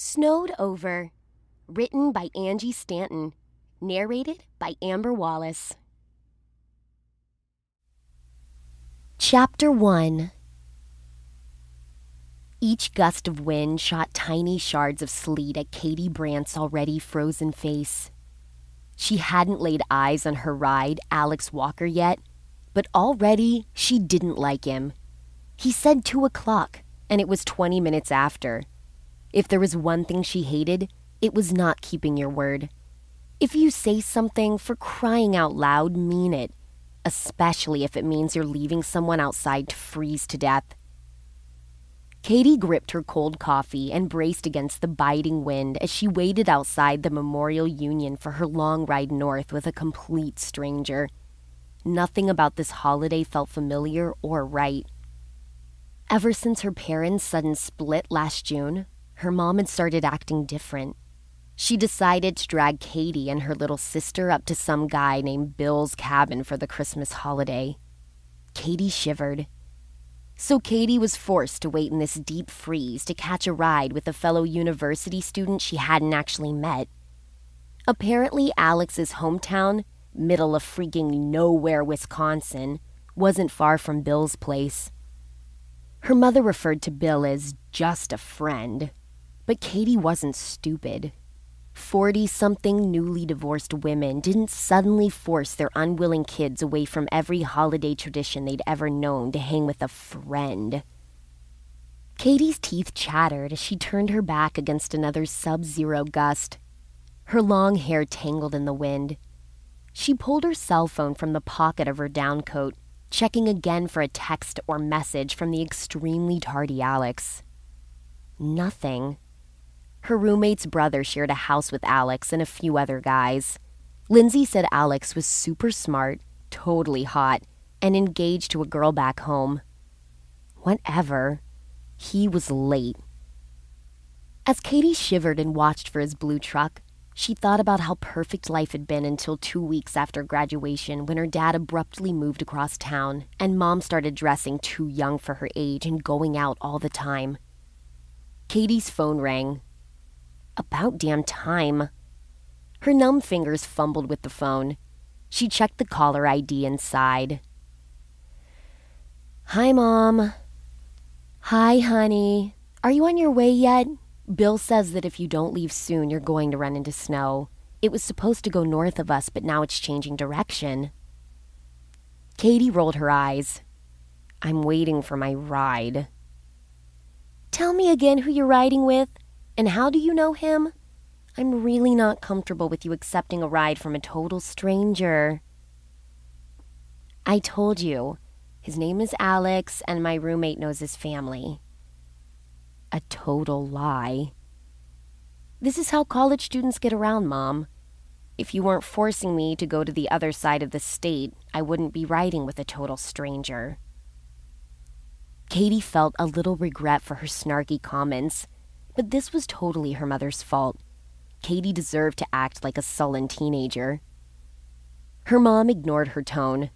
Snowed Over. Written by Angie Stanton. Narrated by Amber Wallace. Chapter 1 Each gust of wind shot tiny shards of sleet at Katie Brandt's already frozen face. She hadn't laid eyes on her ride, Alex Walker, yet, but already she didn't like him. He said two o'clock, and it was 20 minutes after. If there was one thing she hated, it was not keeping your word. If you say something for crying out loud, mean it, especially if it means you're leaving someone outside to freeze to death. Katie gripped her cold coffee and braced against the biting wind as she waited outside the Memorial Union for her long ride north with a complete stranger. Nothing about this holiday felt familiar or right. Ever since her parents' sudden split last June, her mom had started acting different. She decided to drag Katie and her little sister up to some guy named Bill's cabin for the Christmas holiday. Katie shivered. So Katie was forced to wait in this deep freeze to catch a ride with a fellow university student she hadn't actually met. Apparently, Alex's hometown, middle of freaking nowhere, Wisconsin, wasn't far from Bill's place. Her mother referred to Bill as just a friend, but Katie wasn't stupid. 40 something newly divorced women didn't suddenly force their unwilling kids away from every holiday tradition they'd ever known to hang with a friend. Katie's teeth chattered as she turned her back against another sub zero gust. Her long hair tangled in the wind. She pulled her cell phone from the pocket of her downcoat, checking again for a text or message from the extremely tardy Alex. Nothing. Her roommate's brother shared a house with Alex and a few other guys. Lindsay said Alex was super smart, totally hot, and engaged to a girl back home. Whatever. He was late. As Katie shivered and watched for his blue truck, she thought about how perfect life had been until two weeks after graduation when her dad abruptly moved across town and mom started dressing too young for her age and going out all the time. Katie's phone rang, about damn time. Her numb fingers fumbled with the phone. She checked the caller ID and sighed. Hi, Mom. Hi, honey. Are you on your way yet? Bill says that if you don't leave soon, you're going to run into snow. It was supposed to go north of us, but now it's changing direction. Katie rolled her eyes. I'm waiting for my ride. Tell me again who you're riding with. And how do you know him? I'm really not comfortable with you accepting a ride from a total stranger. I told you. His name is Alex, and my roommate knows his family. A total lie. This is how college students get around, Mom. If you weren't forcing me to go to the other side of the state, I wouldn't be riding with a total stranger. Katie felt a little regret for her snarky comments but this was totally her mother's fault. Katie deserved to act like a sullen teenager. Her mom ignored her tone.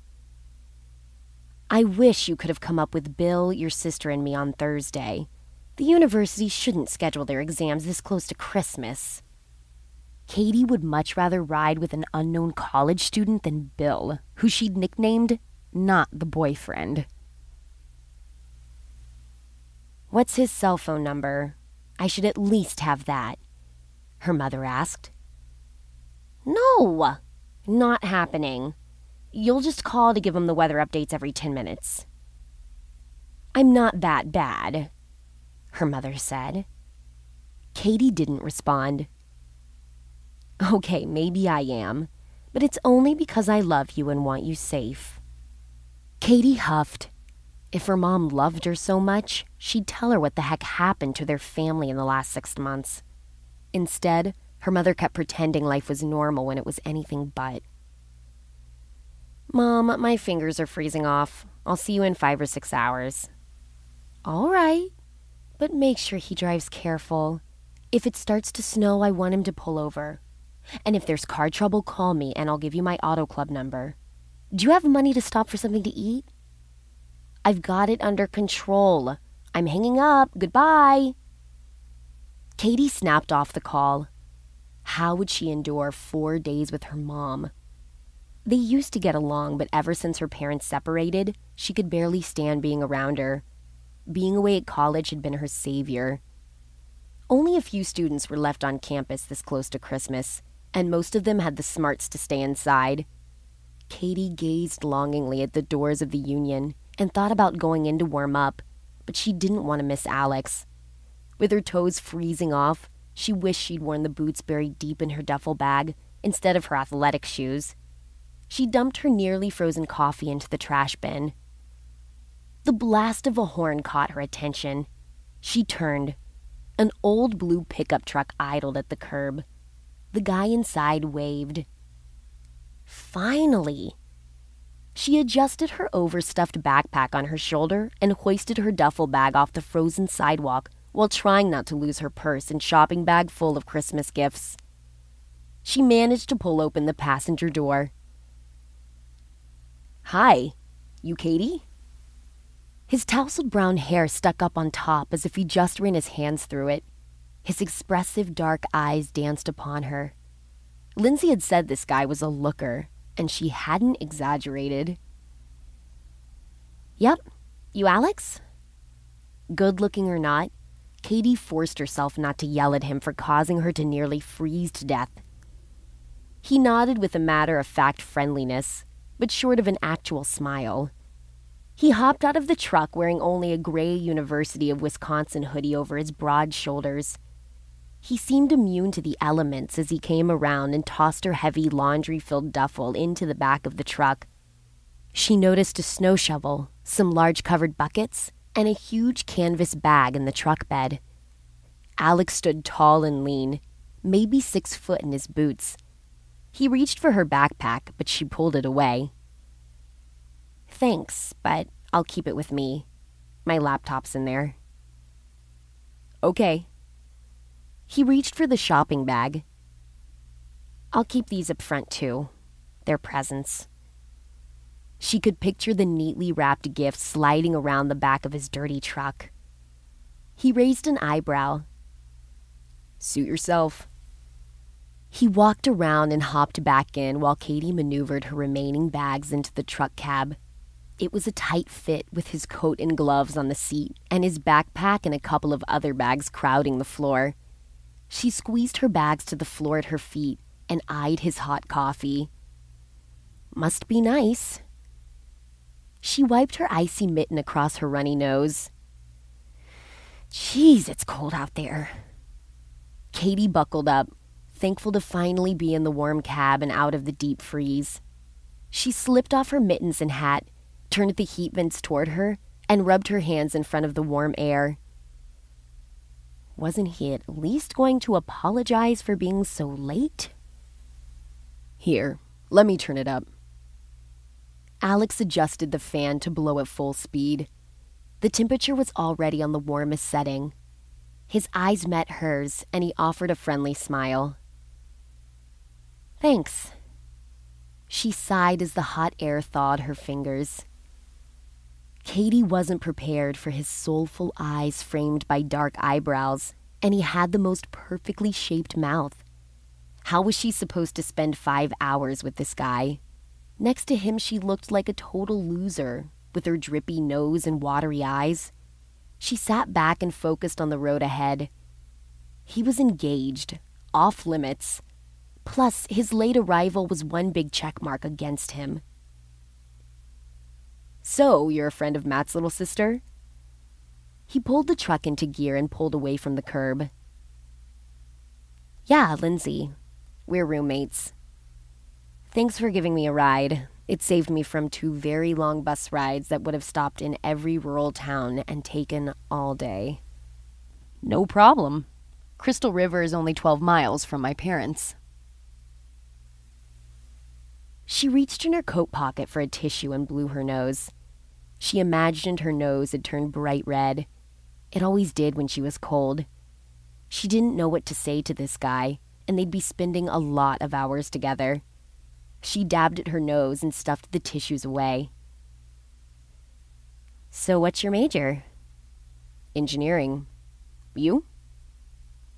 I wish you could have come up with Bill, your sister, and me on Thursday. The university shouldn't schedule their exams this close to Christmas. Katie would much rather ride with an unknown college student than Bill, who she'd nicknamed Not the Boyfriend. What's his cell phone number? I should at least have that, her mother asked. No, not happening. You'll just call to give him the weather updates every 10 minutes. I'm not that bad, her mother said. Katie didn't respond. Okay, maybe I am, but it's only because I love you and want you safe. Katie huffed if her mom loved her so much, she'd tell her what the heck happened to their family in the last six months. Instead, her mother kept pretending life was normal when it was anything but. Mom, my fingers are freezing off. I'll see you in five or six hours. All right, but make sure he drives careful. If it starts to snow, I want him to pull over. And if there's car trouble, call me and I'll give you my auto club number. Do you have money to stop for something to eat? I've got it under control. I'm hanging up. Goodbye. Katie snapped off the call. How would she endure four days with her mom? They used to get along, but ever since her parents separated, she could barely stand being around her. Being away at college had been her savior. Only a few students were left on campus this close to Christmas, and most of them had the smarts to stay inside. Katie gazed longingly at the doors of the Union and thought about going in to warm up, but she didn't want to miss Alex. With her toes freezing off, she wished she'd worn the boots buried deep in her duffel bag instead of her athletic shoes. She dumped her nearly frozen coffee into the trash bin. The blast of a horn caught her attention. She turned. An old blue pickup truck idled at the curb. The guy inside waved. Finally! She adjusted her overstuffed backpack on her shoulder and hoisted her duffel bag off the frozen sidewalk while trying not to lose her purse and shopping bag full of Christmas gifts. She managed to pull open the passenger door. Hi, you Katie? His tousled brown hair stuck up on top as if he just ran his hands through it. His expressive dark eyes danced upon her. Lindsay had said this guy was a looker, and she hadn't exaggerated. Yep, you Alex? Good looking or not, Katie forced herself not to yell at him for causing her to nearly freeze to death. He nodded with a matter of fact friendliness, but short of an actual smile. He hopped out of the truck wearing only a gray University of Wisconsin hoodie over his broad shoulders. He seemed immune to the elements as he came around and tossed her heavy laundry filled duffel into the back of the truck. She noticed a snow shovel, some large covered buckets, and a huge canvas bag in the truck bed. Alex stood tall and lean, maybe six foot in his boots. He reached for her backpack, but she pulled it away. Thanks, but I'll keep it with me. My laptop's in there. Okay. He reached for the shopping bag. I'll keep these up front, too. They're presents. She could picture the neatly wrapped gift sliding around the back of his dirty truck. He raised an eyebrow. Suit yourself. He walked around and hopped back in while Katie maneuvered her remaining bags into the truck cab. It was a tight fit with his coat and gloves on the seat and his backpack and a couple of other bags crowding the floor. She squeezed her bags to the floor at her feet and eyed his hot coffee. Must be nice. She wiped her icy mitten across her runny nose. Jeez, it's cold out there. Katie buckled up, thankful to finally be in the warm cab and out of the deep freeze. She slipped off her mittens and hat, turned the heat vents toward her, and rubbed her hands in front of the warm air. Wasn't he at least going to apologize for being so late? Here, let me turn it up. Alex adjusted the fan to blow at full speed. The temperature was already on the warmest setting. His eyes met hers, and he offered a friendly smile. Thanks. She sighed as the hot air thawed her fingers. Katie wasn't prepared for his soulful eyes framed by dark eyebrows, and he had the most perfectly shaped mouth. How was she supposed to spend five hours with this guy? Next to him, she looked like a total loser, with her drippy nose and watery eyes. She sat back and focused on the road ahead. He was engaged, off limits, Plus, his late arrival was one big checkmark against him. So, you're a friend of Matt's little sister? He pulled the truck into gear and pulled away from the curb. Yeah, Lindsay. We're roommates. Thanks for giving me a ride. It saved me from two very long bus rides that would have stopped in every rural town and taken all day. No problem. Crystal River is only 12 miles from my parents. She reached in her coat pocket for a tissue and blew her nose. She imagined her nose had turned bright red. It always did when she was cold. She didn't know what to say to this guy, and they'd be spending a lot of hours together. She dabbed at her nose and stuffed the tissues away. So, what's your major? Engineering. You?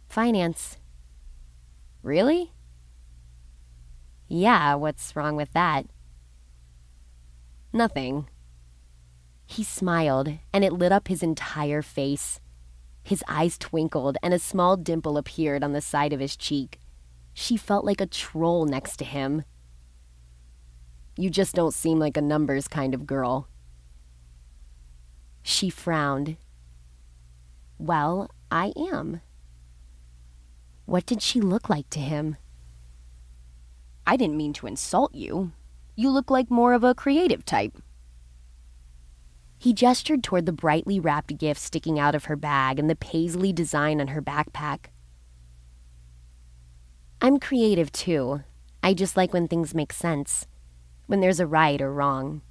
Finance. Really? Yeah, what's wrong with that? Nothing. He smiled, and it lit up his entire face. His eyes twinkled, and a small dimple appeared on the side of his cheek. She felt like a troll next to him. You just don't seem like a numbers kind of girl. She frowned. Well, I am. What did she look like to him? I didn't mean to insult you. You look like more of a creative type. He gestured toward the brightly wrapped gift sticking out of her bag and the paisley design on her backpack. I'm creative too. I just like when things make sense, when there's a right or wrong.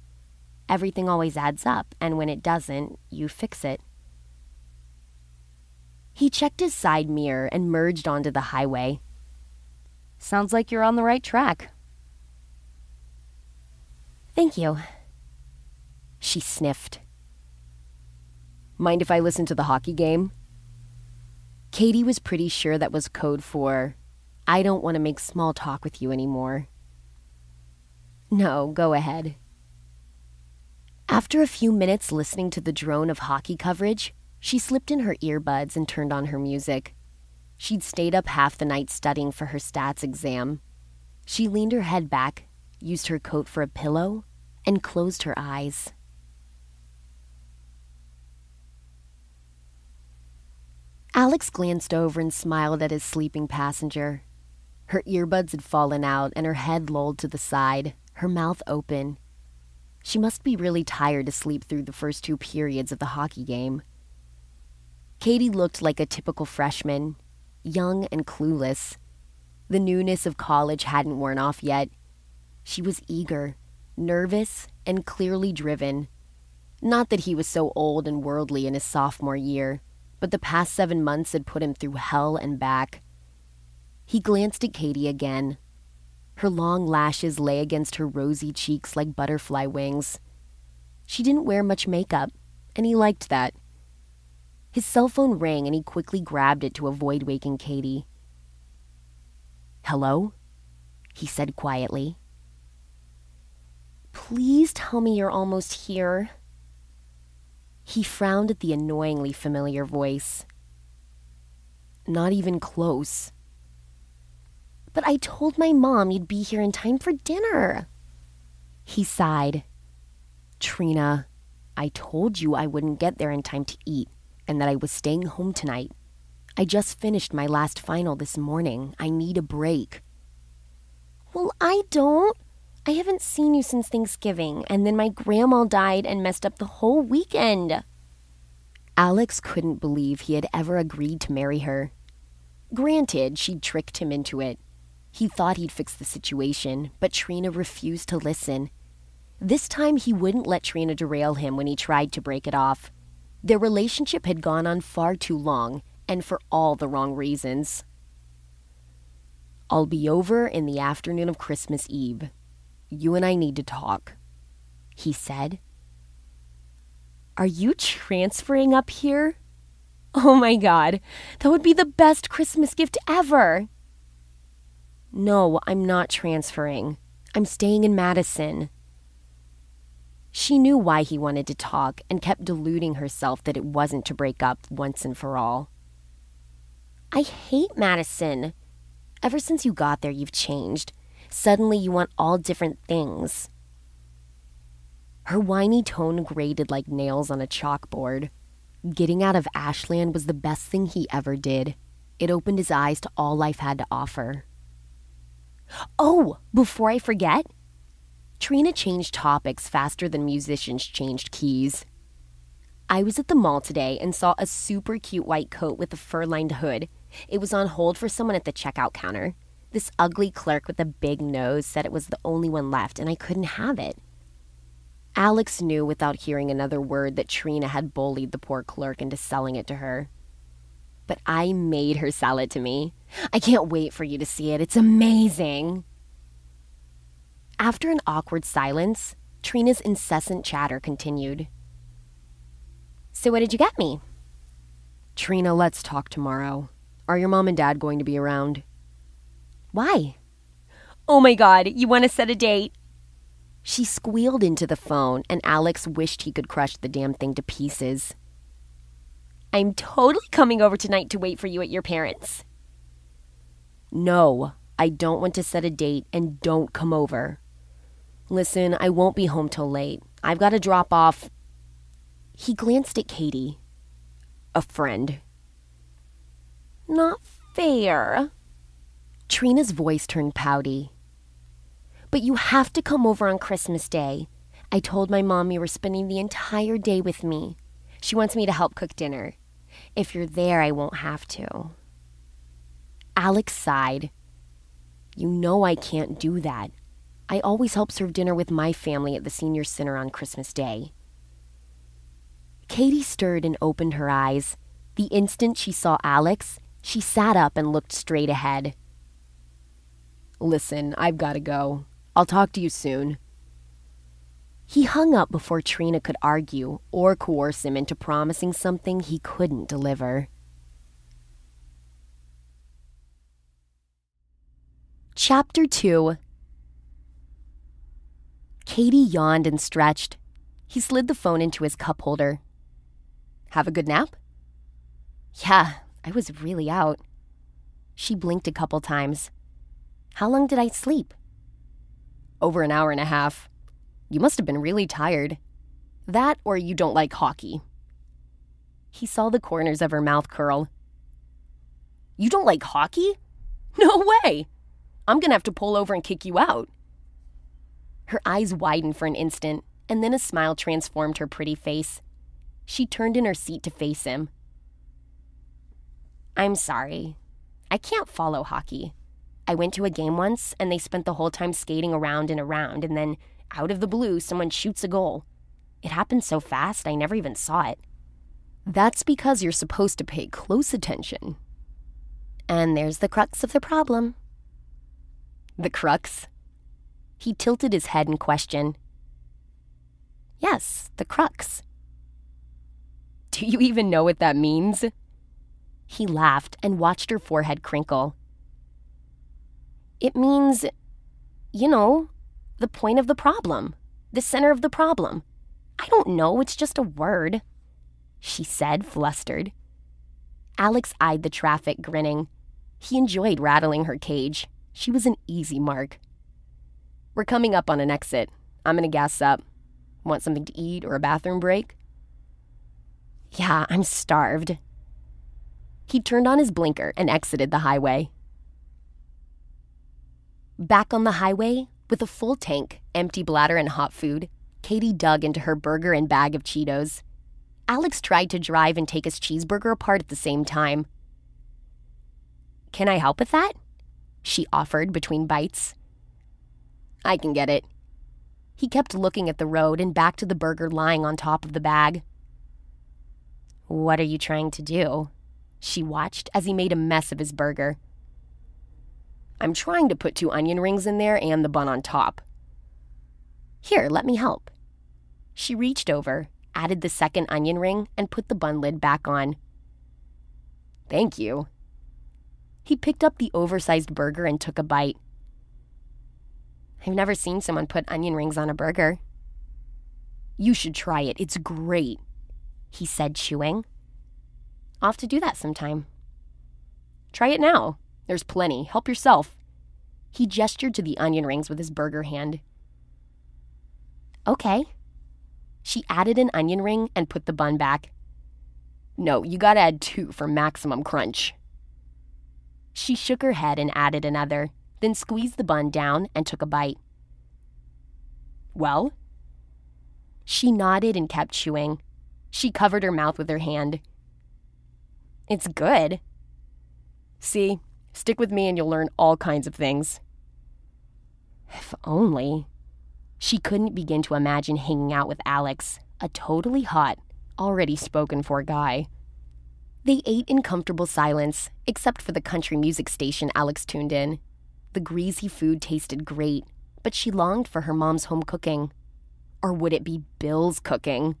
Everything always adds up, and when it doesn't, you fix it. He checked his side mirror and merged onto the highway. Sounds like you're on the right track. Thank you. She sniffed. Mind if I listen to the hockey game? Katie was pretty sure that was code for, I don't want to make small talk with you anymore. No, go ahead. After a few minutes listening to the drone of hockey coverage, she slipped in her earbuds and turned on her music. She'd stayed up half the night studying for her stats exam. She leaned her head back, used her coat for a pillow, and closed her eyes. Alex glanced over and smiled at his sleeping passenger. Her earbuds had fallen out and her head lolled to the side, her mouth open. She must be really tired to sleep through the first two periods of the hockey game. Katie looked like a typical freshman, young and clueless. The newness of college hadn't worn off yet. She was eager, nervous, and clearly driven. Not that he was so old and worldly in his sophomore year but the past seven months had put him through hell and back. He glanced at Katie again. Her long lashes lay against her rosy cheeks like butterfly wings. She didn't wear much makeup, and he liked that. His cell phone rang and he quickly grabbed it to avoid waking Katie. Hello? He said quietly. Please tell me you're almost here. He frowned at the annoyingly familiar voice. Not even close. But I told my mom you'd be here in time for dinner. He sighed. Trina, I told you I wouldn't get there in time to eat and that I was staying home tonight. I just finished my last final this morning. I need a break. Well, I don't. I haven't seen you since Thanksgiving, and then my grandma died and messed up the whole weekend. Alex couldn't believe he had ever agreed to marry her. Granted, she'd tricked him into it. He thought he'd fix the situation, but Trina refused to listen. This time, he wouldn't let Trina derail him when he tried to break it off. Their relationship had gone on far too long, and for all the wrong reasons. I'll be over in the afternoon of Christmas Eve, you and I need to talk, he said. Are you transferring up here? Oh my god, that would be the best Christmas gift ever. No, I'm not transferring. I'm staying in Madison. She knew why he wanted to talk and kept deluding herself that it wasn't to break up once and for all. I hate Madison. Ever since you got there, you've changed. Suddenly you want all different things. Her whiny tone grated like nails on a chalkboard. Getting out of Ashland was the best thing he ever did. It opened his eyes to all life had to offer. Oh, before I forget, Trina changed topics faster than musicians changed keys. I was at the mall today and saw a super cute white coat with a fur lined hood. It was on hold for someone at the checkout counter. This ugly clerk with a big nose said it was the only one left and I couldn't have it. Alex knew without hearing another word that Trina had bullied the poor clerk into selling it to her. But I made her sell it to me. I can't wait for you to see it. It's amazing. After an awkward silence, Trina's incessant chatter continued. So, what did you get me? Trina, let's talk tomorrow. Are your mom and dad going to be around? Why? Oh my god, you want to set a date? She squealed into the phone, and Alex wished he could crush the damn thing to pieces. I'm totally coming over tonight to wait for you at your parents'. No, I don't want to set a date, and don't come over. Listen, I won't be home till late. I've got to drop off. He glanced at Katie. A friend. Not fair. Trina's voice turned pouty. But you have to come over on Christmas Day. I told my mom you were spending the entire day with me. She wants me to help cook dinner. If you're there, I won't have to. Alex sighed. You know I can't do that. I always help serve dinner with my family at the senior center on Christmas Day. Katie stirred and opened her eyes. The instant she saw Alex, she sat up and looked straight ahead. Listen, I've got to go. I'll talk to you soon. He hung up before Trina could argue or coerce him into promising something he couldn't deliver. Chapter 2 Katie yawned and stretched. He slid the phone into his cup holder. Have a good nap? Yeah, I was really out. She blinked a couple times. How long did I sleep? Over an hour and a half. You must have been really tired. That or you don't like hockey. He saw the corners of her mouth curl. You don't like hockey? No way! I'm gonna have to pull over and kick you out. Her eyes widened for an instant, and then a smile transformed her pretty face. She turned in her seat to face him. I'm sorry. I can't follow hockey. I went to a game once, and they spent the whole time skating around and around, and then, out of the blue, someone shoots a goal. It happened so fast, I never even saw it. That's because you're supposed to pay close attention. And there's the crux of the problem. The crux? He tilted his head in question. Yes, the crux. Do you even know what that means? He laughed and watched her forehead crinkle. It means, you know, the point of the problem, the center of the problem. I don't know, it's just a word, she said, flustered. Alex eyed the traffic, grinning. He enjoyed rattling her cage. She was an easy mark. We're coming up on an exit. I'm gonna gas up. Want something to eat or a bathroom break? Yeah, I'm starved. He turned on his blinker and exited the highway. Back on the highway, with a full tank, empty bladder, and hot food, Katie dug into her burger and bag of Cheetos. Alex tried to drive and take his cheeseburger apart at the same time. Can I help with that? She offered between bites. I can get it. He kept looking at the road and back to the burger lying on top of the bag. What are you trying to do? She watched as he made a mess of his burger. I'm trying to put two onion rings in there and the bun on top. Here, let me help. She reached over, added the second onion ring, and put the bun lid back on. Thank you. He picked up the oversized burger and took a bite. I've never seen someone put onion rings on a burger. You should try it. It's great, he said, chewing. I'll have to do that sometime. Try it now. There's plenty. Help yourself. He gestured to the onion rings with his burger hand. Okay. She added an onion ring and put the bun back. No, you gotta add two for maximum crunch. She shook her head and added another then squeezed the bun down and took a bite. Well? She nodded and kept chewing. She covered her mouth with her hand. It's good. See, stick with me and you'll learn all kinds of things. If only. She couldn't begin to imagine hanging out with Alex, a totally hot, already spoken for guy. They ate in comfortable silence, except for the country music station Alex tuned in. The greasy food tasted great, but she longed for her mom's home cooking. Or would it be Bill's cooking?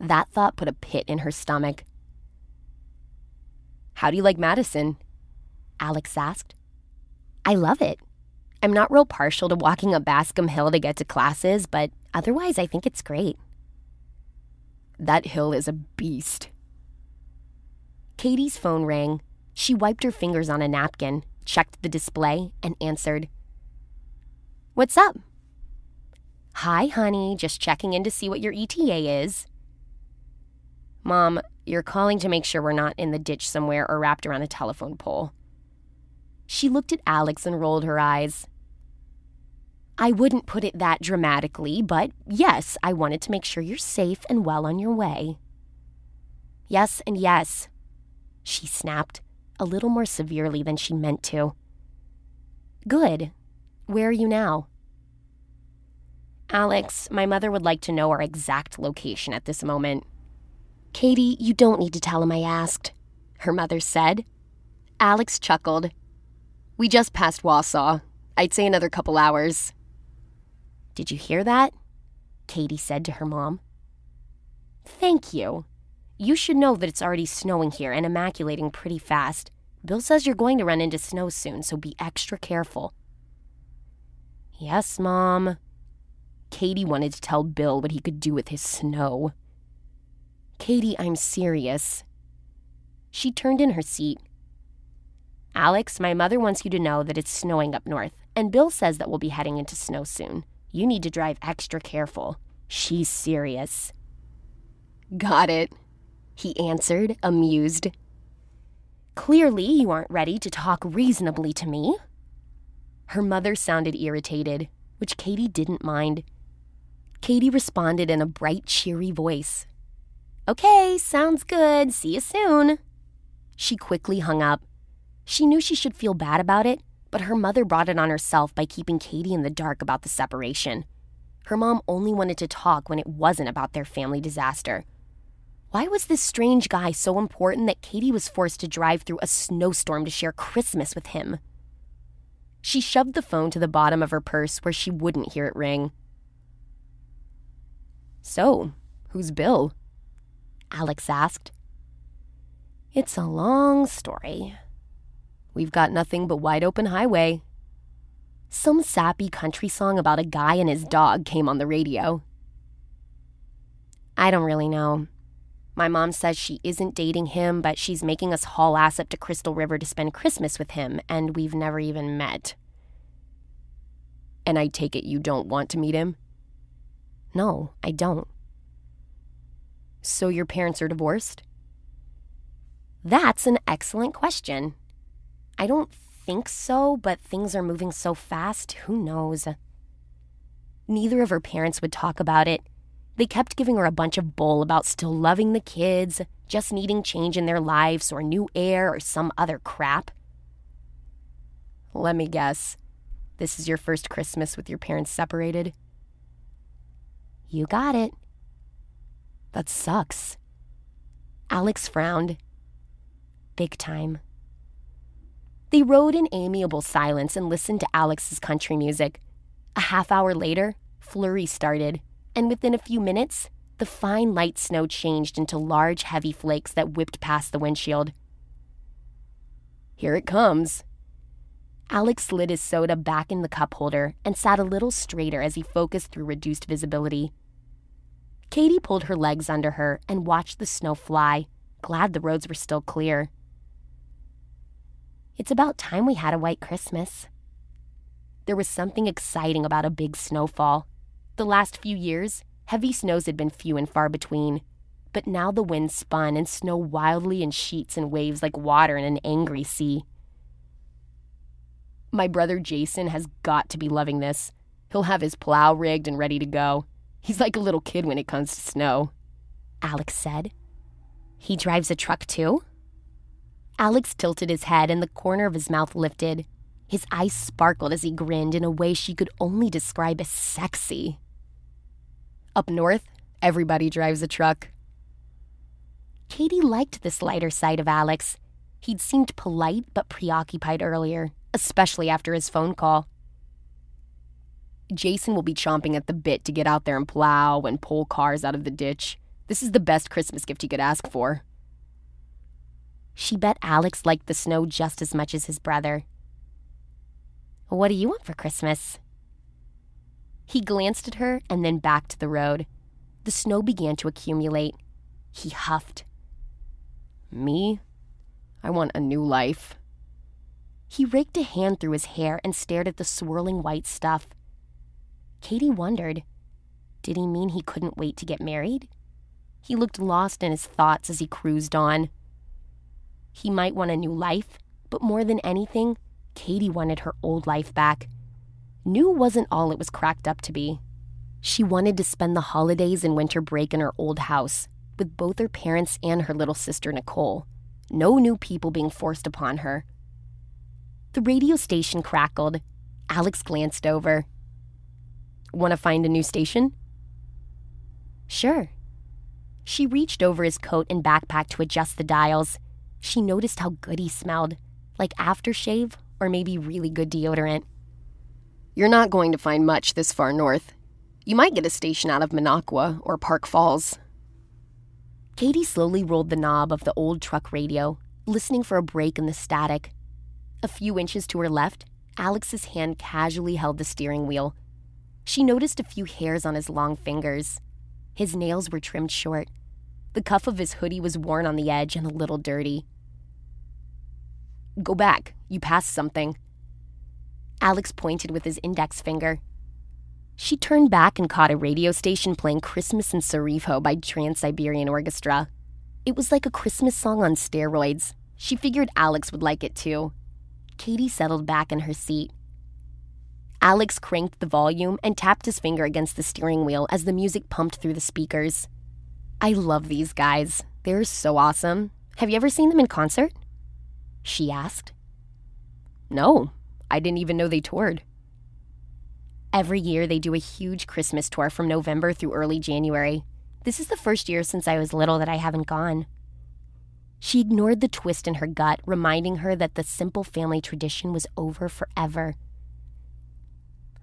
That thought put a pit in her stomach. How do you like Madison? Alex asked. I love it. I'm not real partial to walking up Bascom Hill to get to classes, but otherwise I think it's great. That hill is a beast. Katie's phone rang. She wiped her fingers on a napkin, checked the display, and answered. What's up? Hi, honey, just checking in to see what your ETA is. Mom, you're calling to make sure we're not in the ditch somewhere or wrapped around a telephone pole. She looked at Alex and rolled her eyes. I wouldn't put it that dramatically, but yes, I wanted to make sure you're safe and well on your way. Yes and yes, she snapped, a little more severely than she meant to. Good. Where are you now? Alex, my mother would like to know our exact location at this moment. Katie, you don't need to tell him I asked, her mother said. Alex chuckled. We just passed Wausau. I'd say another couple hours. Did you hear that? Katie said to her mom. Thank you. You should know that it's already snowing here and immaculating pretty fast. Bill says you're going to run into snow soon, so be extra careful. Yes, Mom. Katie wanted to tell Bill what he could do with his snow. Katie, I'm serious. She turned in her seat. Alex, my mother wants you to know that it's snowing up north, and Bill says that we'll be heading into snow soon. You need to drive extra careful. She's serious. Got it, he answered, amused. Clearly, you aren't ready to talk reasonably to me. Her mother sounded irritated, which Katie didn't mind. Katie responded in a bright, cheery voice. Okay, sounds good. See you soon. She quickly hung up. She knew she should feel bad about it, but her mother brought it on herself by keeping Katie in the dark about the separation. Her mom only wanted to talk when it wasn't about their family disaster. Why was this strange guy so important that Katie was forced to drive through a snowstorm to share Christmas with him? She shoved the phone to the bottom of her purse where she wouldn't hear it ring. So, who's Bill? Alex asked. It's a long story. We've got nothing but wide open highway. Some sappy country song about a guy and his dog came on the radio. I don't really know. My mom says she isn't dating him, but she's making us haul ass up to Crystal River to spend Christmas with him, and we've never even met. And I take it you don't want to meet him? No, I don't. So your parents are divorced? That's an excellent question. I don't think so, but things are moving so fast, who knows? Neither of her parents would talk about it. They kept giving her a bunch of bull about still loving the kids, just needing change in their lives or new air or some other crap. Let me guess. This is your first Christmas with your parents separated? You got it. That sucks. Alex frowned. Big time. They rode in amiable silence and listened to Alex's country music. A half hour later, flurry started, and within a few minutes, the fine light snow changed into large, heavy flakes that whipped past the windshield. Here it comes. Alex slid his soda back in the cup holder and sat a little straighter as he focused through reduced visibility. Katie pulled her legs under her and watched the snow fly, glad the roads were still clear. It's about time we had a white Christmas. There was something exciting about a big snowfall. The last few years, heavy snows had been few and far between, but now the wind spun and snow wildly in sheets and waves like water in an angry sea. My brother Jason has got to be loving this. He'll have his plow rigged and ready to go. He's like a little kid when it comes to snow. Alex said. He drives a truck too? Alex tilted his head and the corner of his mouth lifted. His eyes sparkled as he grinned in a way she could only describe as sexy. Up north, everybody drives a truck. Katie liked this lighter side of Alex. He'd seemed polite but preoccupied earlier, especially after his phone call. Jason will be chomping at the bit to get out there and plow and pull cars out of the ditch. This is the best Christmas gift he could ask for. She bet Alex liked the snow just as much as his brother. What do you want for Christmas? He glanced at her and then back to the road. The snow began to accumulate. He huffed. Me? I want a new life. He raked a hand through his hair and stared at the swirling white stuff. Katie wondered did he mean he couldn't wait to get married? He looked lost in his thoughts as he cruised on. He might want a new life, but more than anything, Katie wanted her old life back. New wasn't all it was cracked up to be. She wanted to spend the holidays and winter break in her old house with both her parents and her little sister Nicole. No new people being forced upon her. The radio station crackled. Alex glanced over. Want to find a new station? Sure. She reached over his coat and backpack to adjust the dials. She noticed how good he smelled, like aftershave or maybe really good deodorant. You're not going to find much this far north. You might get a station out of Minocqua or Park Falls. Katie slowly rolled the knob of the old truck radio, listening for a break in the static. A few inches to her left, Alex's hand casually held the steering wheel. She noticed a few hairs on his long fingers. His nails were trimmed short. The cuff of his hoodie was worn on the edge and a little dirty. Go back. You passed something. Alex pointed with his index finger. She turned back and caught a radio station playing Christmas in Sarajevo by Trans Siberian Orchestra. It was like a Christmas song on steroids. She figured Alex would like it too. Katie settled back in her seat. Alex cranked the volume and tapped his finger against the steering wheel as the music pumped through the speakers. I love these guys. They're so awesome. Have you ever seen them in concert? She asked. No, I didn't even know they toured. Every year they do a huge Christmas tour from November through early January. This is the first year since I was little that I haven't gone. She ignored the twist in her gut, reminding her that the simple family tradition was over forever.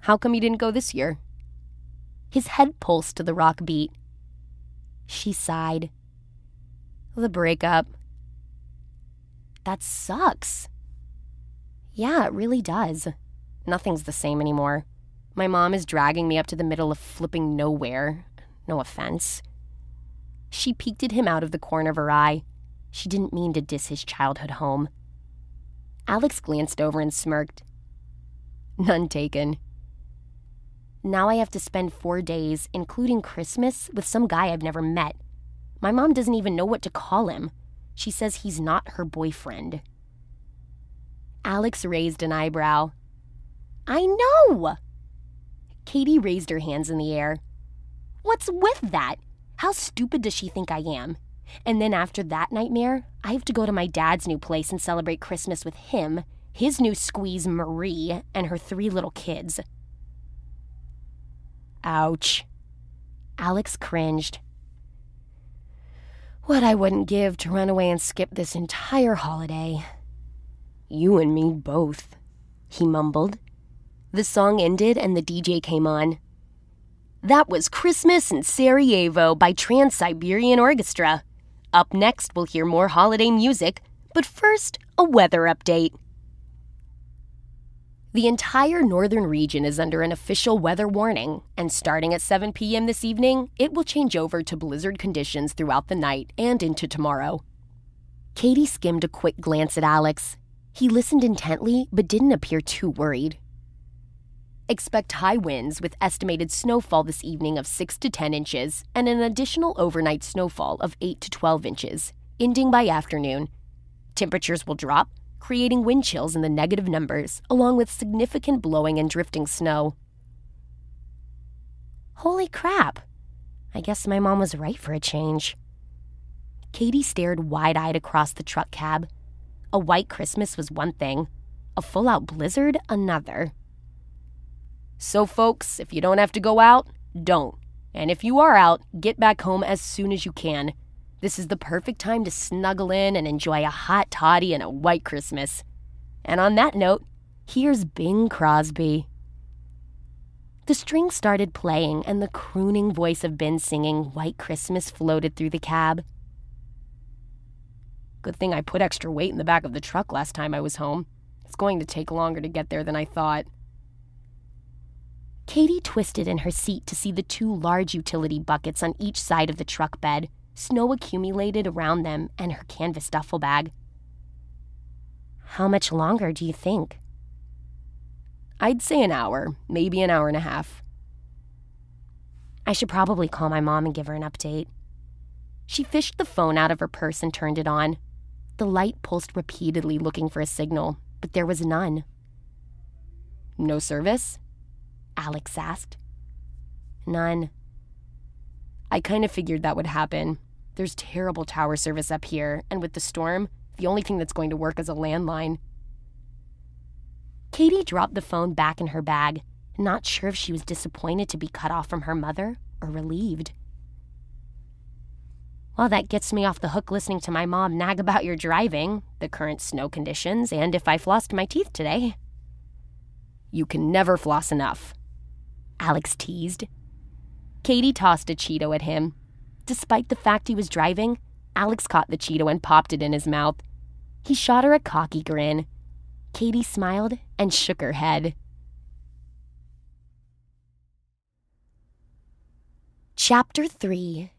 How come you didn't go this year? His head pulsed to the rock beat. She sighed. The breakup. That sucks. Yeah, it really does. Nothing's the same anymore. My mom is dragging me up to the middle of flipping nowhere. No offense. She peeked at him out of the corner of her eye. She didn't mean to diss his childhood home. Alex glanced over and smirked. None taken. Now I have to spend four days, including Christmas, with some guy I've never met. My mom doesn't even know what to call him. She says he's not her boyfriend. Alex raised an eyebrow. I know! Katie raised her hands in the air. What's with that? How stupid does she think I am? And then after that nightmare, I have to go to my dad's new place and celebrate Christmas with him, his new squeeze Marie, and her three little kids. Ouch. Alex cringed. What I wouldn't give to run away and skip this entire holiday. You and me both, he mumbled. The song ended and the DJ came on. That was Christmas in Sarajevo by Trans Siberian Orchestra. Up next, we'll hear more holiday music, but first, a weather update. The entire northern region is under an official weather warning, and starting at 7 p.m. this evening, it will change over to blizzard conditions throughout the night and into tomorrow. Katie skimmed a quick glance at Alex. He listened intently, but didn't appear too worried. Expect high winds with estimated snowfall this evening of 6 to 10 inches and an additional overnight snowfall of 8 to 12 inches, ending by afternoon. Temperatures will drop, creating wind chills in the negative numbers, along with significant blowing and drifting snow. Holy crap! I guess my mom was right for a change. Katie stared wide eyed across the truck cab. A white Christmas was one thing, a full out blizzard another. So, folks, if you don't have to go out, don't. And if you are out, get back home as soon as you can. This is the perfect time to snuggle in and enjoy a hot toddy and a white Christmas. And on that note, here's Bing Crosby. The string started playing, and the crooning voice of Bing singing White Christmas floated through the cab. Good thing I put extra weight in the back of the truck last time I was home. It's going to take longer to get there than I thought. Katie twisted in her seat to see the two large utility buckets on each side of the truck bed, snow accumulated around them, and her canvas duffel bag. How much longer do you think? I'd say an hour, maybe an hour and a half. I should probably call my mom and give her an update. She fished the phone out of her purse and turned it on. The light pulsed repeatedly looking for a signal, but there was none. No service? Alex asked. None. I kind of figured that would happen. There's terrible tower service up here, and with the storm, the only thing that's going to work is a landline. Katie dropped the phone back in her bag, not sure if she was disappointed to be cut off from her mother or relieved. Well, that gets me off the hook listening to my mom nag about your driving, the current snow conditions, and if I flossed my teeth today. You can never floss enough. Alex teased. Katie tossed a Cheeto at him. Despite the fact he was driving, Alex caught the Cheeto and popped it in his mouth. He shot her a cocky grin. Katie smiled and shook her head. Chapter 3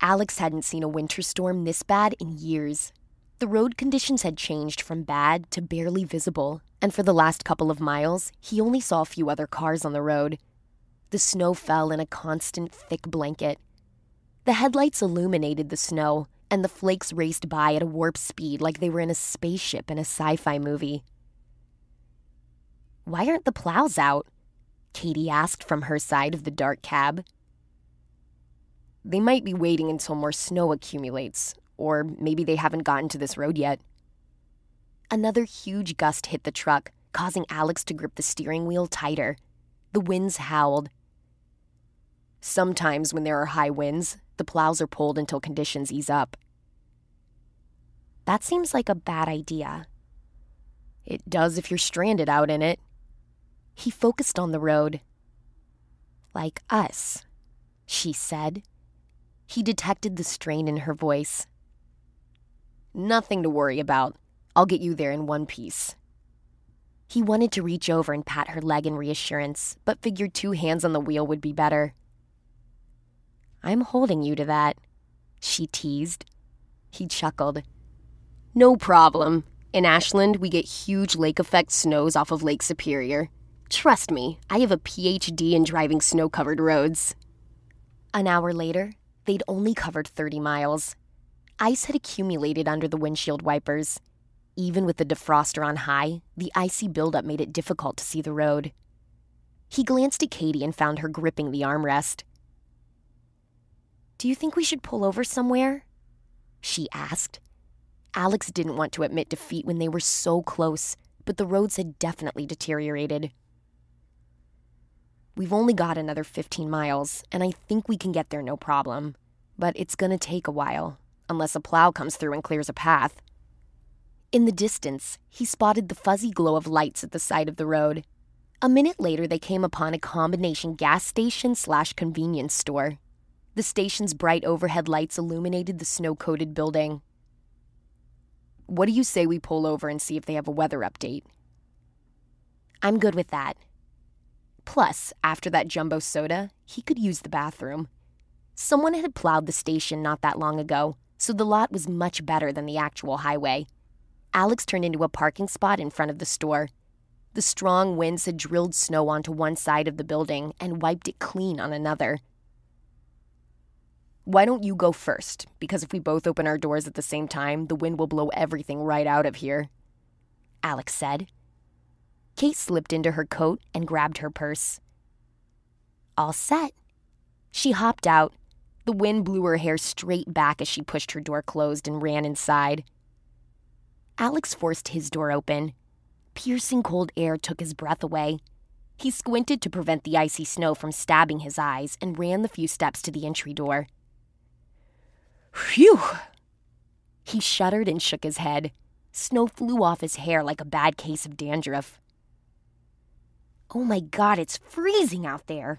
Alex hadn't seen a winter storm this bad in years. The road conditions had changed from bad to barely visible, and for the last couple of miles, he only saw a few other cars on the road. The snow fell in a constant, thick blanket. The headlights illuminated the snow, and the flakes raced by at a warp speed like they were in a spaceship in a sci fi movie. Why aren't the plows out? Katie asked from her side of the dark cab. They might be waiting until more snow accumulates, or maybe they haven't gotten to this road yet. Another huge gust hit the truck, causing Alex to grip the steering wheel tighter. The winds howled. Sometimes, when there are high winds, the plows are pulled until conditions ease up. That seems like a bad idea. It does if you're stranded out in it. He focused on the road. Like us, she said. He detected the strain in her voice. Nothing to worry about. I'll get you there in one piece. He wanted to reach over and pat her leg in reassurance, but figured two hands on the wheel would be better. I'm holding you to that, she teased. He chuckled. No problem. In Ashland, we get huge lake effect snows off of Lake Superior. Trust me, I have a PhD in driving snow covered roads. An hour later, they'd only covered 30 miles. Ice had accumulated under the windshield wipers. Even with the defroster on high, the icy buildup made it difficult to see the road. He glanced at Katie and found her gripping the armrest. Do you think we should pull over somewhere? She asked. Alex didn't want to admit defeat when they were so close, but the roads had definitely deteriorated. We've only got another 15 miles, and I think we can get there no problem. But it's to take a while, unless a plow comes through and clears a path. In the distance, he spotted the fuzzy glow of lights at the side of the road. A minute later, they came upon a combination gas station slash convenience store. The station's bright overhead lights illuminated the snow coated building. What do you say we pull over and see if they have a weather update? I'm good with that. Plus, after that jumbo soda, he could use the bathroom. Someone had plowed the station not that long ago, so the lot was much better than the actual highway. Alex turned into a parking spot in front of the store. The strong winds had drilled snow onto one side of the building and wiped it clean on another. Why don't you go first? Because if we both open our doors at the same time, the wind will blow everything right out of here. Alex said. Kate slipped into her coat and grabbed her purse. All set. She hopped out. The wind blew her hair straight back as she pushed her door closed and ran inside. Alex forced his door open. Piercing cold air took his breath away. He squinted to prevent the icy snow from stabbing his eyes and ran the few steps to the entry door. Phew! He shuddered and shook his head. Snow flew off his hair like a bad case of dandruff. Oh my god, it's freezing out there.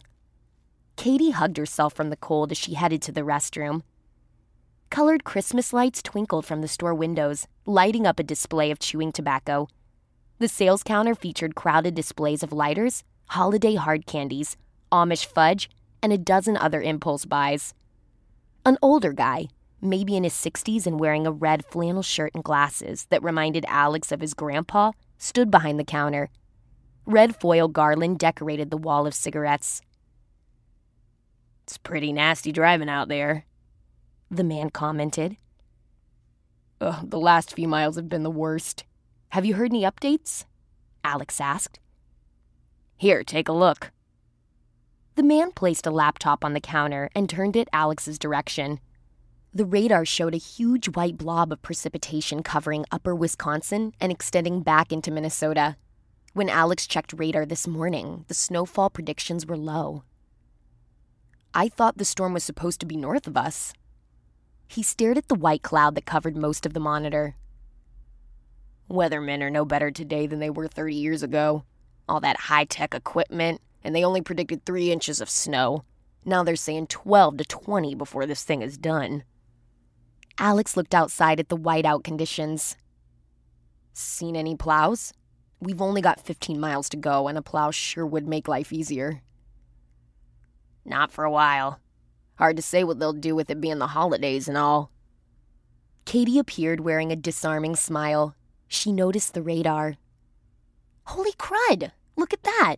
Katie hugged herself from the cold as she headed to the restroom. Colored Christmas lights twinkled from the store windows, lighting up a display of chewing tobacco. The sales counter featured crowded displays of lighters, holiday hard candies, Amish fudge, and a dozen other impulse buys. An older guy, maybe in his 60s and wearing a red flannel shirt and glasses that reminded Alex of his grandpa, stood behind the counter. Red foil garland decorated the wall of cigarettes. It's pretty nasty driving out there, the man commented. The last few miles have been the worst. Have you heard any updates? Alex asked. Here, take a look. The man placed a laptop on the counter and turned it Alex's direction. The radar showed a huge white blob of precipitation covering upper Wisconsin and extending back into Minnesota. When Alex checked radar this morning, the snowfall predictions were low. I thought the storm was supposed to be north of us. He stared at the white cloud that covered most of the monitor. Weathermen are no better today than they were 30 years ago. All that high tech equipment, and they only predicted three inches of snow. Now they're saying 12 to 20 before this thing is done. Alex looked outside at the whiteout conditions. Seen any plows? We've only got 15 miles to go, and a plow sure would make life easier. Not for a while. Hard to say what they'll do with it being the holidays and all. Katie appeared wearing a disarming smile. She noticed the radar. Holy crud! Look at that!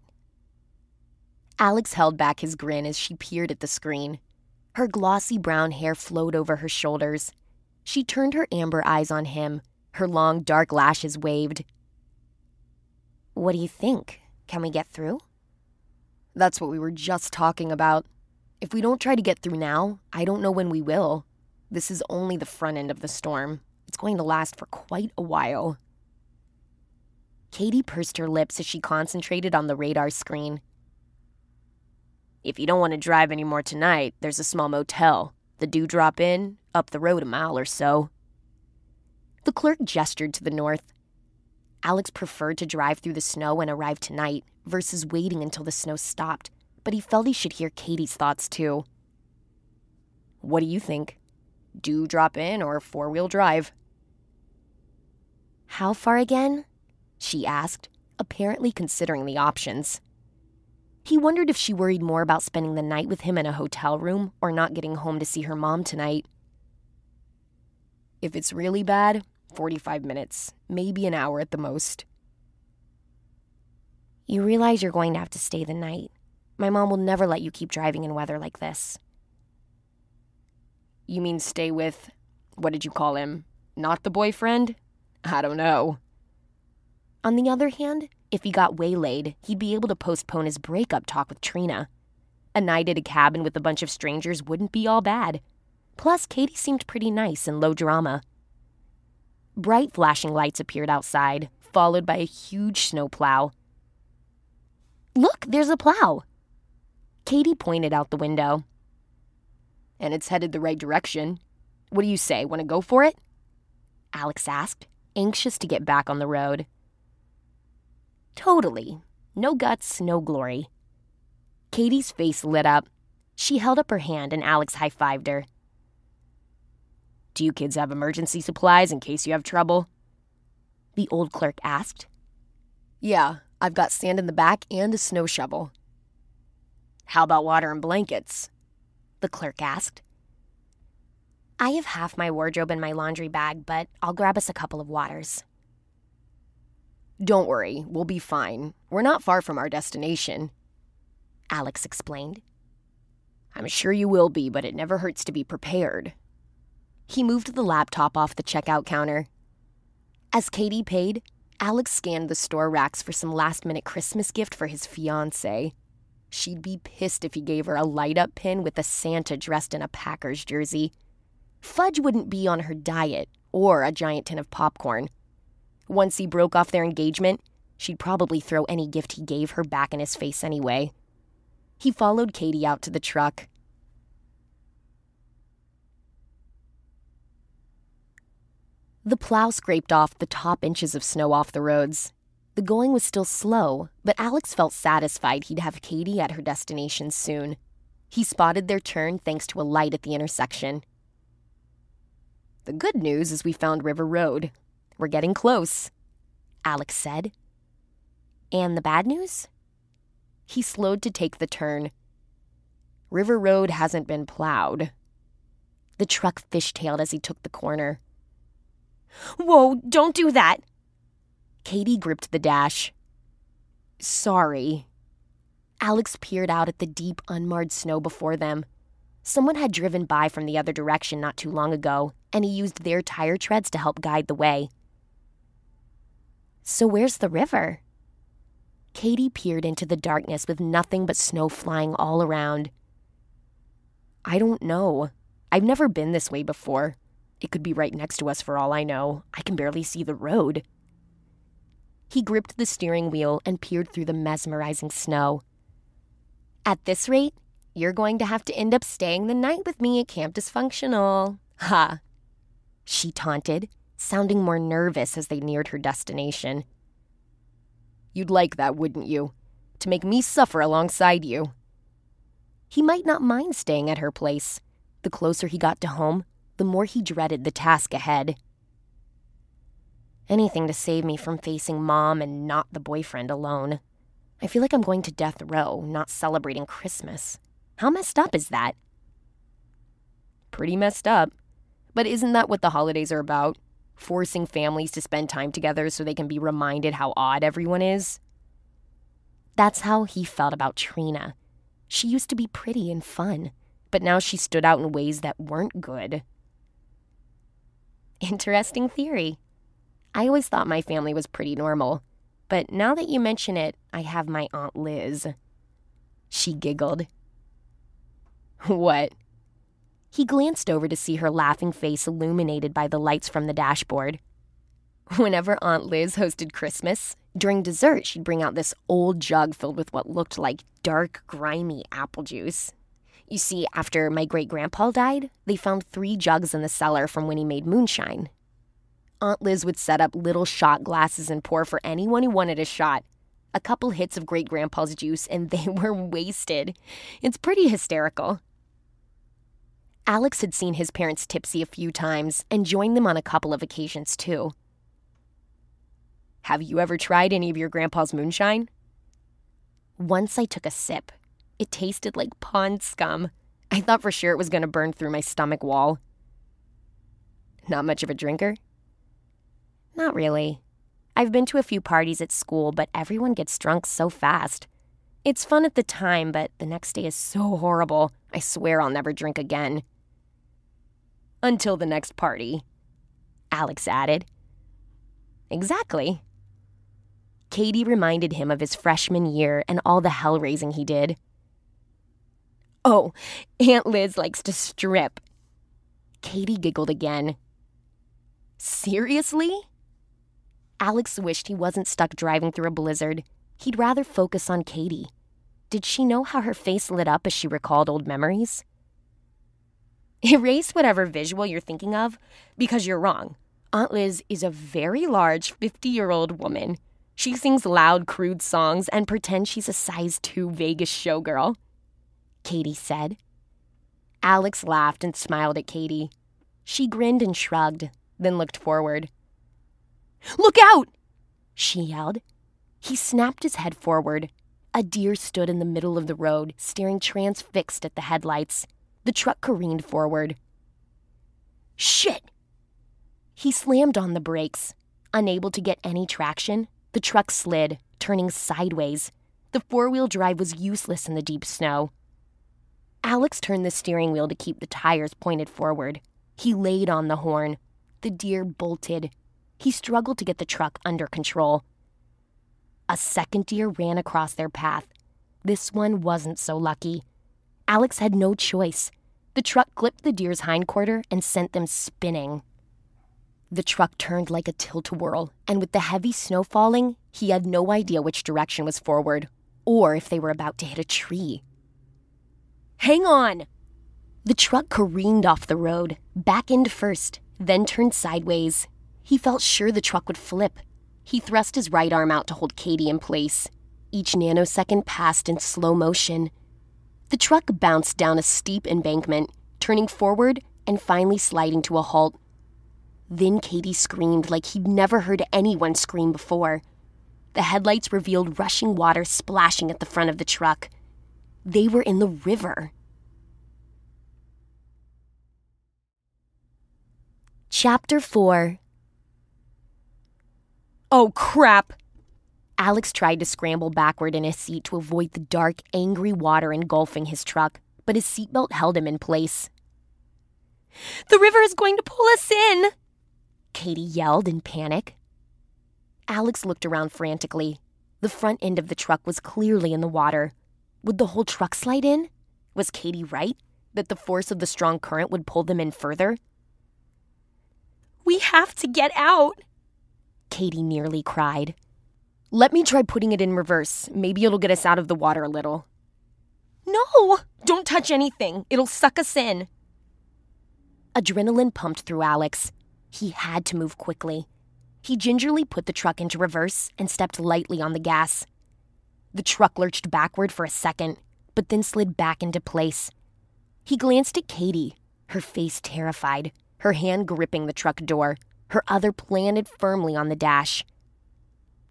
Alex held back his grin as she peered at the screen. Her glossy brown hair flowed over her shoulders. She turned her amber eyes on him. Her long, dark lashes waved. What do you think? Can we get through? That's what we were just talking about. If we don't try to get through now, I don't know when we will. This is only the front end of the storm. It's going to last for quite a while. Katie pursed her lips as she concentrated on the radar screen. If you don't want to drive anymore tonight, there's a small motel. The Dewdrop Inn, up the road a mile or so. The clerk gestured to the north. Alex preferred to drive through the snow and arrive tonight versus waiting until the snow stopped, but he felt he should hear Katie's thoughts too. What do you think? Dewdrop Inn or four wheel drive? How far again? she asked, apparently considering the options. He wondered if she worried more about spending the night with him in a hotel room or not getting home to see her mom tonight. If it's really bad, 45 minutes, maybe an hour at the most. You realize you're going to have to stay the night. My mom will never let you keep driving in weather like this. You mean stay with, what did you call him? Not the boyfriend? I don't know. On the other hand, if he got waylaid, he'd be able to postpone his breakup talk with Trina. A night at a cabin with a bunch of strangers wouldn't be all bad. Plus, Katie seemed pretty nice and low drama. Bright flashing lights appeared outside, followed by a huge snowplow. Look, there's a plow. Katie pointed out the window. And it's headed the right direction. What do you say? Want to go for it? Alex asked, anxious to get back on the road. Totally. No guts, no glory. Katie's face lit up. She held up her hand and Alex high fived her. Do you kids have emergency supplies in case you have trouble? The old clerk asked. Yeah, I've got sand in the back and a snow shovel. How about water and blankets? The clerk asked. I have half my wardrobe in my laundry bag, but I'll grab us a couple of waters. Don't worry, we'll be fine. We're not far from our destination. Alex explained. I'm sure you will be, but it never hurts to be prepared. He moved the laptop off the checkout counter. As Katie paid, Alex scanned the store racks for some last minute Christmas gift for his fiance. She'd be pissed if he gave her a light up pin with a Santa dressed in a Packers jersey. Fudge wouldn't be on her diet, or a giant tin of popcorn. Once he broke off their engagement, she'd probably throw any gift he gave her back in his face anyway. He followed Katie out to the truck. The plow scraped off the top inches of snow off the roads. The going was still slow, but Alex felt satisfied he'd have Katie at her destination soon. He spotted their turn thanks to a light at the intersection. The good news is we found River Road. We're getting close, Alex said. And the bad news? He slowed to take the turn. River Road hasn't been plowed. The truck fishtailed as he took the corner. Whoa, don't do that! Katie gripped the dash. Sorry. Alex peered out at the deep, unmarred snow before them. Someone had driven by from the other direction not too long ago, and he used their tire treads to help guide the way. So, where's the river? Katie peered into the darkness with nothing but snow flying all around. I don't know. I've never been this way before. It could be right next to us for all I know. I can barely see the road. He gripped the steering wheel and peered through the mesmerizing snow. At this rate, you're going to have to end up staying the night with me at Camp Dysfunctional. Ha! She taunted, sounding more nervous as they neared her destination. You'd like that, wouldn't you? To make me suffer alongside you. He might not mind staying at her place. The closer he got to home, the more he dreaded the task ahead. Anything to save me from facing mom and not the boyfriend alone. I feel like I'm going to death row, not celebrating Christmas. How messed up is that? Pretty messed up. But isn't that what the holidays are about? Forcing families to spend time together so they can be reminded how odd everyone is? That's how he felt about Trina. She used to be pretty and fun, but now she stood out in ways that weren't good. Interesting theory. I always thought my family was pretty normal, but now that you mention it, I have my Aunt Liz. She giggled. What? He glanced over to see her laughing face illuminated by the lights from the dashboard. Whenever Aunt Liz hosted Christmas, during dessert, she'd bring out this old jug filled with what looked like dark, grimy apple juice. You see, after my great grandpa died, they found three jugs in the cellar from when he made moonshine. Aunt Liz would set up little shot glasses and pour for anyone who wanted a shot. A couple hits of great grandpa's juice, and they were wasted. It's pretty hysterical. Alex had seen his parents tipsy a few times and joined them on a couple of occasions, too. Have you ever tried any of your grandpa's moonshine? Once I took a sip. It tasted like pond scum. I thought for sure it was going to burn through my stomach wall. Not much of a drinker? Not really. I've been to a few parties at school, but everyone gets drunk so fast. It's fun at the time, but the next day is so horrible. I swear I'll never drink again. Until the next party, Alex added. Exactly. Katie reminded him of his freshman year and all the hell raising he did. Oh, Aunt Liz likes to strip. Katie giggled again. Seriously? Alex wished he wasn't stuck driving through a blizzard. He'd rather focus on Katie. Did she know how her face lit up as she recalled old memories? Erase whatever visual you're thinking of, because you're wrong. Aunt Liz is a very large 50 year old woman. She sings loud, crude songs and pretends she's a size 2 Vegas showgirl. Katie said. Alex laughed and smiled at Katie. She grinned and shrugged, then looked forward. Look out! She yelled. He snapped his head forward. A deer stood in the middle of the road, staring transfixed at the headlights. The truck careened forward. Shit! He slammed on the brakes. Unable to get any traction, the truck slid, turning sideways. The four wheel drive was useless in the deep snow. Alex turned the steering wheel to keep the tires pointed forward. He laid on the horn. The deer bolted. He struggled to get the truck under control. A second deer ran across their path. This one wasn't so lucky. Alex had no choice. The truck clipped the deer's hindquarter and sent them spinning. The truck turned like a tilt-a-whirl, and with the heavy snow falling, he had no idea which direction was forward, or if they were about to hit a tree. Hang on! The truck careened off the road, back end first, then turned sideways. He felt sure the truck would flip. He thrust his right arm out to hold Katie in place. Each nanosecond passed in slow motion. The truck bounced down a steep embankment, turning forward and finally sliding to a halt. Then Katie screamed like he'd never heard anyone scream before. The headlights revealed rushing water splashing at the front of the truck. They were in the river. Chapter 4 Oh, crap! Alex tried to scramble backward in his seat to avoid the dark, angry water engulfing his truck, but his seatbelt held him in place. The river is going to pull us in! Katie yelled in panic. Alex looked around frantically. The front end of the truck was clearly in the water. Would the whole truck slide in? Was Katie right that the force of the strong current would pull them in further? We have to get out, Katie nearly cried. Let me try putting it in reverse. Maybe it'll get us out of the water a little. No! Don't touch anything. It'll suck us in. Adrenaline pumped through Alex. He had to move quickly. He gingerly put the truck into reverse and stepped lightly on the gas. The truck lurched backward for a second, but then slid back into place. He glanced at Katie, her face terrified, her hand gripping the truck door, her other planted firmly on the dash.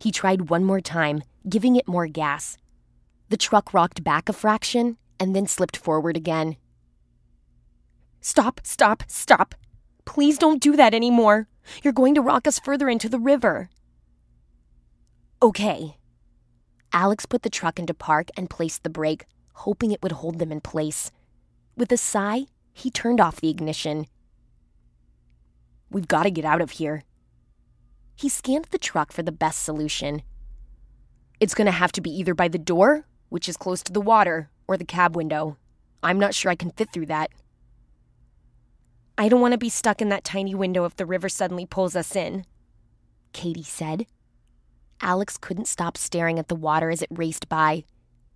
He tried one more time, giving it more gas. The truck rocked back a fraction and then slipped forward again. Stop, stop, stop. Please don't do that anymore. You're going to rock us further into the river. Okay. Alex put the truck into park and placed the brake, hoping it would hold them in place. With a sigh, he turned off the ignition. We've got to get out of here. He scanned the truck for the best solution. It's going to have to be either by the door, which is close to the water, or the cab window. I'm not sure I can fit through that. I don't want to be stuck in that tiny window if the river suddenly pulls us in, Katie said. Alex couldn't stop staring at the water as it raced by.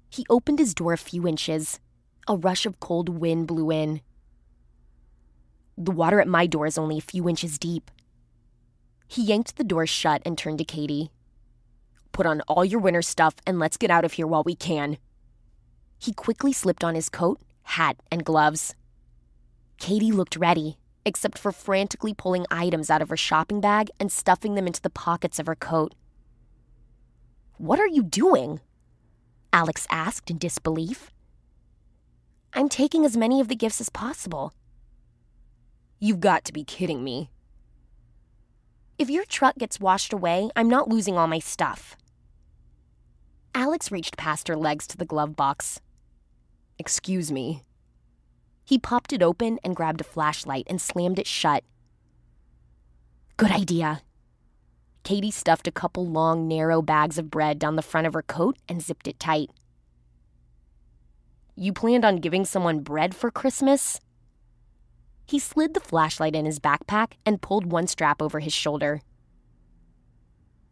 He opened his door a few inches. A rush of cold wind blew in. The water at my door is only a few inches deep. He yanked the door shut and turned to Katie. Put on all your winter stuff and let's get out of here while we can. He quickly slipped on his coat, hat, and gloves. Katie looked ready, except for frantically pulling items out of her shopping bag and stuffing them into the pockets of her coat. What are you doing? Alex asked in disbelief. I'm taking as many of the gifts as possible. You've got to be kidding me. If your truck gets washed away, I'm not losing all my stuff. Alex reached past her legs to the glove box. Excuse me, he popped it open and grabbed a flashlight and slammed it shut. Good idea. Katie stuffed a couple long, narrow bags of bread down the front of her coat and zipped it tight. You planned on giving someone bread for Christmas? He slid the flashlight in his backpack and pulled one strap over his shoulder.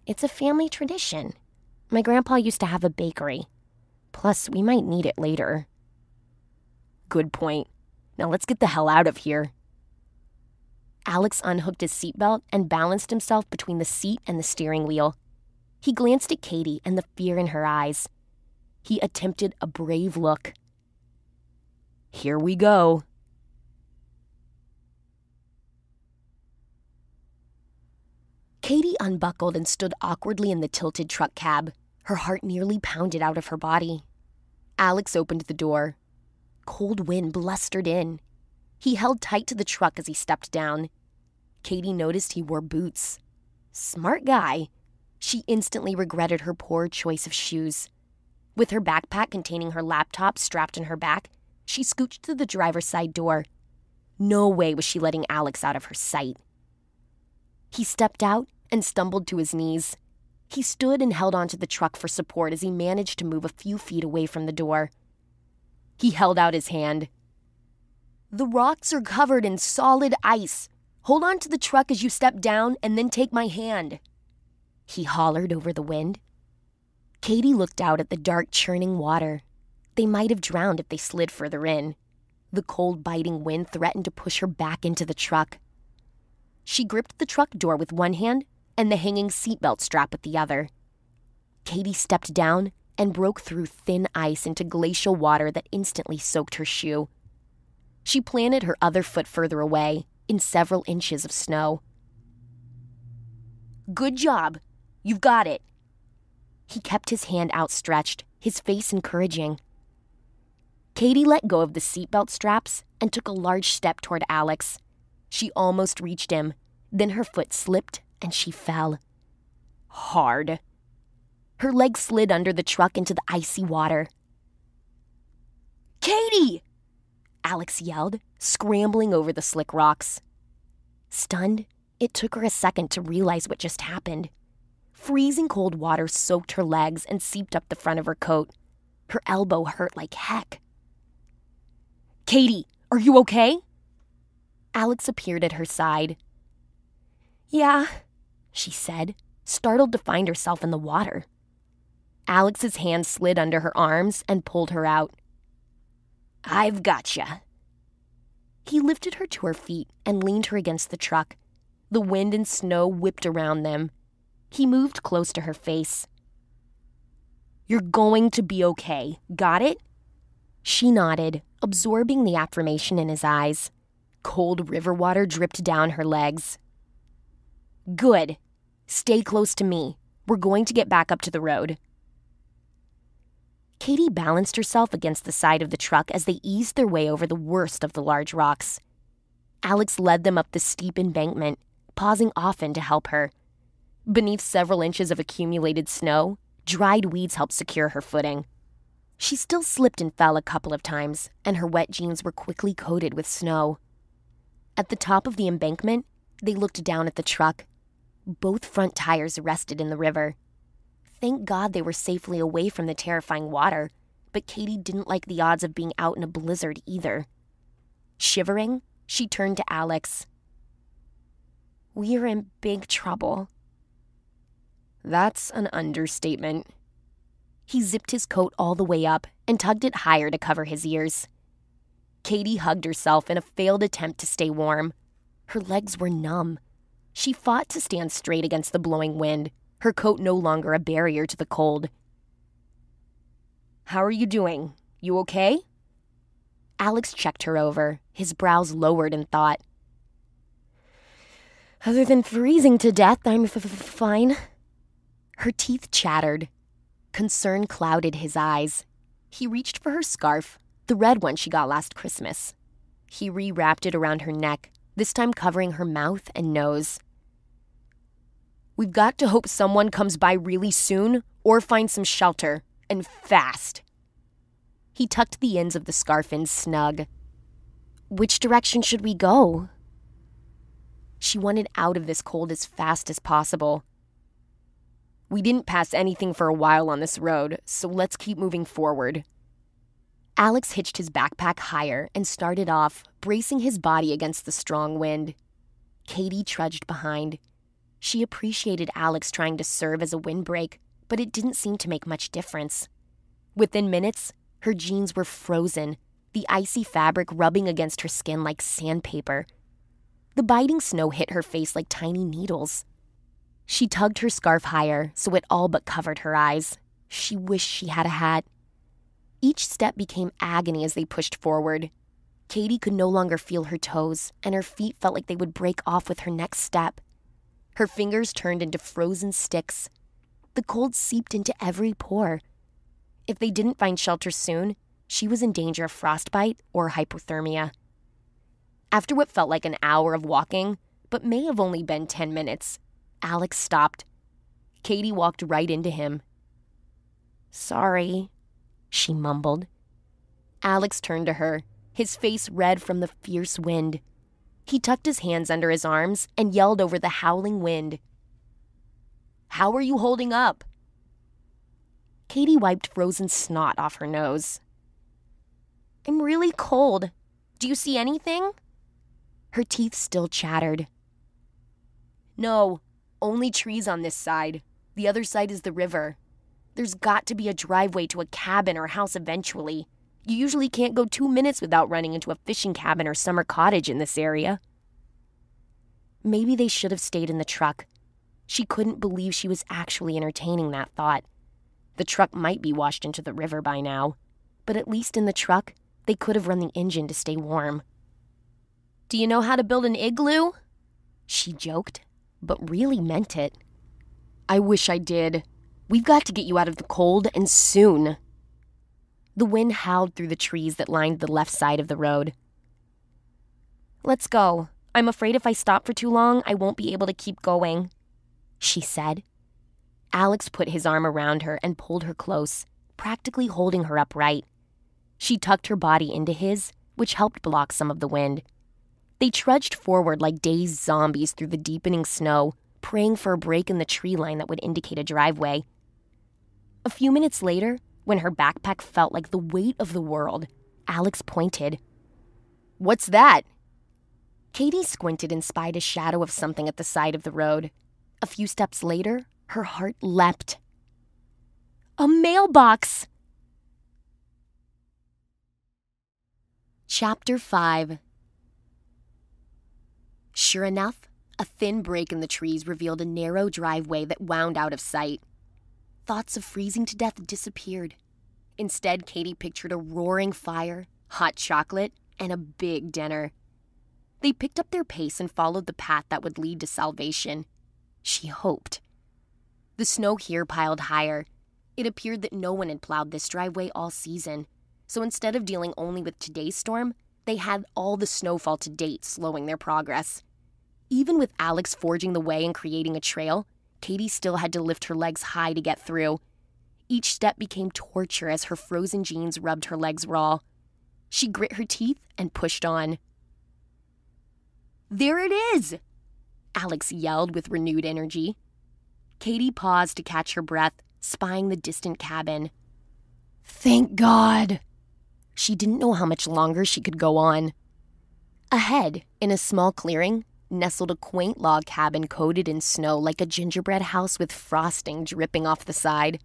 It's a family tradition. My grandpa used to have a bakery. Plus, we might need it later. Good point. Now let's get the hell out of here. Alex unhooked his seatbelt and balanced himself between the seat and the steering wheel. He glanced at Katie and the fear in her eyes. He attempted a brave look. Here we go. Katie unbuckled and stood awkwardly in the tilted truck cab. Her heart nearly pounded out of her body. Alex opened the door. Cold wind blustered in. He held tight to the truck as he stepped down. Katie noticed he wore boots. Smart guy. She instantly regretted her poor choice of shoes. With her backpack containing her laptop strapped in her back, she scooched to the driver's side door. No way was she letting Alex out of her sight. He stepped out and stumbled to his knees. He stood and held onto the truck for support as he managed to move a few feet away from the door. He held out his hand. The rocks are covered in solid ice. Hold on to the truck as you step down and then take my hand. He hollered over the wind. Katie looked out at the dark, churning water. They might have drowned if they slid further in. The cold, biting wind threatened to push her back into the truck. She gripped the truck door with one hand and the hanging seatbelt strap with the other. Katie stepped down and broke through thin ice into glacial water that instantly soaked her shoe. She planted her other foot further away, in several inches of snow. Good job. You've got it. He kept his hand outstretched, his face encouraging. Katie let go of the seatbelt straps and took a large step toward Alex. She almost reached him, then her foot slipped and she fell. Hard. Her leg slid under the truck into the icy water. Katie! Alex yelled, scrambling over the slick rocks. Stunned, it took her a second to realize what just happened. Freezing cold water soaked her legs and seeped up the front of her coat. Her elbow hurt like heck. Katie, are you okay? Alex appeared at her side. Yeah, she said, startled to find herself in the water. Alex's hand slid under her arms and pulled her out. I've gotcha. He lifted her to her feet and leaned her against the truck. The wind and snow whipped around them. He moved close to her face. You're going to be okay. Got it? She nodded, absorbing the affirmation in his eyes. Cold river water dripped down her legs. Good. Stay close to me. We're going to get back up to the road. Katie balanced herself against the side of the truck as they eased their way over the worst of the large rocks. Alex led them up the steep embankment, pausing often to help her. Beneath several inches of accumulated snow, dried weeds helped secure her footing. She still slipped and fell a couple of times, and her wet jeans were quickly coated with snow. At the top of the embankment, they looked down at the truck. Both front tires rested in the river. Thank God they were safely away from the terrifying water, but Katie didn't like the odds of being out in a blizzard either. Shivering, she turned to Alex. We're in big trouble. That's an understatement. He zipped his coat all the way up and tugged it higher to cover his ears. Katie hugged herself in a failed attempt to stay warm. Her legs were numb. She fought to stand straight against the blowing wind, her coat no longer a barrier to the cold. How are you doing? You okay? Alex checked her over, his brows lowered in thought. Other than freezing to death, I'm f- f- fine. Her teeth chattered. Concern clouded his eyes. He reached for her scarf, the red one she got last Christmas. He rewrapped it around her neck, this time covering her mouth and nose. We've got to hope someone comes by really soon or find some shelter, and fast. He tucked the ends of the scarf in snug. Which direction should we go? She wanted out of this cold as fast as possible. We didn't pass anything for a while on this road, so let's keep moving forward. Alex hitched his backpack higher and started off, bracing his body against the strong wind. Katie trudged behind. She appreciated Alex trying to serve as a windbreak, but it didn't seem to make much difference. Within minutes, her jeans were frozen, the icy fabric rubbing against her skin like sandpaper. The biting snow hit her face like tiny needles. She tugged her scarf higher so it all but covered her eyes. She wished she had a hat. Each step became agony as they pushed forward. Katie could no longer feel her toes, and her feet felt like they would break off with her next step. Her fingers turned into frozen sticks. The cold seeped into every pore. If they didn't find shelter soon, she was in danger of frostbite or hypothermia. After what felt like an hour of walking, but may have only been 10 minutes, Alex stopped. Katie walked right into him. Sorry, she mumbled. Alex turned to her, his face red from the fierce wind. He tucked his hands under his arms and yelled over the howling wind. How are you holding up? Katie wiped frozen snot off her nose. I'm really cold. Do you see anything? Her teeth still chattered. No, only trees on this side. The other side is the river. There's got to be a driveway to a cabin or house eventually. You usually can't go two minutes without running into a fishing cabin or summer cottage in this area. Maybe they should have stayed in the truck. She couldn't believe she was actually entertaining that thought. The truck might be washed into the river by now, but at least in the truck, they could have run the engine to stay warm. Do you know how to build an igloo? She joked, but really meant it. I wish I did. We've got to get you out of the cold, and soon. The wind howled through the trees that lined the left side of the road. Let's go. I'm afraid if I stop for too long, I won't be able to keep going, she said. Alex put his arm around her and pulled her close, practically holding her upright. She tucked her body into his, which helped block some of the wind. They trudged forward like dazed zombies through the deepening snow, praying for a break in the tree line that would indicate a driveway. A few minutes later, when her backpack felt like the weight of the world, Alex pointed. What's that? Katie squinted and spied a shadow of something at the side of the road. A few steps later, her heart leapt. A mailbox! Chapter 5 Sure enough, a thin break in the trees revealed a narrow driveway that wound out of sight. Thoughts of freezing to death disappeared. Instead, Katie pictured a roaring fire, hot chocolate, and a big dinner. They picked up their pace and followed the path that would lead to salvation. She hoped. The snow here piled higher. It appeared that no one had plowed this driveway all season. So instead of dealing only with today's storm, they had all the snowfall to date slowing their progress. Even with Alex forging the way and creating a trail, Katie still had to lift her legs high to get through. Each step became torture as her frozen jeans rubbed her legs raw. She grit her teeth and pushed on. There it is! Alex yelled with renewed energy. Katie paused to catch her breath, spying the distant cabin. Thank God! She didn't know how much longer she could go on. Ahead, in a small clearing, nestled a quaint log cabin coated in snow like a gingerbread house with frosting dripping off the side.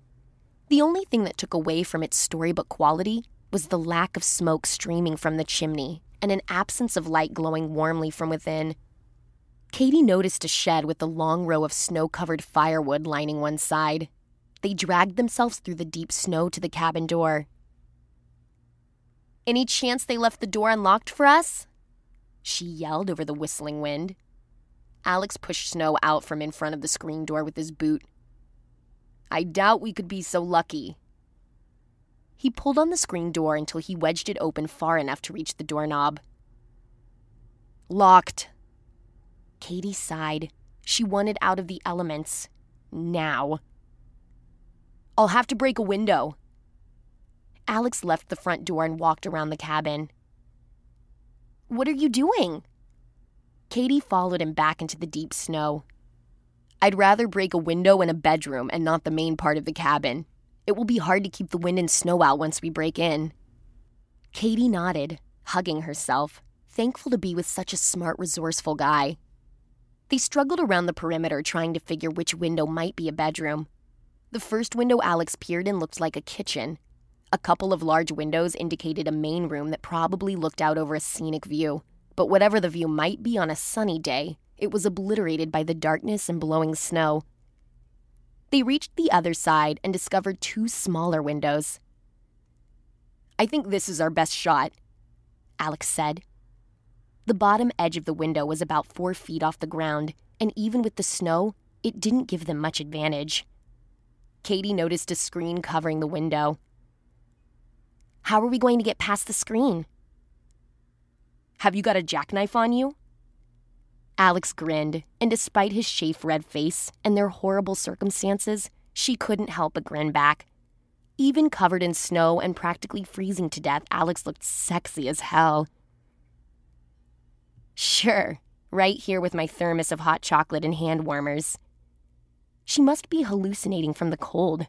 The only thing that took away from its storybook quality was the lack of smoke streaming from the chimney and an absence of light glowing warmly from within. Katie noticed a shed with a long row of snow covered firewood lining one side. They dragged themselves through the deep snow to the cabin door. Any chance they left the door unlocked for us? She yelled over the whistling wind. Alex pushed snow out from in front of the screen door with his boot. I doubt we could be so lucky, he pulled on the screen door until he wedged it open far enough to reach the doorknob. Locked. Katie sighed. She wanted out of the elements. Now. I'll have to break a window. Alex left the front door and walked around the cabin. What are you doing? Katie followed him back into the deep snow. I'd rather break a window in a bedroom and not the main part of the cabin. It will be hard to keep the wind and snow out once we break in. Katie nodded, hugging herself, thankful to be with such a smart, resourceful guy. They struggled around the perimeter trying to figure which window might be a bedroom. The first window Alex peered in looked like a kitchen. A couple of large windows indicated a main room that probably looked out over a scenic view. But whatever the view might be on a sunny day, it was obliterated by the darkness and blowing snow. They reached the other side and discovered two smaller windows. I think this is our best shot, Alex said. The bottom edge of the window was about four feet off the ground, and even with the snow, it didn't give them much advantage. Katie noticed a screen covering the window. How are we going to get past the screen? Have you got a jackknife on you? Alex grinned, and despite his chafe red face and their horrible circumstances, she couldn't help but grin back. Even covered in snow and practically freezing to death, Alex looked sexy as hell. Sure, right here with my thermos of hot chocolate and hand warmers. She must be hallucinating from the cold.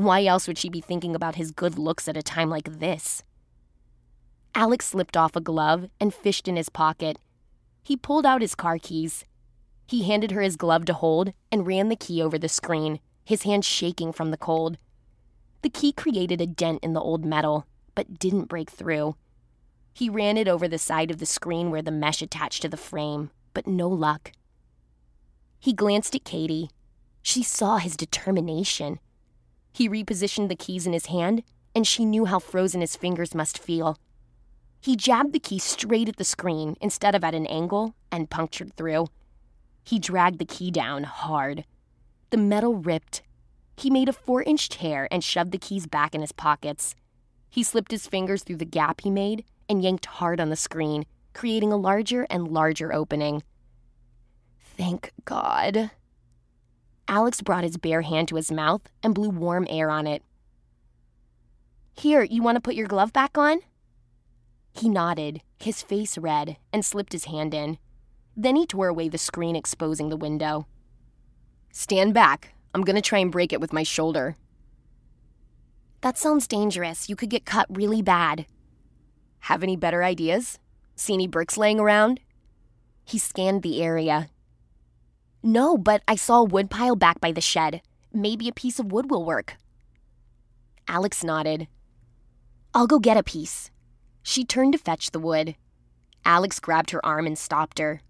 Why else would she be thinking about his good looks at a time like this? Alex slipped off a glove and fished in his pocket he pulled out his car keys. He handed her his glove to hold and ran the key over the screen, his hand shaking from the cold. The key created a dent in the old metal, but didn't break through. He ran it over the side of the screen where the mesh attached to the frame, but no luck. He glanced at Katie. She saw his determination. He repositioned the keys in his hand, and she knew how frozen his fingers must feel. He jabbed the key straight at the screen instead of at an angle and punctured through. He dragged the key down hard. The metal ripped. He made a four inch tear and shoved the keys back in his pockets. He slipped his fingers through the gap he made and yanked hard on the screen, creating a larger and larger opening. Thank God. Alex brought his bare hand to his mouth and blew warm air on it. Here, you want to put your glove back on? He nodded, his face red, and slipped his hand in. Then he tore away the screen, exposing the window. Stand back. I'm gonna try and break it with my shoulder. That sounds dangerous. You could get cut really bad. Have any better ideas? See any bricks laying around? He scanned the area. No, but I saw a woodpile back by the shed. Maybe a piece of wood will work. Alex nodded. I'll go get a piece. She turned to fetch the wood. Alex grabbed her arm and stopped her.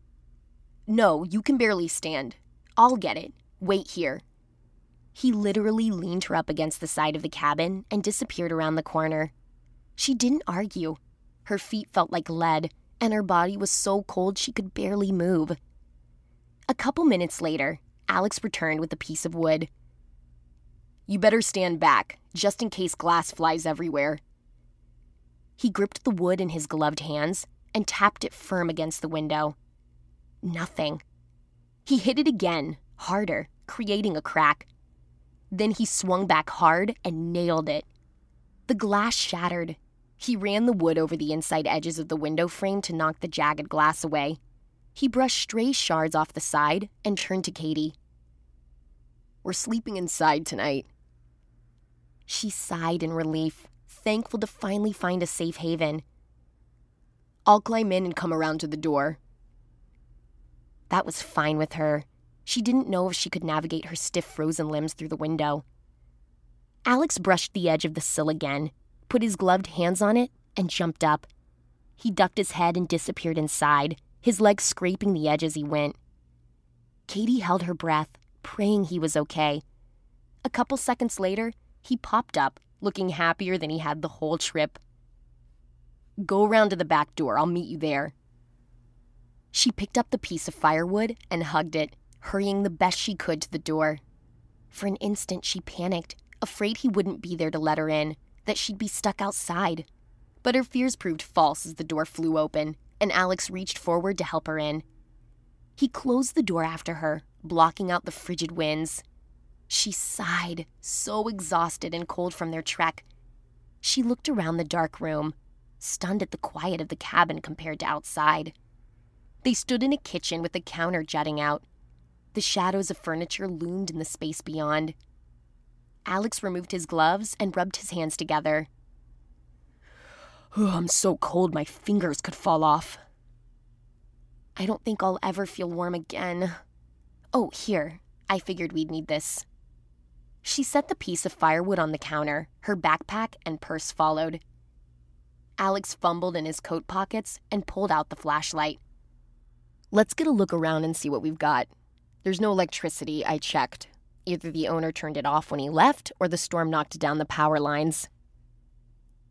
No, you can barely stand. I'll get it. Wait here. He literally leaned her up against the side of the cabin and disappeared around the corner. She didn't argue. Her feet felt like lead, and her body was so cold she could barely move. A couple minutes later, Alex returned with a piece of wood. You better stand back, just in case glass flies everywhere. He gripped the wood in his gloved hands and tapped it firm against the window. Nothing. He hit it again, harder, creating a crack. Then he swung back hard and nailed it. The glass shattered. He ran the wood over the inside edges of the window frame to knock the jagged glass away. He brushed stray shards off the side and turned to Katie. We're sleeping inside tonight. She sighed in relief, thankful to finally find a safe haven. I'll climb in and come around to the door. That was fine with her. She didn't know if she could navigate her stiff, frozen limbs through the window. Alex brushed the edge of the sill again, put his gloved hands on it, and jumped up. He ducked his head and disappeared inside, his legs scraping the edge as he went. Katie held her breath, praying he was okay. A couple seconds later, he popped up, looking happier than he had the whole trip. Go around to the back door. I'll meet you there. She picked up the piece of firewood and hugged it, hurrying the best she could to the door. For an instant, she panicked, afraid he wouldn't be there to let her in, that she'd be stuck outside. But her fears proved false as the door flew open, and Alex reached forward to help her in. He closed the door after her, blocking out the frigid winds. She sighed, so exhausted and cold from their trek. She looked around the dark room, stunned at the quiet of the cabin compared to outside. They stood in a kitchen with a counter jutting out. The shadows of furniture loomed in the space beyond. Alex removed his gloves and rubbed his hands together. Oh, I'm so cold my fingers could fall off. I don't think I'll ever feel warm again. Oh, here. I figured we'd need this. She set the piece of firewood on the counter. Her backpack and purse followed. Alex fumbled in his coat pockets and pulled out the flashlight. Let's get a look around and see what we've got. There's no electricity, I checked. Either the owner turned it off when he left, or the storm knocked down the power lines.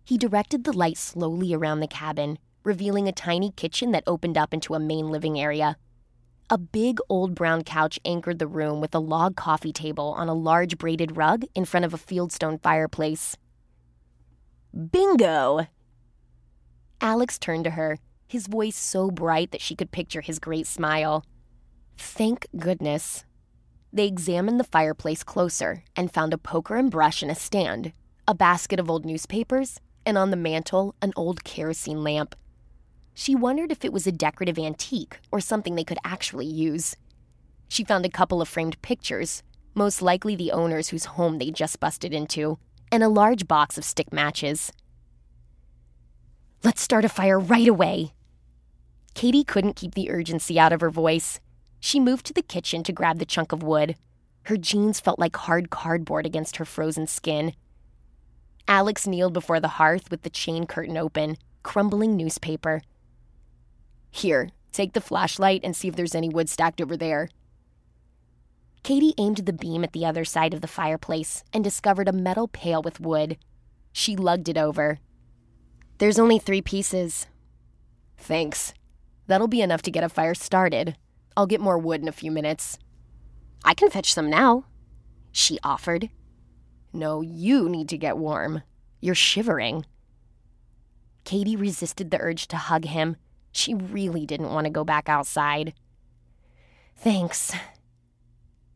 He directed the light slowly around the cabin, revealing a tiny kitchen that opened up into a main living area. A big old brown couch anchored the room with a log coffee table on a large braided rug in front of a fieldstone fireplace. Bingo! Alex turned to her, his voice so bright that she could picture his great smile. Thank goodness. They examined the fireplace closer and found a poker and brush in a stand, a basket of old newspapers, and on the mantel, an old kerosene lamp. She wondered if it was a decorative antique or something they could actually use. She found a couple of framed pictures, most likely the owners whose home they just busted into, and a large box of stick matches. Let's start a fire right away. Katie couldn't keep the urgency out of her voice. She moved to the kitchen to grab the chunk of wood. Her jeans felt like hard cardboard against her frozen skin. Alex kneeled before the hearth with the chain curtain open, crumbling newspaper. Here, take the flashlight and see if there's any wood stacked over there. Katie aimed the beam at the other side of the fireplace and discovered a metal pail with wood. She lugged it over. There's only three pieces. Thanks. That'll be enough to get a fire started. I'll get more wood in a few minutes. I can fetch some now. she offered. No, you need to get warm. You're shivering. Katie resisted the urge to hug him. She really didn't want to go back outside. Thanks.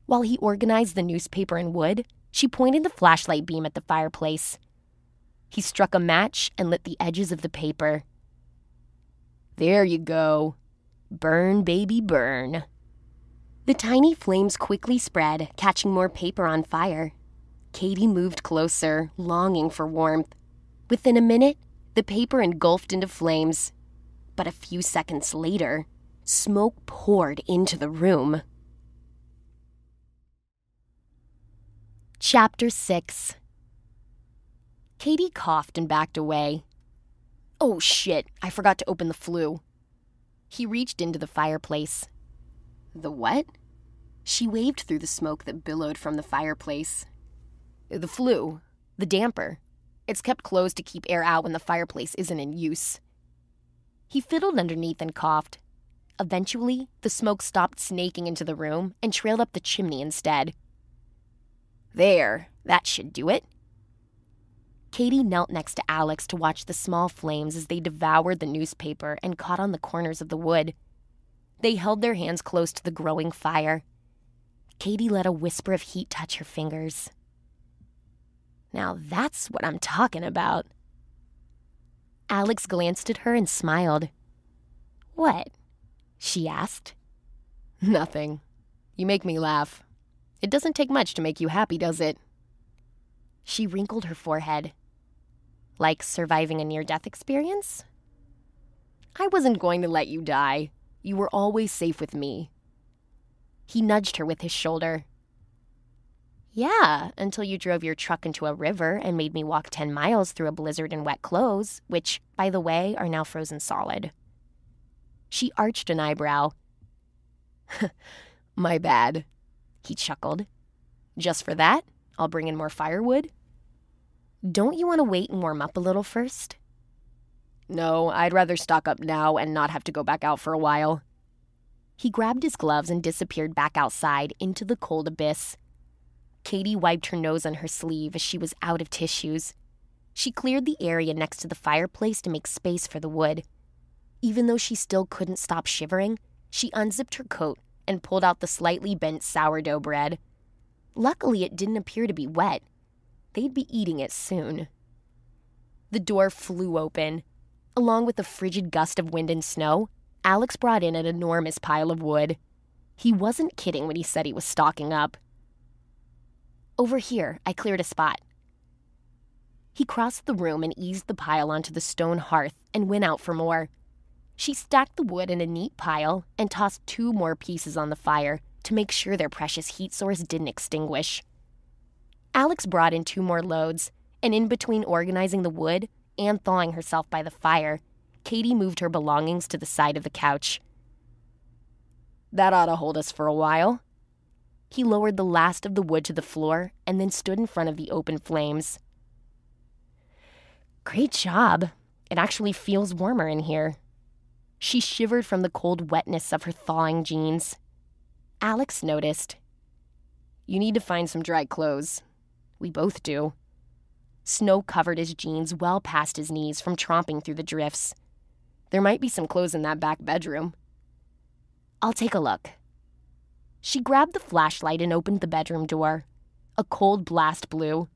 While he organized the newspaper and wood, she pointed the flashlight beam at the fireplace. He struck a match and lit the edges of the paper. There you go. Burn, baby, burn. The tiny flames quickly spread, catching more paper on fire. Katie moved closer, longing for warmth. Within a minute, the paper engulfed into flames. But a few seconds later, smoke poured into the room. Chapter 6 Katie coughed and backed away. Oh shit, I forgot to open the flue. He reached into the fireplace. The what? She waved through the smoke that billowed from the fireplace. The flue. The damper. It's kept closed to keep air out when the fireplace isn't in use. He fiddled underneath and coughed. Eventually, the smoke stopped snaking into the room and trailed up the chimney instead. There, that should do it. Katie knelt next to Alex to watch the small flames as they devoured the newspaper and caught on the corners of the wood. They held their hands close to the growing fire. Katie let a whisper of heat touch her fingers. Now that's what I'm talking about. Alex glanced at her and smiled. What? she asked. Nothing. You make me laugh. It doesn't take much to make you happy, does it? She wrinkled her forehead. Like surviving a near death experience? I wasn't going to let you die. You were always safe with me. He nudged her with his shoulder. Yeah, until you drove your truck into a river and made me walk 10 miles through a blizzard in wet clothes, which, by the way, are now frozen solid. She arched an eyebrow. My bad, he chuckled. Just for that, I'll bring in more firewood. Don't you want to wait and warm up a little first? No, I'd rather stock up now and not have to go back out for a while. He grabbed his gloves and disappeared back outside into the cold abyss. Katie wiped her nose on her sleeve as she was out of tissues. She cleared the area next to the fireplace to make space for the wood. Even though she still couldn't stop shivering, she unzipped her coat and pulled out the slightly bent sourdough bread. Luckily, it didn't appear to be wet. They'd be eating it soon. The door flew open. Along with a frigid gust of wind and snow, Alex brought in an enormous pile of wood. He wasn't kidding when he said he was stocking up. Over here, I cleared a spot. He crossed the room and eased the pile onto the stone hearth and went out for more. She stacked the wood in a neat pile and tossed two more pieces on the fire to make sure their precious heat source didn't extinguish. Alex brought in two more loads, and in between organizing the wood and thawing herself by the fire, Katie moved her belongings to the side of the couch. That ought to hold us for a while. He lowered the last of the wood to the floor and then stood in front of the open flames. Great job. It actually feels warmer in here. She shivered from the cold wetness of her thawing jeans. Alex noticed. You need to find some dry clothes. We both do. Snow covered his jeans well past his knees from tromping through the drifts. There might be some clothes in that back bedroom. I'll take a look. She grabbed the flashlight and opened the bedroom door. A cold blast blew.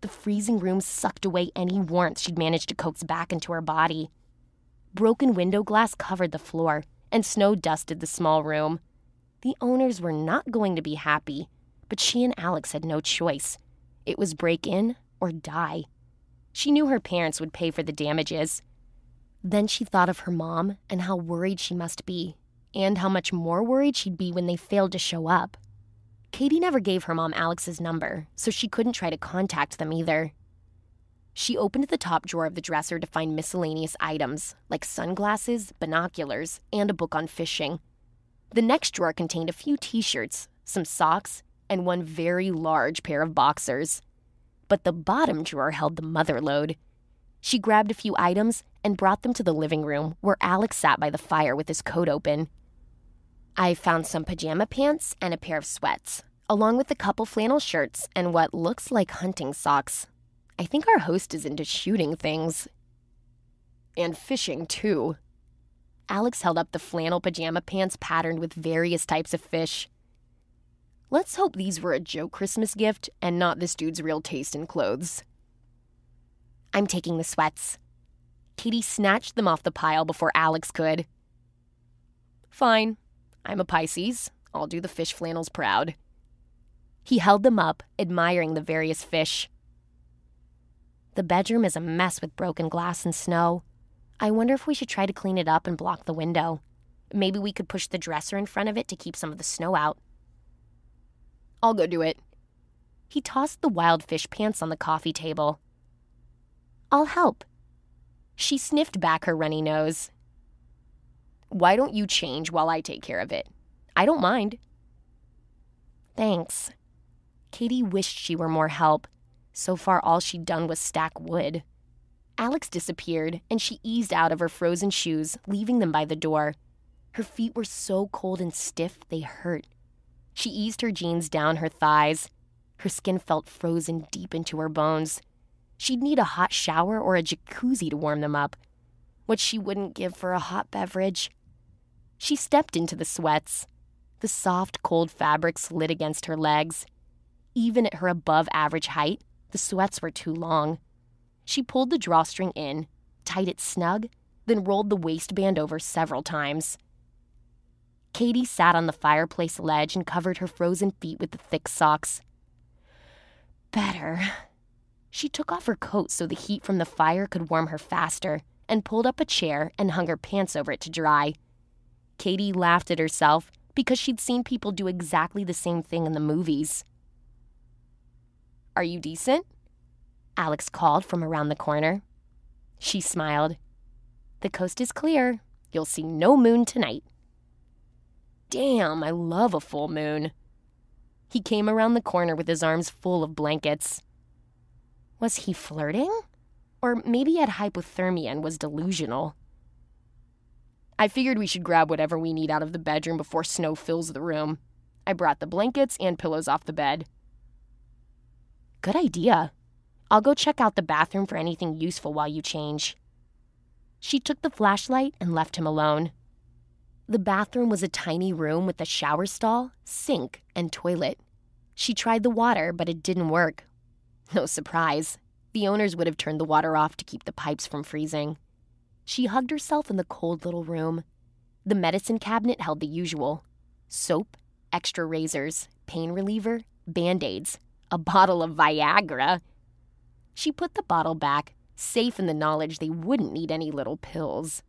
The freezing room sucked away any warmth she'd managed to coax back into her body. Broken window glass covered the floor, and snow dusted the small room. The owners were not going to be happy, but she and Alex had no choice. It was break in or die. She knew her parents would pay for the damages. Then she thought of her mom and how worried she must be, and how much more worried she'd be when they failed to show up. Katie never gave her mom Alex's number, so she couldn't try to contact them either. She opened the top drawer of the dresser to find miscellaneous items, like sunglasses, binoculars, and a book on fishing. The next drawer contained a few t shirts, some socks, and one very large pair of boxers. But the bottom drawer held the mother lode. She grabbed a few items and brought them to the living room where Alex sat by the fire with his coat open. I found some pajama pants and a pair of sweats. along with a couple flannel shirts and what looks like hunting socks. I think our host is into shooting things. And fishing, too. Alex held up the flannel pajama pants patterned with various types of fish. Let's hope these were a joke Christmas gift and not this dude's real taste in clothes. I'm taking the sweats. Katie snatched them off the pile before Alex could. Fine. I'm a Pisces. I'll do the fish flannels proud. He held them up, admiring the various fish. The bedroom is a mess with broken glass and snow. I wonder if we should try to clean it up and block the window. Maybe we could push the dresser in front of it to keep some of the snow out. I'll go do it. He tossed the wild fish pants on the coffee table. I'll help. She sniffed back her runny nose. Why don't you change while I take care of it? I don't mind. Thanks. Katie wished she were more help. So far, all she'd done was stack wood. Alex disappeared, and she eased out of her frozen shoes, leaving them by the door. Her feet were so cold and stiff they hurt. She eased her jeans down her thighs. Her skin felt frozen deep into her bones. She'd need a hot shower or a jacuzzi to warm them up. What she wouldn't give for a hot beverage. She stepped into the sweats. The soft, cold fabric slid against her legs. Even at her above average height, the sweats were too long. She pulled the drawstring in, tied it snug, then rolled the waistband over several times. Katie sat on the fireplace ledge and covered her frozen feet with the thick socks. Better. She took off her coat so the heat from the fire could warm her faster and pulled up a chair and hung her pants over it to dry. Katie laughed at herself because she'd seen people do exactly the same thing in the movies. Are you decent? Alex called from around the corner. She smiled. The coast is clear. You'll see no moon tonight. Damn, I love a full moon. He came around the corner with his arms full of blankets. Was he flirting? Or maybe he had hypothermia and was delusional. I figured we should grab whatever we need out of the bedroom before snow fills the room. I brought the blankets and pillows off the bed. Good idea. I'll go check out the bathroom for anything useful while you change. She took the flashlight and left him alone. The bathroom was a tiny room with a shower stall, sink, and toilet. She tried the water, but it didn't work. No surprise. The owners would have turned the water off to keep the pipes from freezing. She hugged herself in the cold little room. The medicine cabinet held the usual soap, extra razors, pain reliever, band aids, a bottle of Viagra, she put the bottle back, safe in the knowledge they wouldn't need any little pills.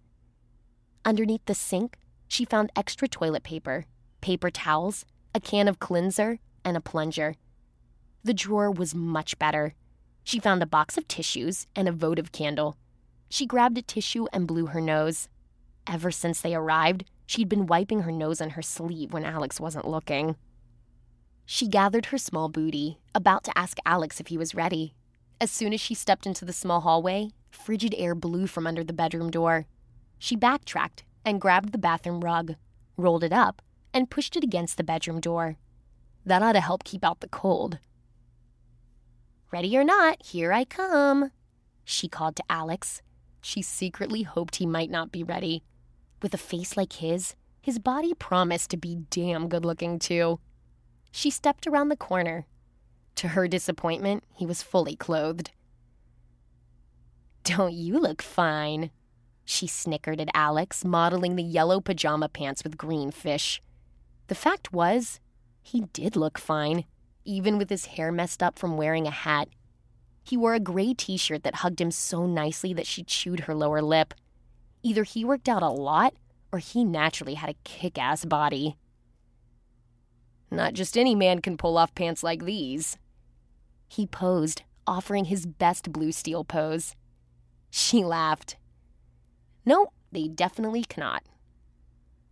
Underneath the sink, she found extra toilet paper, paper towels, a can of cleanser, and a plunger. The drawer was much better. She found a box of tissues and a votive candle. She grabbed a tissue and blew her nose. Ever since they arrived, she'd been wiping her nose on her sleeve when Alex wasn't looking. She gathered her small booty, about to ask Alex if he was ready, as soon as she stepped into the small hallway, frigid air blew from under the bedroom door. She backtracked and grabbed the bathroom rug, rolled it up, and pushed it against the bedroom door. That ought to help keep out the cold. Ready or not, here I come, she called to Alex. She secretly hoped he might not be ready. With a face like his, his body promised to be damn good looking, too. She stepped around the corner to her disappointment, he was fully clothed. Don't you look fine? She snickered at Alex, modeling the yellow pajama pants with green fish. The fact was, he did look fine, even with his hair messed up from wearing a hat. He wore a gray t shirt that hugged him so nicely that she chewed her lower lip. Either he worked out a lot, or he naturally had a kick ass body. Not just any man can pull off pants like these, he posed, offering his best blue steel pose. She laughed. No, they definitely cannot.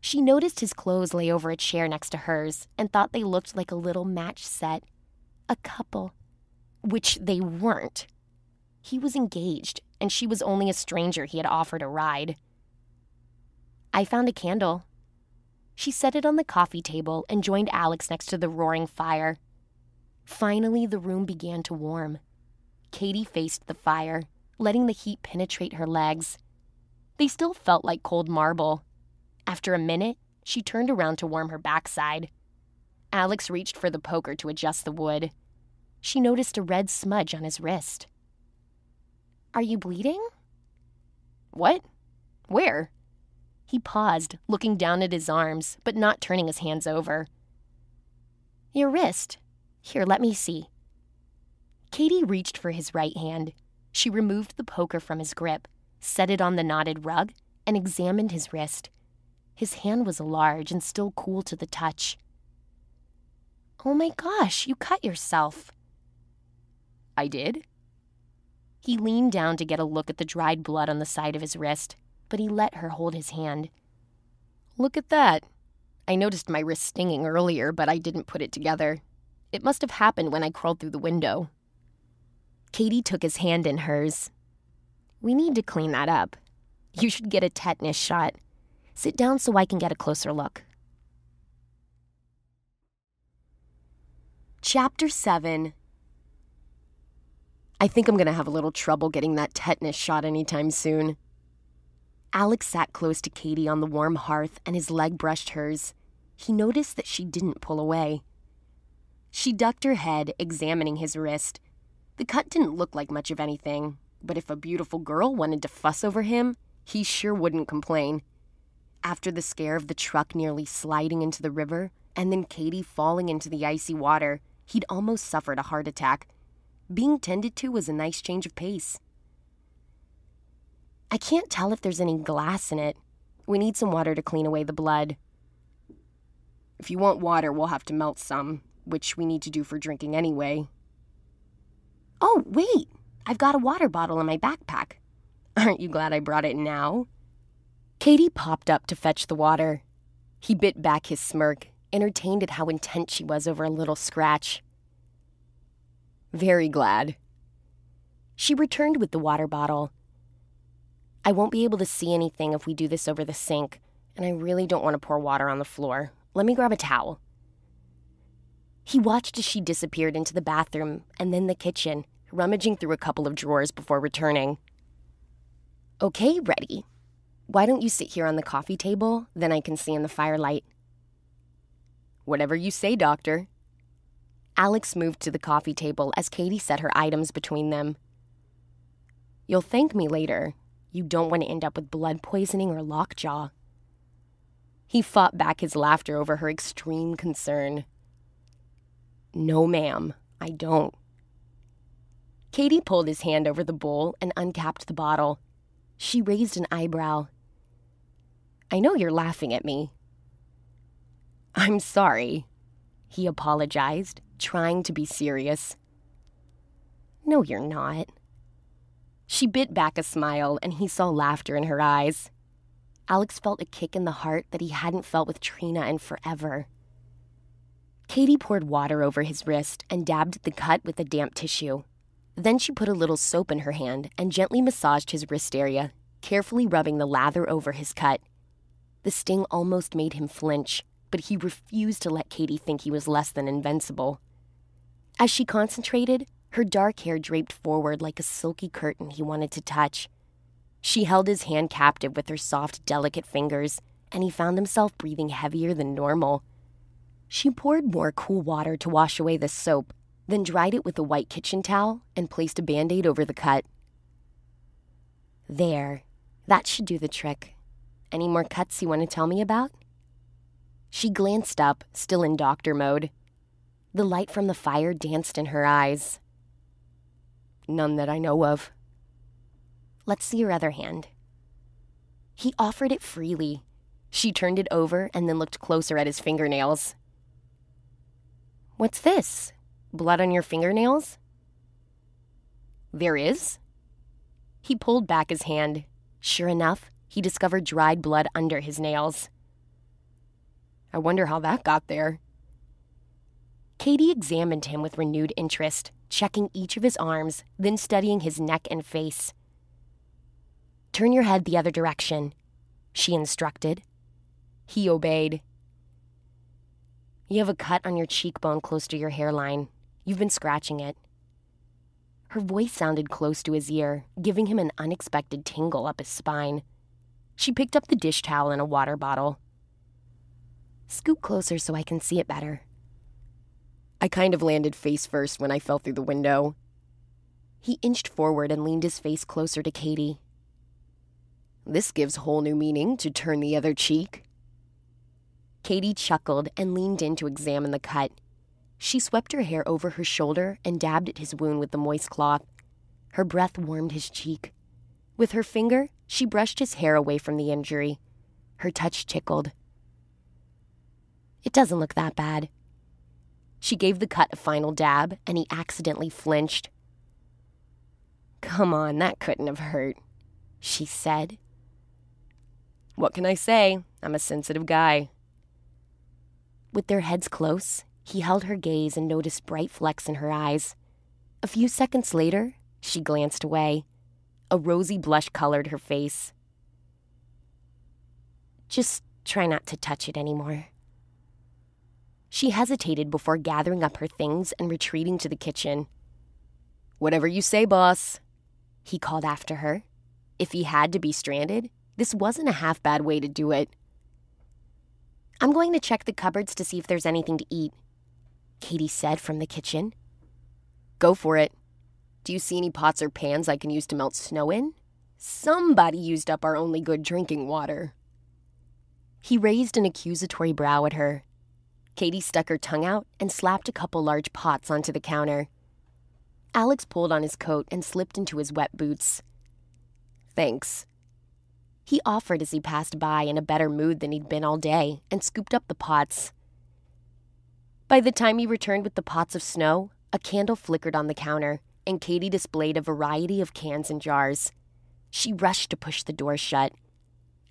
She noticed his clothes lay over a chair next to hers and thought they looked like a little match set. A couple. Which they weren't. He was engaged, and she was only a stranger he had offered a ride. I found a candle. She set it on the coffee table and joined Alex next to the roaring fire. Finally, the room began to warm. Katie faced the fire, letting the heat penetrate her legs. They still felt like cold marble. After a minute, she turned around to warm her backside. Alex reached for the poker to adjust the wood. She noticed a red smudge on his wrist. Are you bleeding? What? Where? He paused, looking down at his arms, but not turning his hands over. Your wrist. Here, let me see. Katie reached for his right hand. She removed the poker from his grip, set it on the knotted rug, and examined his wrist. His hand was large and still cool to the touch. Oh my gosh, you cut yourself. I did? He leaned down to get a look at the dried blood on the side of his wrist, but he let her hold his hand. Look at that. I noticed my wrist stinging earlier, but I didn't put it together. It must have happened when I crawled through the window. Katie took his hand in hers. We need to clean that up. You should get a tetanus shot. Sit down so I can get a closer look. Chapter 7 I think I'm going to have a little trouble getting that tetanus shot anytime soon. Alex sat close to Katie on the warm hearth and his leg brushed hers. He noticed that she didn't pull away. She ducked her head, examining his wrist. The cut didn't look like much of anything, but if a beautiful girl wanted to fuss over him, he sure wouldn't complain. After the scare of the truck nearly sliding into the river and then Katie falling into the icy water, he'd almost suffered a heart attack. Being tended to was a nice change of pace. I can't tell if there's any glass in it. We need some water to clean away the blood. If you want water, we'll have to melt some, which we need to do for drinking anyway. Oh, wait! I've got a water bottle in my backpack. Aren't you glad I brought it now? Katie popped up to fetch the water. He bit back his smirk, entertained at how intent she was over a little scratch. Very glad. She returned with the water bottle. I won't be able to see anything if we do this over the sink, and I really don't want to pour water on the floor. Let me grab a towel. He watched as she disappeared into the bathroom and then the kitchen, rummaging through a couple of drawers before returning. Okay, ready. Why don't you sit here on the coffee table? Then I can see in the firelight. Whatever you say, Doctor. Alex moved to the coffee table as Katie set her items between them. You'll thank me later, you don't want to end up with blood poisoning or lockjaw. He fought back his laughter over her extreme concern. No, ma'am, I don't. Katie pulled his hand over the bowl and uncapped the bottle. She raised an eyebrow. I know you're laughing at me. I'm sorry, he apologized, trying to be serious. No, you're not. She bit back a smile, and he saw laughter in her eyes. Alex felt a kick in the heart that he hadn't felt with Trina in forever. Katie poured water over his wrist and dabbed the cut with a damp tissue. Then she put a little soap in her hand and gently massaged his wrist area, carefully rubbing the lather over his cut. The sting almost made him flinch, but he refused to let Katie think he was less than invincible. As she concentrated, her dark hair draped forward like a silky curtain he wanted to touch. She held his hand captive with her soft, delicate fingers, and he found himself breathing heavier than normal. She poured more cool water to wash away the soap, then dried it with a white kitchen towel and placed a band aid over the cut. There, that should do the trick. Any more cuts you want to tell me about? She glanced up, still in doctor mode. The light from the fire danced in her eyes. None that I know of. Let's see your other hand. He offered it freely. She turned it over and then looked closer at his fingernails. What's this? Blood on your fingernails? There is? He pulled back his hand. Sure enough, he discovered dried blood under his nails. I wonder how that got there. Katie examined him with renewed interest checking each of his arms, then studying his neck and face. Turn your head the other direction, she instructed. He obeyed. You have a cut on your cheekbone close to your hairline. You've been scratching it. Her voice sounded close to his ear, giving him an unexpected tingle up his spine. She picked up the dish towel and a water bottle. Scoot closer so I can see it better. I kind of landed face first when I fell through the window. He inched forward and leaned his face closer to Katie. This gives whole new meaning to turn the other cheek. Katie chuckled and leaned in to examine the cut. She swept her hair over her shoulder and dabbed at his wound with the moist cloth. Her breath warmed his cheek. With her finger, she brushed his hair away from the injury. Her touch tickled. It doesn't look that bad. She gave the cut a final dab, and he accidentally flinched. Come on, that couldn't have hurt, she said. What can I say? I'm a sensitive guy. With their heads close, he held her gaze and noticed bright flecks in her eyes. A few seconds later, she glanced away. A rosy blush colored her face. Just try not to touch it anymore. She hesitated before gathering up her things and retreating to the kitchen. Whatever you say, boss, he called after her. If he had to be stranded, this wasn't a half bad way to do it. I'm going to check the cupboards to see if there's anything to eat, Katie said from the kitchen. Go for it. Do you see any pots or pans I can use to melt snow in? Somebody used up our only good drinking water. He raised an accusatory brow at her. Katie stuck her tongue out and slapped a couple large pots onto the counter. Alex pulled on his coat and slipped into his wet boots. Thanks. He offered as he passed by in a better mood than he'd been all day and scooped up the pots. By the time he returned with the pots of snow, a candle flickered on the counter and Katie displayed a variety of cans and jars. She rushed to push the door shut.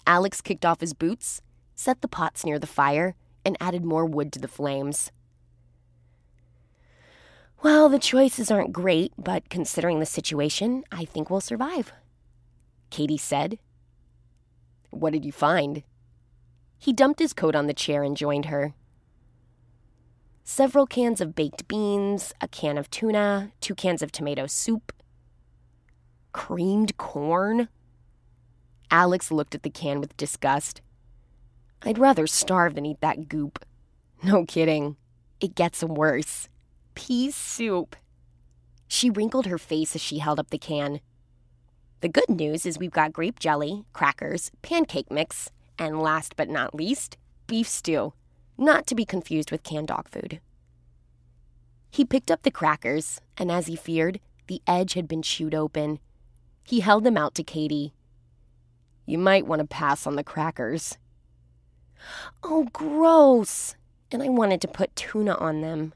Alex kicked off his boots, set the pots near the fire, and added more wood to the flames. Well, the choices aren't great, but considering the situation, I think we'll survive. Katie said. What did you find? He dumped his coat on the chair and joined her. Several cans of baked beans, a can of tuna, two cans of tomato soup. Creamed corn? Alex looked at the can with disgust. I'd rather starve than eat that goop. No kidding. It gets worse. Pea soup. She wrinkled her face as she held up the can. The good news is we've got grape jelly, crackers, pancake mix, and last but not least, beef stew, not to be confused with canned dog food. He picked up the crackers, and as he feared, the edge had been chewed open. He held them out to Katie. You might want to pass on the crackers. Oh, gross! And I wanted to put tuna on them.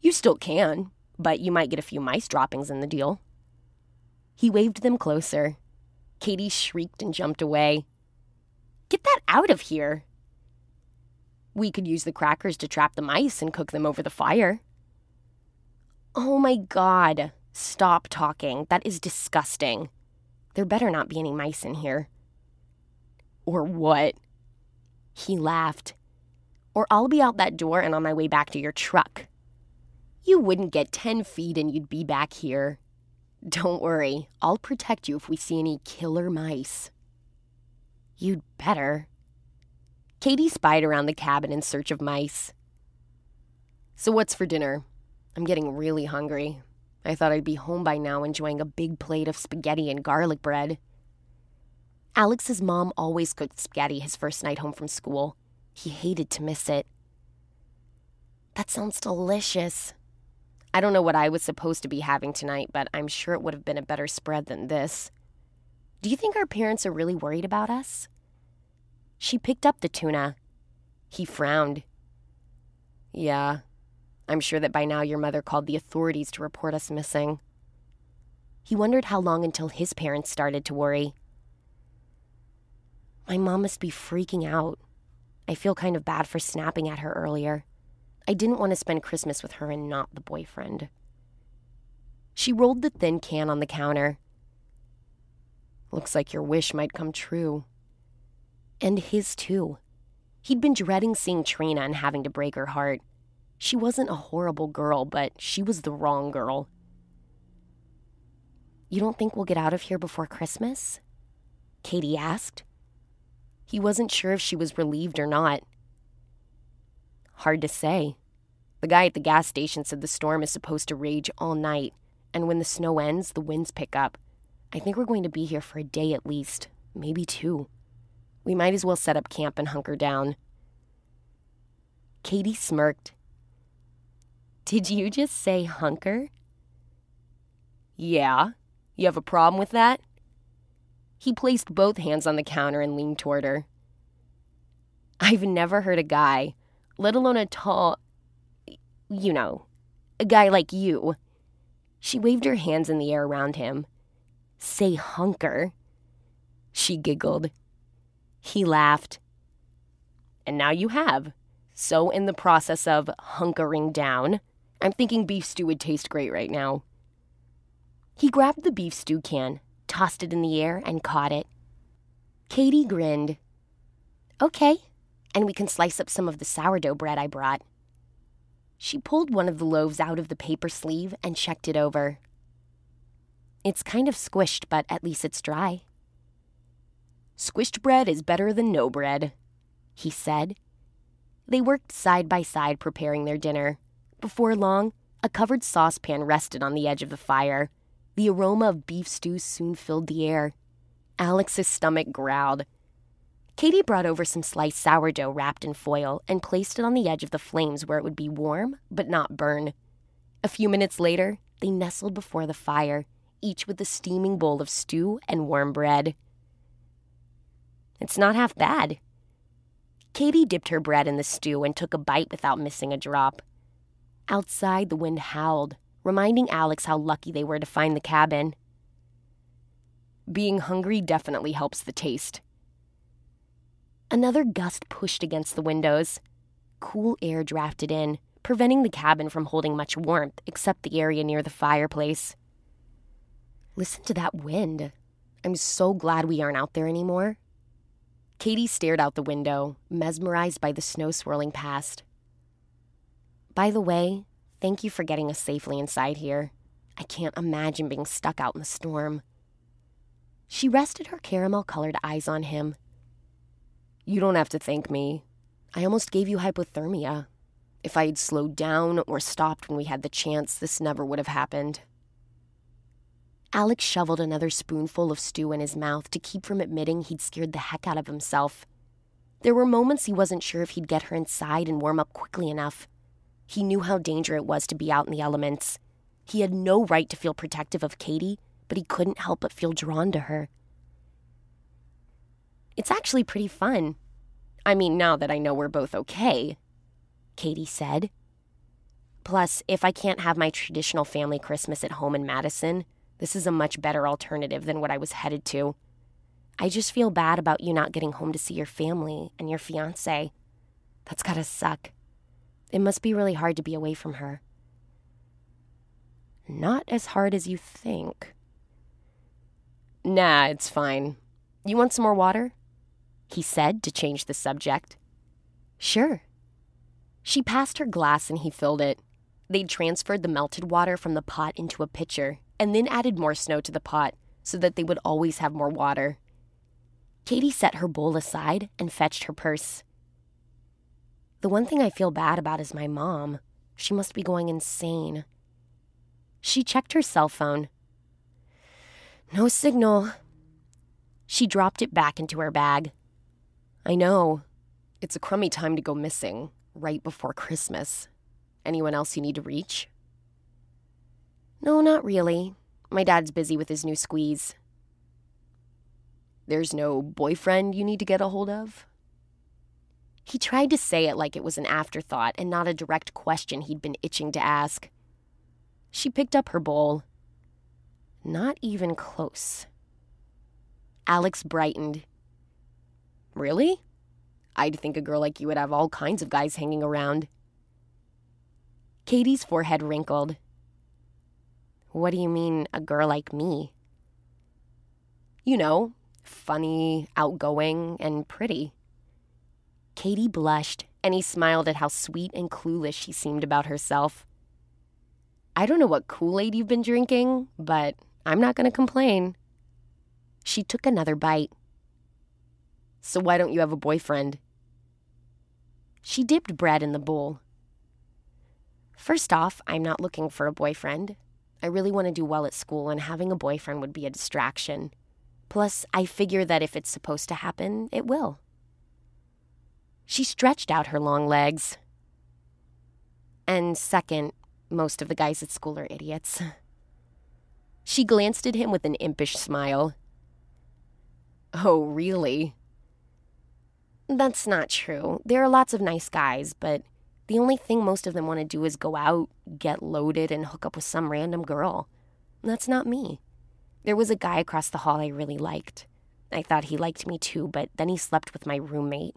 You still can, but you might get a few mice droppings in the deal. He waved them closer. Katie shrieked and jumped away. Get that out of here! We could use the crackers to trap the mice and cook them over the fire. Oh my god! Stop talking. That is disgusting. There better not be any mice in here. Or what? He laughed. Or I'll be out that door and on my way back to your truck. You wouldn't get 10 feet and you'd be back here. Don't worry, I'll protect you if we see any killer mice. You'd better. Katie spied around the cabin in search of mice. So, what's for dinner? I'm getting really hungry. I thought I'd be home by now enjoying a big plate of spaghetti and garlic bread. Alex's mom always cooked spaghetti his first night home from school. He hated to miss it. That sounds delicious. I don't know what I was supposed to be having tonight, but I'm sure it would have been a better spread than this. Do you think our parents are really worried about us? She picked up the tuna. He frowned. Yeah, I'm sure that by now your mother called the authorities to report us missing. He wondered how long until his parents started to worry. My mom must be freaking out. I feel kind of bad for snapping at her earlier. I didn't want to spend Christmas with her and not the boyfriend. She rolled the thin can on the counter. Looks like your wish might come true. And his, too. He'd been dreading seeing Trina and having to break her heart. She wasn't a horrible girl, but she was the wrong girl. You don't think we'll get out of here before Christmas? Katie asked. He wasn't sure if she was relieved or not. Hard to say. The guy at the gas station said the storm is supposed to rage all night, and when the snow ends, the winds pick up. I think we're going to be here for a day at least, maybe two. We might as well set up camp and hunker down. Katie smirked. Did you just say hunker? Yeah. You have a problem with that? He placed both hands on the counter and leaned toward her. I've never heard a guy, let alone a tall, you know, a guy like you. She waved her hands in the air around him. Say hunker. She giggled. He laughed. And now you have. So, in the process of hunkering down, I'm thinking beef stew would taste great right now. He grabbed the beef stew can, tossed it in the air, and caught it. Katie grinned. Okay, and we can slice up some of the sourdough bread I brought. She pulled one of the loaves out of the paper sleeve and checked it over. It's kind of squished, but at least it's dry. Squished bread is better than no bread, he said. They worked side by side preparing their dinner. Before long, a covered saucepan rested on the edge of the fire. The aroma of beef stew soon filled the air. Alex's stomach growled. Katie brought over some sliced sourdough wrapped in foil and placed it on the edge of the flames where it would be warm but not burn. A few minutes later, they nestled before the fire, each with a steaming bowl of stew and warm bread. It's not half bad. Katie dipped her bread in the stew and took a bite without missing a drop. Outside, the wind howled, reminding Alex how lucky they were to find the cabin. Being hungry definitely helps the taste, Another gust pushed against the windows. Cool air drafted in, preventing the cabin from holding much warmth except the area near the fireplace. Listen to that wind. I'm so glad we aren't out there anymore. Katie stared out the window, mesmerized by the snow swirling past. By the way, thank you for getting us safely inside here. I can't imagine being stuck out in the storm. She rested her caramel colored eyes on him you don't have to thank me. I almost gave you hypothermia. If I had slowed down or stopped when we had the chance, this never would have happened. Alex shoveled another spoonful of stew in his mouth to keep from admitting he'd scared the heck out of himself. There were moments he wasn't sure if he'd get her inside and warm up quickly enough. He knew how dangerous it was to be out in the elements. He had no right to feel protective of Katie, but he couldn't help but feel drawn to her. It's actually pretty fun. I mean, now that I know we're both okay, Katie said. Plus, if I can't have my traditional family Christmas at home in Madison, this is a much better alternative than what I was headed to. I just feel bad about you not getting home to see your family and your fiance. That's gotta suck. It must be really hard to be away from her. Not as hard as you think. Nah, it's fine. You want some more water? he said to change the subject. Sure. She passed her glass and he filled it. They'd transferred the melted water from the pot into a pitcher and then added more snow to the pot so that they would always have more water. Katie set her bowl aside and fetched her purse. The one thing I feel bad about is my mom. She must be going insane. She checked her cell phone. No signal. She dropped it back into her bag. I know. It's a crummy time to go missing, right before Christmas. Anyone else you need to reach? No, not really. My dad's busy with his new squeeze. There's no boyfriend you need to get a hold of? He tried to say it like it was an afterthought and not a direct question he'd been itching to ask. She picked up her bowl. Not even close. Alex brightened. Really? I'd think a girl like you would have all kinds of guys hanging around. Katie's forehead wrinkled. What do you mean, a girl like me? You know, funny, outgoing, and pretty. Katie blushed, and he smiled at how sweet and clueless she seemed about herself. I don't know what Kool Aid you've been drinking, but I'm not going to complain. She took another bite. So why don't you have a boyfriend? She dipped bread in the bowl. First off, I'm not looking for a boyfriend. I really want to do well at school, and having a boyfriend would be a distraction. Plus, I figure that if it's supposed to happen, it will. She stretched out her long legs. And second, most of the guys at school are idiots. She glanced at him with an impish smile. Oh, really? That's not true. There are lots of nice guys, but the only thing most of them want to do is go out, get loaded, and hook up with some random girl. That's not me. There was a guy across the hall I really liked. I thought he liked me too, but then he slept with my roommate.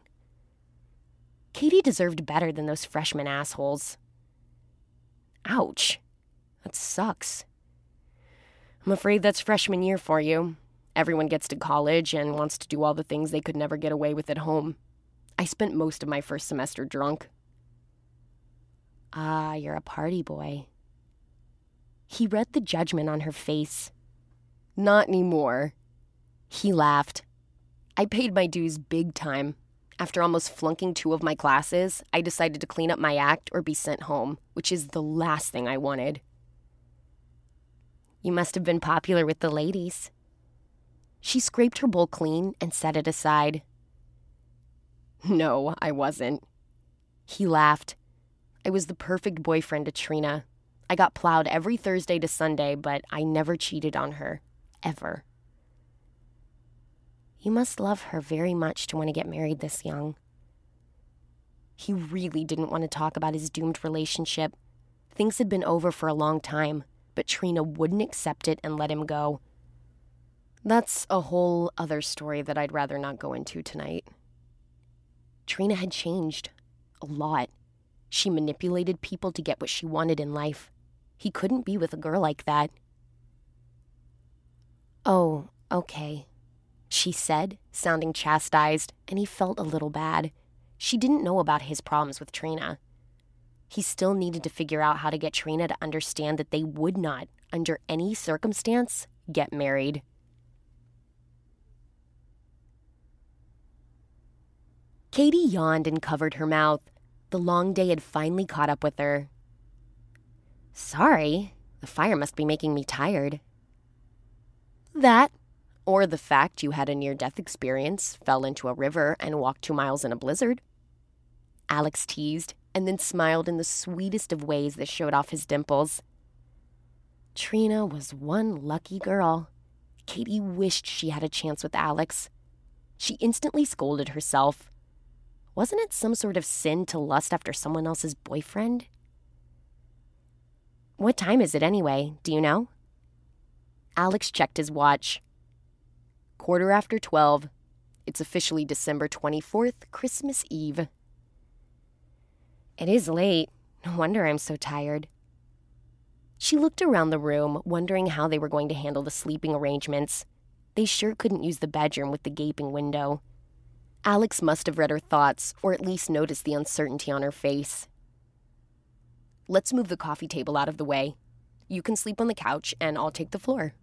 Katie deserved better than those freshman assholes. Ouch. That sucks. I'm afraid that's freshman year for you. Everyone gets to college and wants to do all the things they could never get away with at home. I spent most of my first semester drunk. Ah, you're a party boy. He read the judgment on her face. Not anymore. He laughed. I paid my dues big time. After almost flunking two of my classes, I decided to clean up my act or be sent home, which is the last thing I wanted. You must have been popular with the ladies. She scraped her bowl clean and set it aside. No, I wasn't. He laughed. I was the perfect boyfriend to Trina. I got plowed every Thursday to Sunday, but I never cheated on her. Ever. You must love her very much to want to get married this young. He really didn't want to talk about his doomed relationship. Things had been over for a long time, but Trina wouldn't accept it and let him go. That's a whole other story that I'd rather not go into tonight. Trina had changed. A lot. She manipulated people to get what she wanted in life. He couldn't be with a girl like that. Oh, okay, she said, sounding chastised, and he felt a little bad. She didn't know about his problems with Trina. He still needed to figure out how to get Trina to understand that they would not, under any circumstance, get married. Katie yawned and covered her mouth. The long day had finally caught up with her. Sorry, the fire must be making me tired. That, or the fact you had a near death experience, fell into a river, and walked two miles in a blizzard. Alex teased, and then smiled in the sweetest of ways that showed off his dimples. Trina was one lucky girl. Katie wished she had a chance with Alex. She instantly scolded herself. Wasn't it some sort of sin to lust after someone else's boyfriend? What time is it anyway? Do you know? Alex checked his watch. Quarter after 12. It's officially December 24th, Christmas Eve. It is late. No wonder I'm so tired. She looked around the room, wondering how they were going to handle the sleeping arrangements. They sure couldn't use the bedroom with the gaping window. Alex must have read her thoughts, or at least noticed the uncertainty on her face. Let's move the coffee table out of the way. You can sleep on the couch, and I'll take the floor.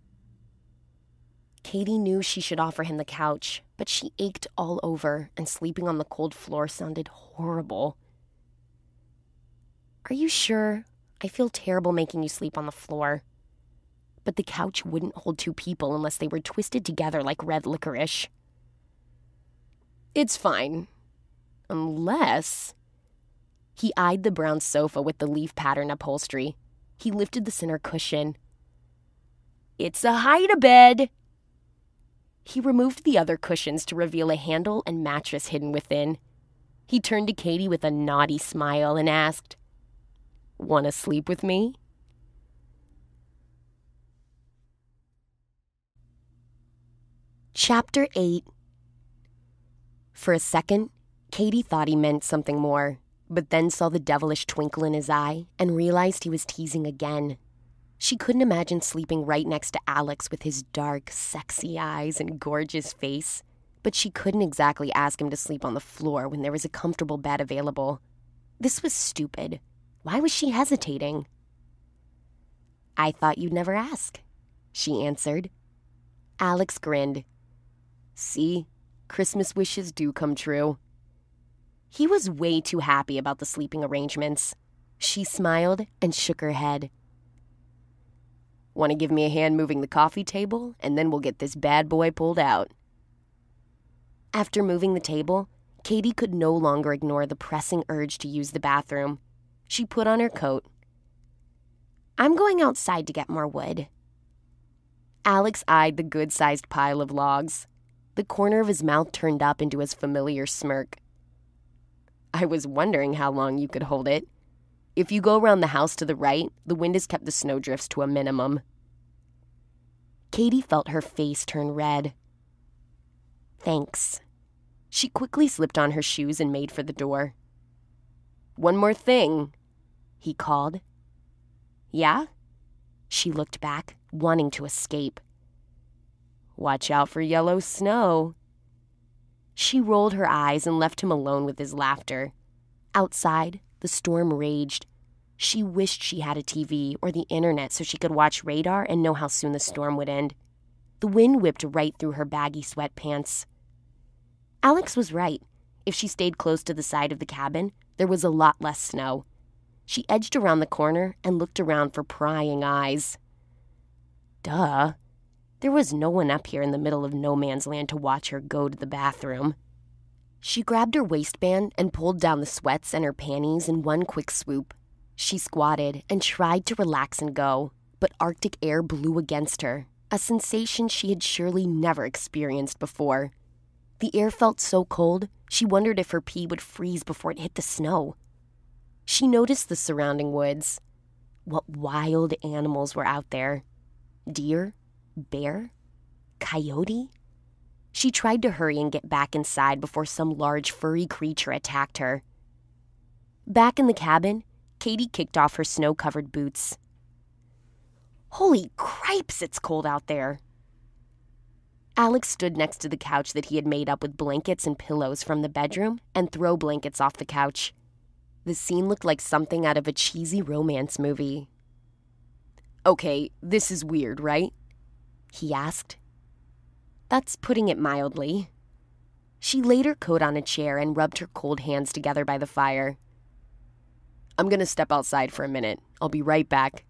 Katie knew she should offer him the couch, but she ached all over, and sleeping on the cold floor sounded horrible. Are you sure? I feel terrible making you sleep on the floor. But the couch wouldn't hold two people unless they were twisted together like red licorice. It's fine. Unless. He eyed the brown sofa with the leaf pattern upholstery. He lifted the center cushion. It's a hide a bed. He removed the other cushions to reveal a handle and mattress hidden within. He turned to Katie with a naughty smile and asked, Want to sleep with me? Chapter 8 for a second, Katie thought he meant something more, but then saw the devilish twinkle in his eye and realized he was teasing again. She couldn't imagine sleeping right next to Alex with his dark, sexy eyes and gorgeous face, but she couldn't exactly ask him to sleep on the floor when there was a comfortable bed available. This was stupid. Why was she hesitating? I thought you'd never ask, she answered. Alex grinned. See, Christmas wishes do come true. He was way too happy about the sleeping arrangements. She smiled and shook her head. Want to give me a hand moving the coffee table, and then we'll get this bad boy pulled out. After moving the table, Katie could no longer ignore the pressing urge to use the bathroom. She put on her coat. I'm going outside to get more wood. Alex eyed the good sized pile of logs. The corner of his mouth turned up into his familiar smirk. I was wondering how long you could hold it. If you go around the house to the right, the wind has kept the snowdrifts to a minimum. Katie felt her face turn red. Thanks. She quickly slipped on her shoes and made for the door. One more thing, he called. Yeah? She looked back, wanting to escape. Watch out for yellow snow. She rolled her eyes and left him alone with his laughter. Outside, the storm raged. She wished she had a TV or the internet so she could watch radar and know how soon the storm would end. The wind whipped right through her baggy sweatpants. Alex was right. If she stayed close to the side of the cabin, there was a lot less snow. She edged around the corner and looked around for prying eyes. Duh. There was no one up here in the middle of no man's land to watch her go to the bathroom. She grabbed her waistband and pulled down the sweats and her panties in one quick swoop. She squatted and tried to relax and go, but Arctic air blew against her, a sensation she had surely never experienced before. The air felt so cold, she wondered if her pee would freeze before it hit the snow. She noticed the surrounding woods. What wild animals were out there? Deer? Bear? Coyote? She tried to hurry and get back inside before some large furry creature attacked her. Back in the cabin, Katie kicked off her snow covered boots. Holy cripes, it's cold out there, Alex stood next to the couch that he had made up with blankets and pillows from the bedroom and throw blankets off the couch. The scene looked like something out of a cheesy romance movie. Okay, this is weird, right? He asked. That's putting it mildly. She laid her coat on a chair and rubbed her cold hands together by the fire. I'm gonna step outside for a minute. I'll be right back.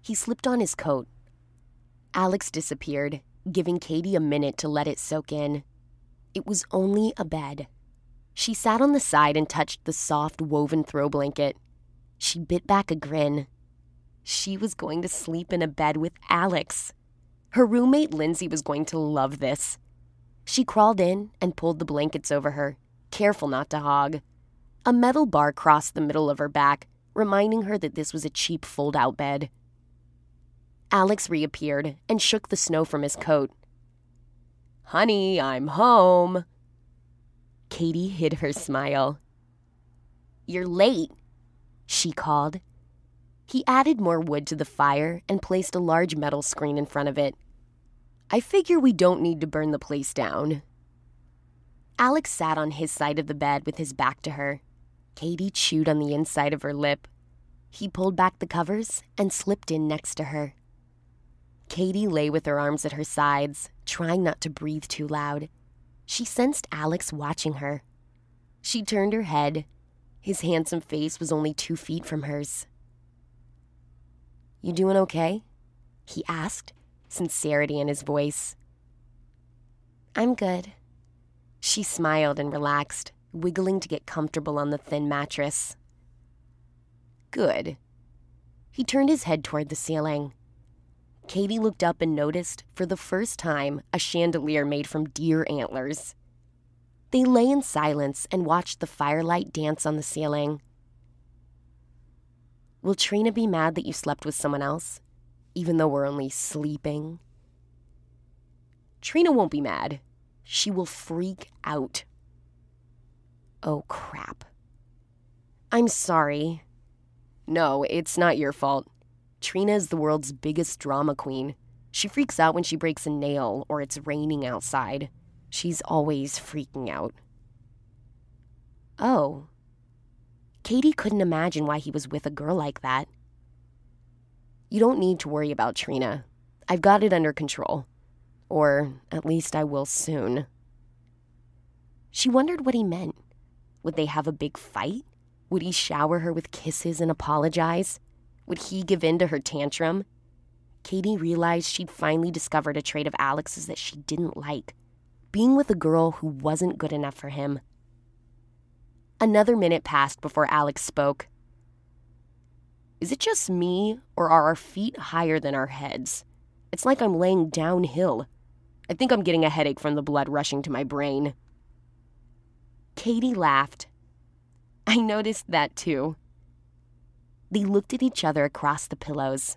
He slipped on his coat. Alex disappeared, giving Katie a minute to let it soak in. It was only a bed. She sat on the side and touched the soft woven throw blanket. She bit back a grin. She was going to sleep in a bed with Alex. Her roommate Lindsay was going to love this. She crawled in and pulled the blankets over her, careful not to hog. A metal bar crossed the middle of her back, reminding her that this was a cheap fold out bed. Alex reappeared and shook the snow from his coat. Honey, I'm home. Katie hid her smile. You're late, she called. He added more wood to the fire and placed a large metal screen in front of it. I figure we don't need to burn the place down. Alex sat on his side of the bed with his back to her. Katie chewed on the inside of her lip. He pulled back the covers and slipped in next to her. Katie lay with her arms at her sides, trying not to breathe too loud. She sensed Alex watching her. She turned her head. His handsome face was only two feet from hers. You doing okay? He asked, sincerity in his voice. I'm good. She smiled and relaxed, wiggling to get comfortable on the thin mattress. Good. He turned his head toward the ceiling. Katie looked up and noticed, for the first time, a chandelier made from deer antlers. They lay in silence and watched the firelight dance on the ceiling. Will Trina be mad that you slept with someone else, even though we're only sleeping? Trina won't be mad. She will freak out. Oh, crap. I'm sorry. No, it's not your fault. Trina is the world's biggest drama queen. She freaks out when she breaks a nail or it's raining outside. She's always freaking out. Oh. Katie couldn't imagine why he was with a girl like that. You don't need to worry about Trina. I've got it under control. Or at least I will soon. She wondered what he meant. Would they have a big fight? Would he shower her with kisses and apologize? Would he give in to her tantrum? Katie realized she'd finally discovered a trait of Alex's that she didn't like being with a girl who wasn't good enough for him. Another minute passed before Alex spoke. Is it just me, or are our feet higher than our heads? It's like I'm laying downhill. I think I'm getting a headache from the blood rushing to my brain. Katie laughed. I noticed that too. They looked at each other across the pillows.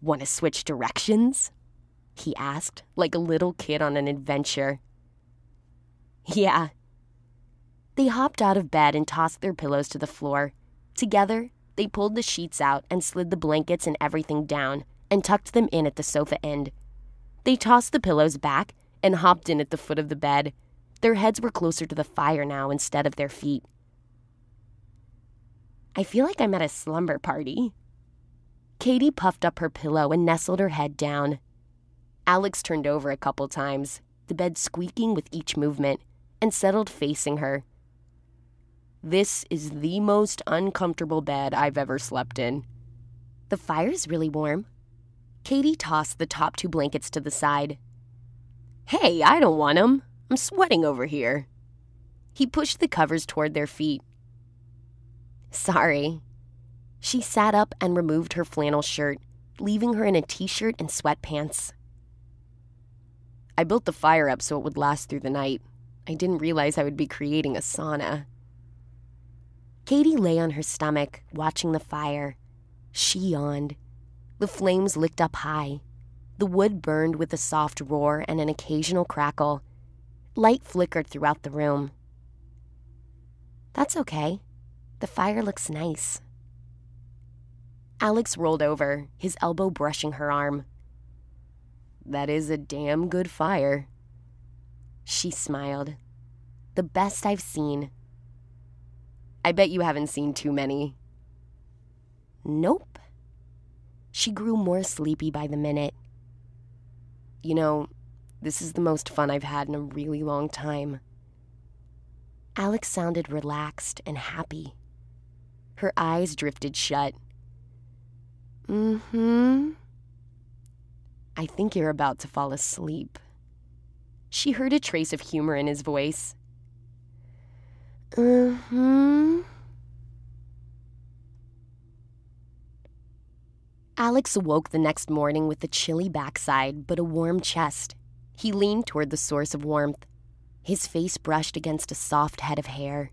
Want to switch directions? He asked, like a little kid on an adventure. Yeah. They hopped out of bed and tossed their pillows to the floor. Together, they pulled the sheets out and slid the blankets and everything down and tucked them in at the sofa end. They tossed the pillows back and hopped in at the foot of the bed. Their heads were closer to the fire now instead of their feet. I feel like I'm at a slumber party. Katie puffed up her pillow and nestled her head down. Alex turned over a couple times, the bed squeaking with each movement, and settled facing her. This is the most uncomfortable bed I've ever slept in. The fire's really warm. Katie tossed the top two blankets to the side. Hey, I don't want 'em. I'm sweating over here. He pushed the covers toward their feet. Sorry. She sat up and removed her flannel shirt, leaving her in a t shirt and sweatpants. I built the fire up so it would last through the night. I didn't realize I would be creating a sauna. Katie lay on her stomach, watching the fire. She yawned. The flames licked up high. The wood burned with a soft roar and an occasional crackle. Light flickered throughout the room. That's okay. The fire looks nice. Alex rolled over, his elbow brushing her arm. That is a damn good fire. She smiled. The best I've seen. I bet you haven't seen too many. Nope. She grew more sleepy by the minute. You know, this is the most fun I've had in a really long time. Alex sounded relaxed and happy. Her eyes drifted shut. Mm hmm. I think you're about to fall asleep. She heard a trace of humor in his voice. Uh hmm. Alex awoke the next morning with a chilly backside but a warm chest. He leaned toward the source of warmth. His face brushed against a soft head of hair.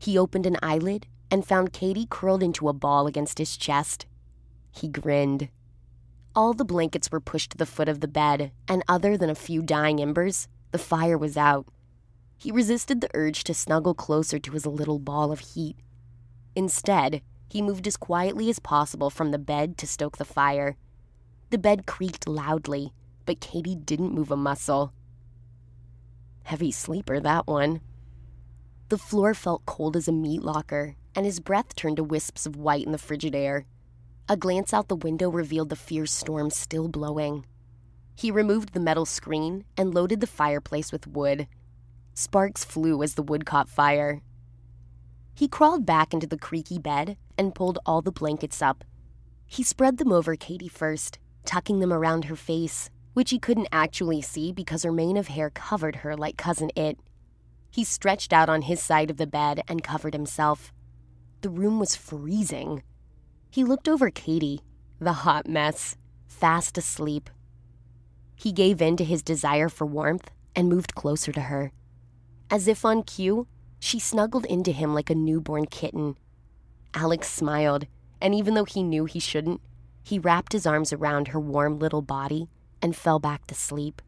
He opened an eyelid and found Katie curled into a ball against his chest. He grinned. All the blankets were pushed to the foot of the bed, and other than a few dying embers, the fire was out. He resisted the urge to snuggle closer to his little ball of heat. Instead, he moved as quietly as possible from the bed to stoke the fire. The bed creaked loudly, but Katie didn't move a muscle. Heavy sleeper, that one. The floor felt cold as a meat locker, and his breath turned to wisps of white in the frigid air. A glance out the window revealed the fierce storm still blowing. He removed the metal screen and loaded the fireplace with wood. Sparks flew as the wood caught fire. He crawled back into the creaky bed and pulled all the blankets up. He spread them over Katie first, tucking them around her face, which he couldn't actually see because her mane of hair covered her like Cousin It. He stretched out on his side of the bed and covered himself. The room was freezing. He looked over Katie, the hot mess, fast asleep. He gave in to his desire for warmth and moved closer to her. As if on cue, she snuggled into him like a newborn kitten. Alex smiled, and even though he knew he shouldn't, he wrapped his arms around her warm little body and fell back to sleep.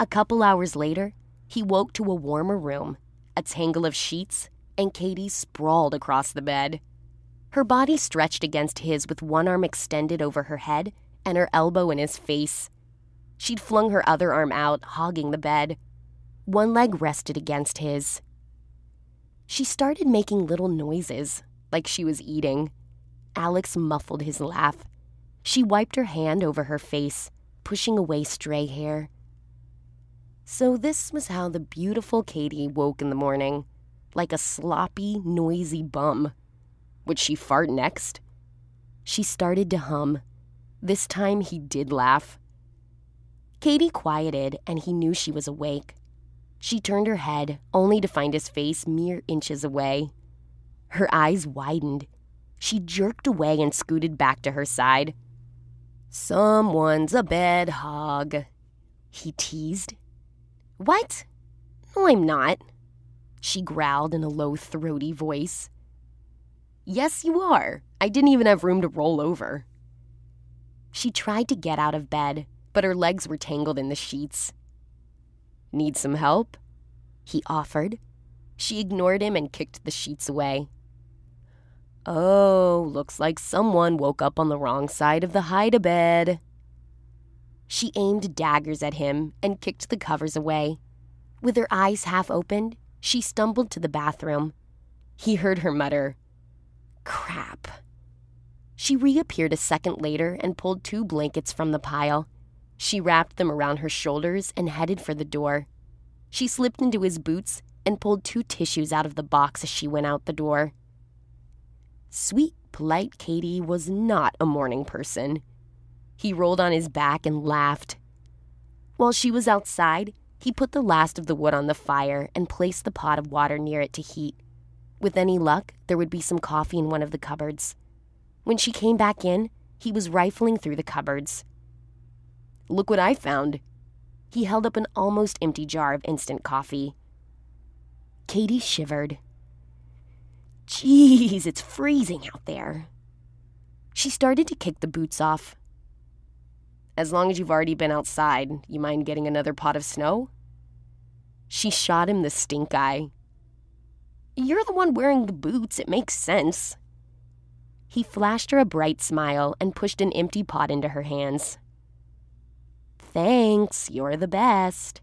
A couple hours later, he woke to a warmer room, a tangle of sheets, and Katie sprawled across the bed. Her body stretched against his with one arm extended over her head and her elbow in his face. She'd flung her other arm out, hogging the bed. One leg rested against his. She started making little noises, like she was eating. Alex muffled his laugh. She wiped her hand over her face, pushing away stray hair. So, this was how the beautiful Katie woke in the morning, like a sloppy, noisy bum. Would she fart next? She started to hum. This time he did laugh. Katie quieted, and he knew she was awake. She turned her head, only to find his face mere inches away. Her eyes widened. She jerked away and scooted back to her side. Someone's a bed hog, he teased. What? No, I'm not, she growled in a low, throaty voice. Yes, you are. I didn't even have room to roll over. She tried to get out of bed, but her legs were tangled in the sheets. Need some help? He offered. She ignored him and kicked the sheets away. Oh, looks like someone woke up on the wrong side of the hide a bed. She aimed daggers at him and kicked the covers away. With her eyes half opened, she stumbled to the bathroom. He heard her mutter, Crap. She reappeared a second later and pulled two blankets from the pile. She wrapped them around her shoulders and headed for the door. She slipped into his boots and pulled two tissues out of the box as she went out the door. Sweet, polite Katie was not a morning person. He rolled on his back and laughed. While she was outside, he put the last of the wood on the fire and placed the pot of water near it to heat. With any luck, there would be some coffee in one of the cupboards. When she came back in, he was rifling through the cupboards. Look what I found. He held up an almost empty jar of instant coffee. Katie shivered. Geez, it's freezing out there. She started to kick the boots off. As long as you've already been outside, you mind getting another pot of snow? She shot him the stink eye. You're the one wearing the boots, it makes sense. He flashed her a bright smile and pushed an empty pot into her hands. Thanks, you're the best.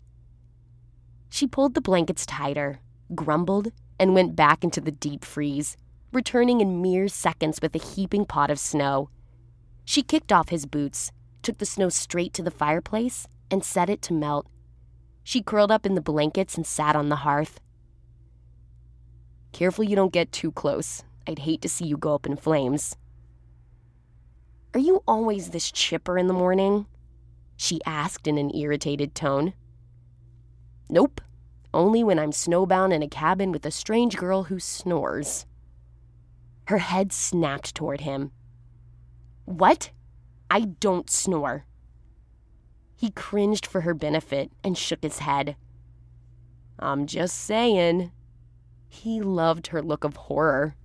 She pulled the blankets tighter, grumbled, and went back into the deep freeze, returning in mere seconds with a heaping pot of snow. She kicked off his boots, took the snow straight to the fireplace, and set it to melt. She curled up in the blankets and sat on the hearth. Careful you don't get too close. I'd hate to see you go up in flames. Are you always this chipper in the morning? She asked in an irritated tone. Nope. Only when I'm snowbound in a cabin with a strange girl who snores. Her head snapped toward him. What? I don't snore. He cringed for her benefit and shook his head. I'm just saying. He loved her look of horror.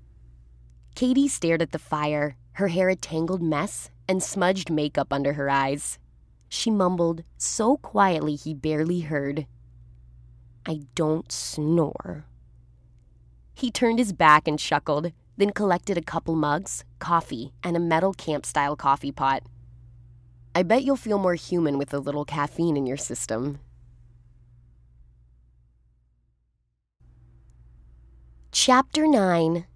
Katie stared at the fire, her hair a tangled mess and smudged makeup under her eyes. She mumbled so quietly he barely heard. I don't snore. He turned his back and chuckled, then collected a couple mugs, coffee, and a metal camp style coffee pot. I bet you'll feel more human with a little caffeine in your system. Chapter 9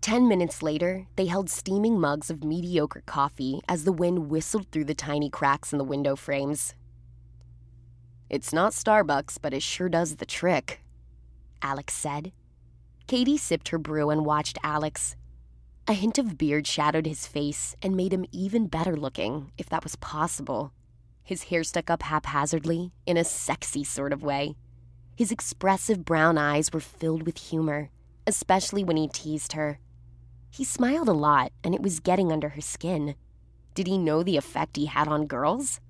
Ten minutes later, they held steaming mugs of mediocre coffee as the wind whistled through the tiny cracks in the window frames. It's not Starbucks, but it sure does the trick, Alex said. Katie sipped her brew and watched Alex. A hint of beard shadowed his face and made him even better looking, if that was possible. His hair stuck up haphazardly, in a sexy sort of way. His expressive brown eyes were filled with humor, especially when he teased her. He smiled a lot, and it was getting under her skin. Did he know the effect he had on girls?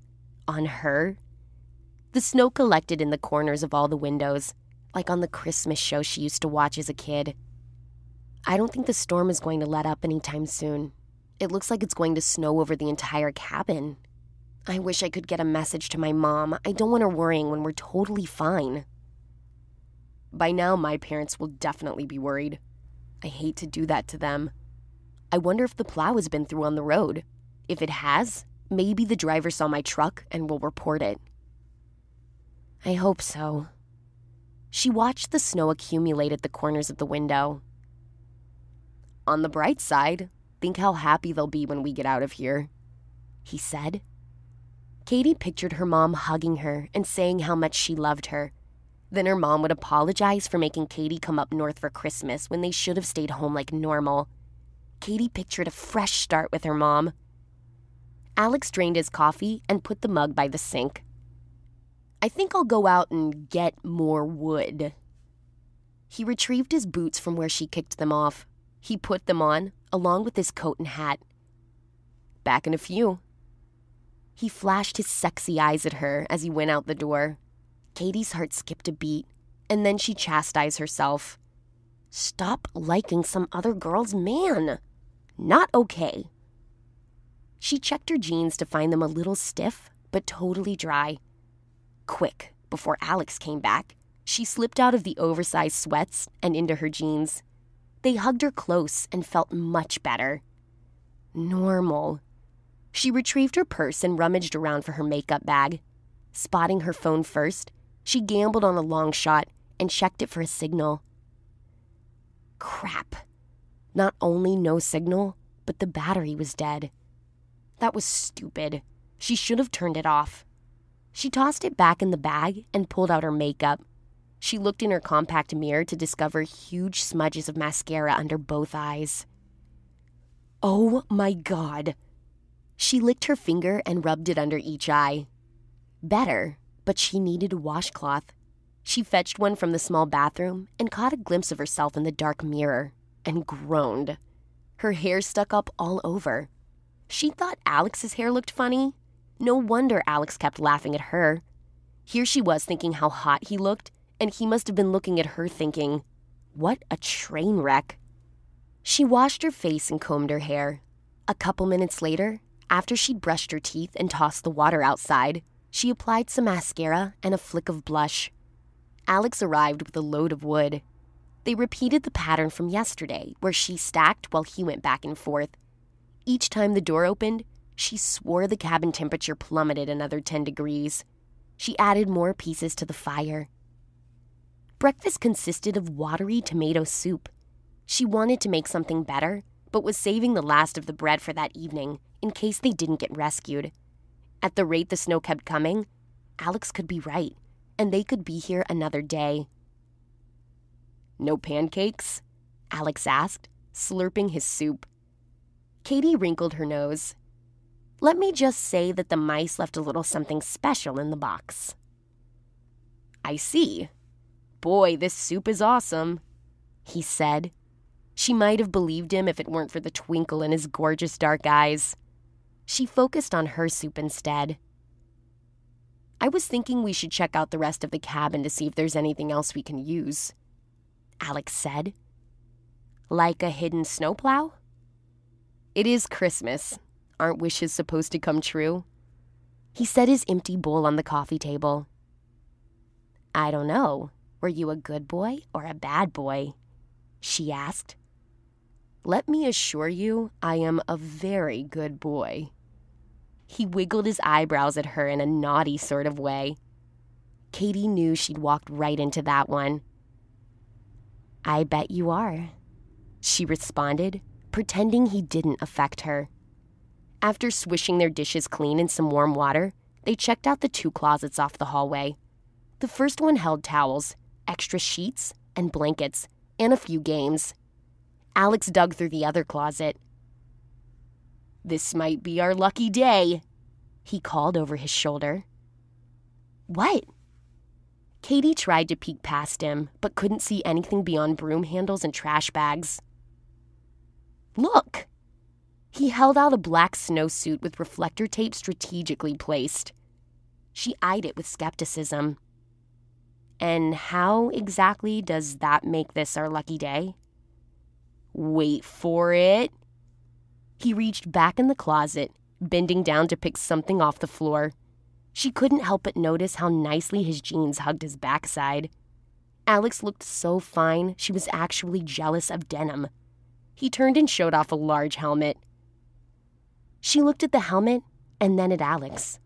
On her? The snow collected in the corners of all the windows, like on the Christmas show she used to watch as a kid. I don't think the storm is going to let up anytime soon. It looks like it's going to snow over the entire cabin. I wish I could get a message to my mom. I don't want her worrying when we're totally fine. By now, my parents will definitely be worried. I hate to do that to them. I wonder if the plow has been through on the road. If it has, Maybe the driver saw my truck and will report it. I hope so. She watched the snow accumulate at the corners of the window. On the bright side, think how happy they'll be when we get out of here, he said. Katie pictured her mom hugging her and saying how much she loved her. Then her mom would apologize for making Katie come up north for Christmas when they should have stayed home like normal. Katie pictured a fresh start with her mom. Alex drained his coffee and put the mug by the sink. I think I'll go out and get more wood. He retrieved his boots from where she kicked them off. He put them on, along with his coat and hat. Back in a few. He flashed his sexy eyes at her as he went out the door. Katie's heart skipped a beat, and then she chastised herself. Stop liking some other girl's man. Not okay. She checked her jeans to find them a little stiff, but totally dry. Quick, before Alex came back, she slipped out of the oversized sweats and into her jeans. They hugged her close and felt much better. Normal. She retrieved her purse and rummaged around for her makeup bag. Spotting her phone first, she gambled on a long shot and checked it for a signal. Crap. Not only no signal, but the battery was dead. That was stupid. She should have turned it off. She tossed it back in the bag and pulled out her makeup. She looked in her compact mirror to discover huge smudges of mascara under both eyes. Oh my god. She licked her finger and rubbed it under each eye. Better, but she needed a washcloth. She fetched one from the small bathroom and caught a glimpse of herself in the dark mirror and groaned. Her hair stuck up all over. She thought Alex's hair looked funny, no wonder Alex kept laughing at her. Here she was thinking how hot he looked, and he must have been looking at her thinking, what a train wreck. She washed her face and combed her hair. A couple minutes later, after she'd brushed her teeth and tossed the water outside, she applied some mascara and a flick of blush. Alex arrived with a load of wood. They repeated the pattern from yesterday, where she stacked while he went back and forth. Each time the door opened, she swore the cabin temperature plummeted another 10 degrees. She added more pieces to the fire. Breakfast consisted of watery tomato soup. She wanted to make something better, but was saving the last of the bread for that evening in case they didn't get rescued. At the rate the snow kept coming, Alex could be right, and they could be here another day. No pancakes? Alex asked, slurping his soup. Katie wrinkled her nose. Let me just say that the mice left a little something special in the box. I see. Boy, this soup is awesome, he said. She might have believed him if it weren't for the twinkle in his gorgeous dark eyes. She focused on her soup instead. I was thinking we should check out the rest of the cabin to see if there's anything else we can use, Alex said. Like a hidden snowplow? It is Christmas, Aren't wishes supposed to come true? He set his empty bowl on the coffee table. I don't know. Were you a good boy or a bad boy? She asked. Let me assure you, I am a very good boy. He wiggled his eyebrows at her in a naughty sort of way. Katie knew she'd walked right into that one. I bet you are, she responded, pretending he didn't affect her. After swishing their dishes clean in some warm water, they checked out the two closets off the hallway. The first one held towels, extra sheets, and blankets, and a few games. Alex dug through the other closet. This might be our lucky day, he called over his shoulder. What? Katie tried to peek past him, but couldn't see anything beyond broom handles and trash bags. Look! He held out a black snowsuit with reflector tape strategically placed. She eyed it with skepticism. And how exactly does that make this our lucky day? Wait for it. He reached back in the closet, bending down to pick something off the floor. She couldn't help but notice how nicely his jeans hugged his backside. Alex looked so fine, she was actually jealous of denim. He turned and showed off a large helmet. She looked at the helmet and then at Alex.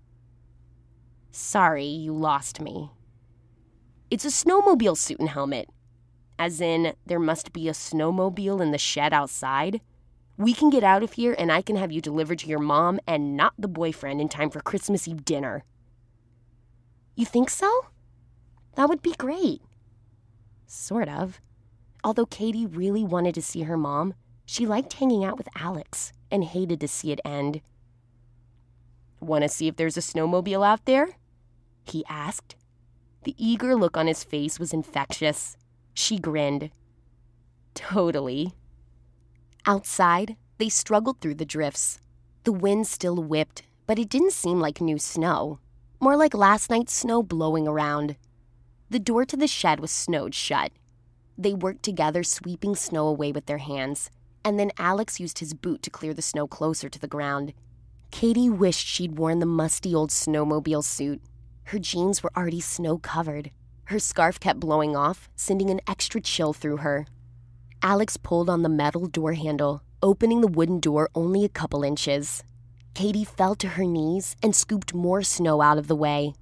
Sorry, you lost me. It's a snowmobile suit and helmet. As in, there must be a snowmobile in the shed outside. We can get out of here and I can have you delivered to your mom and not the boyfriend in time for Christmas Eve dinner. You think so? That would be great. Sort of. Although Katie really wanted to see her mom, she liked hanging out with Alex and hated to see it end. Want to see if there's a snowmobile out there? He asked. The eager look on his face was infectious. She grinned. Totally. Outside, they struggled through the drifts. The wind still whipped, but it didn't seem like new snow, more like last night's snow blowing around. The door to the shed was snowed shut. They worked together, sweeping snow away with their hands, and then Alex used his boot to clear the snow closer to the ground. Katie wished she'd worn the musty old snowmobile suit. Her jeans were already snow covered. Her scarf kept blowing off, sending an extra chill through her. Alex pulled on the metal door handle, opening the wooden door only a couple inches. Katie fell to her knees and scooped more snow out of the way.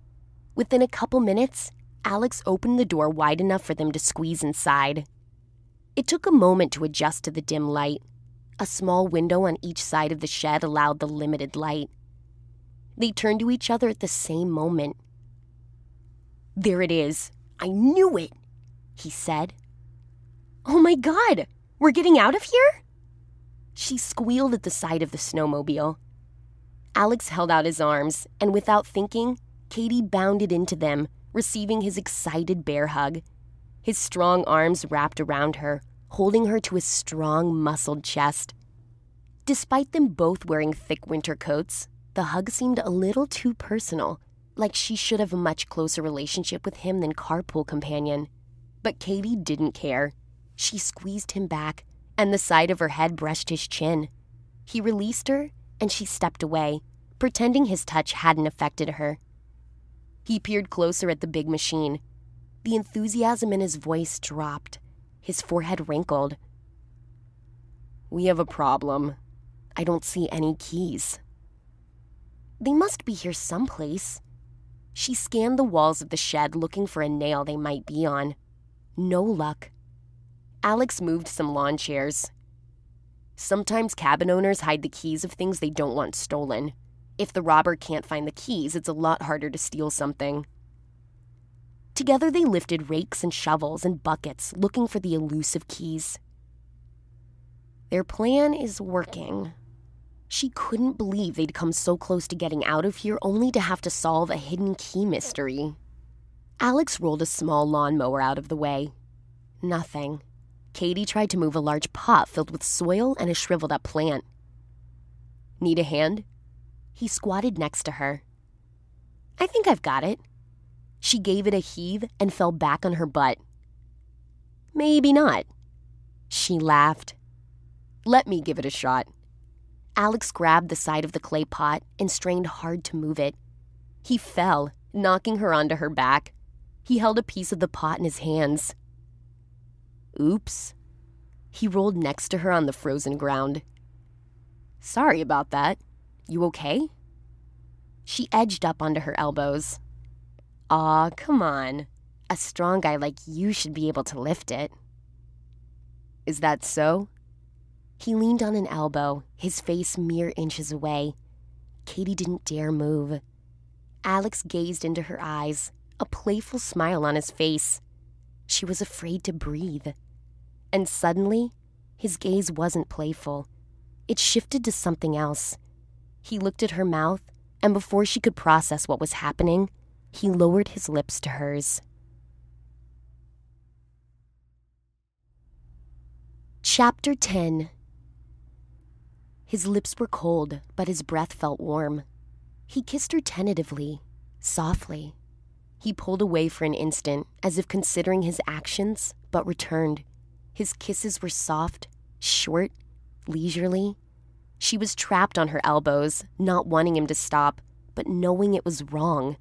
Within a couple minutes, Alex opened the door wide enough for them to squeeze inside. It took a moment to adjust to the dim light. A small window on each side of the shed allowed the limited light. They turned to each other at the same moment. There it is. I knew it, he said. Oh my god, we're getting out of here? She squealed at the sight of the snowmobile. Alex held out his arms, and without thinking, Katie bounded into them, receiving his excited bear hug. His strong arms wrapped around her, holding her to his strong, muscled chest. Despite them both wearing thick winter coats, the hug seemed a little too personal, like she should have a much closer relationship with him than carpool companion. But Katie didn't care. She squeezed him back, and the side of her head brushed his chin. He released her, and she stepped away, pretending his touch hadn't affected her. He peered closer at the big machine, the enthusiasm in his voice dropped. His forehead wrinkled. We have a problem. I don't see any keys. They must be here someplace. She scanned the walls of the shed looking for a nail they might be on. No luck. Alex moved some lawn chairs. Sometimes cabin owners hide the keys of things they don't want stolen. If the robber can't find the keys, it's a lot harder to steal something. Together they lifted rakes and shovels and buckets looking for the elusive keys. Their plan is working. She couldn't believe they'd come so close to getting out of here only to have to solve a hidden key mystery. Alex rolled a small lawnmower out of the way. Nothing. Katie tried to move a large pot filled with soil and a shriveled up plant. Need a hand? He squatted next to her. I think I've got it. She gave it a heave and fell back on her butt. Maybe not. She laughed. Let me give it a shot. Alex grabbed the side of the clay pot and strained hard to move it. He fell, knocking her onto her back. He held a piece of the pot in his hands. Oops. He rolled next to her on the frozen ground. Sorry about that. You okay? She edged up onto her elbows. Aw, come on. A strong guy like you should be able to lift it. Is that so? He leaned on an elbow, his face mere inches away. Katie didn't dare move. Alex gazed into her eyes, a playful smile on his face. She was afraid to breathe. And suddenly, his gaze wasn't playful. It shifted to something else. He looked at her mouth, and before she could process what was happening, he lowered his lips to hers. Chapter 10 His lips were cold, but his breath felt warm. He kissed her tentatively, softly. He pulled away for an instant, as if considering his actions, but returned. His kisses were soft, short, leisurely. She was trapped on her elbows, not wanting him to stop, but knowing it was wrong.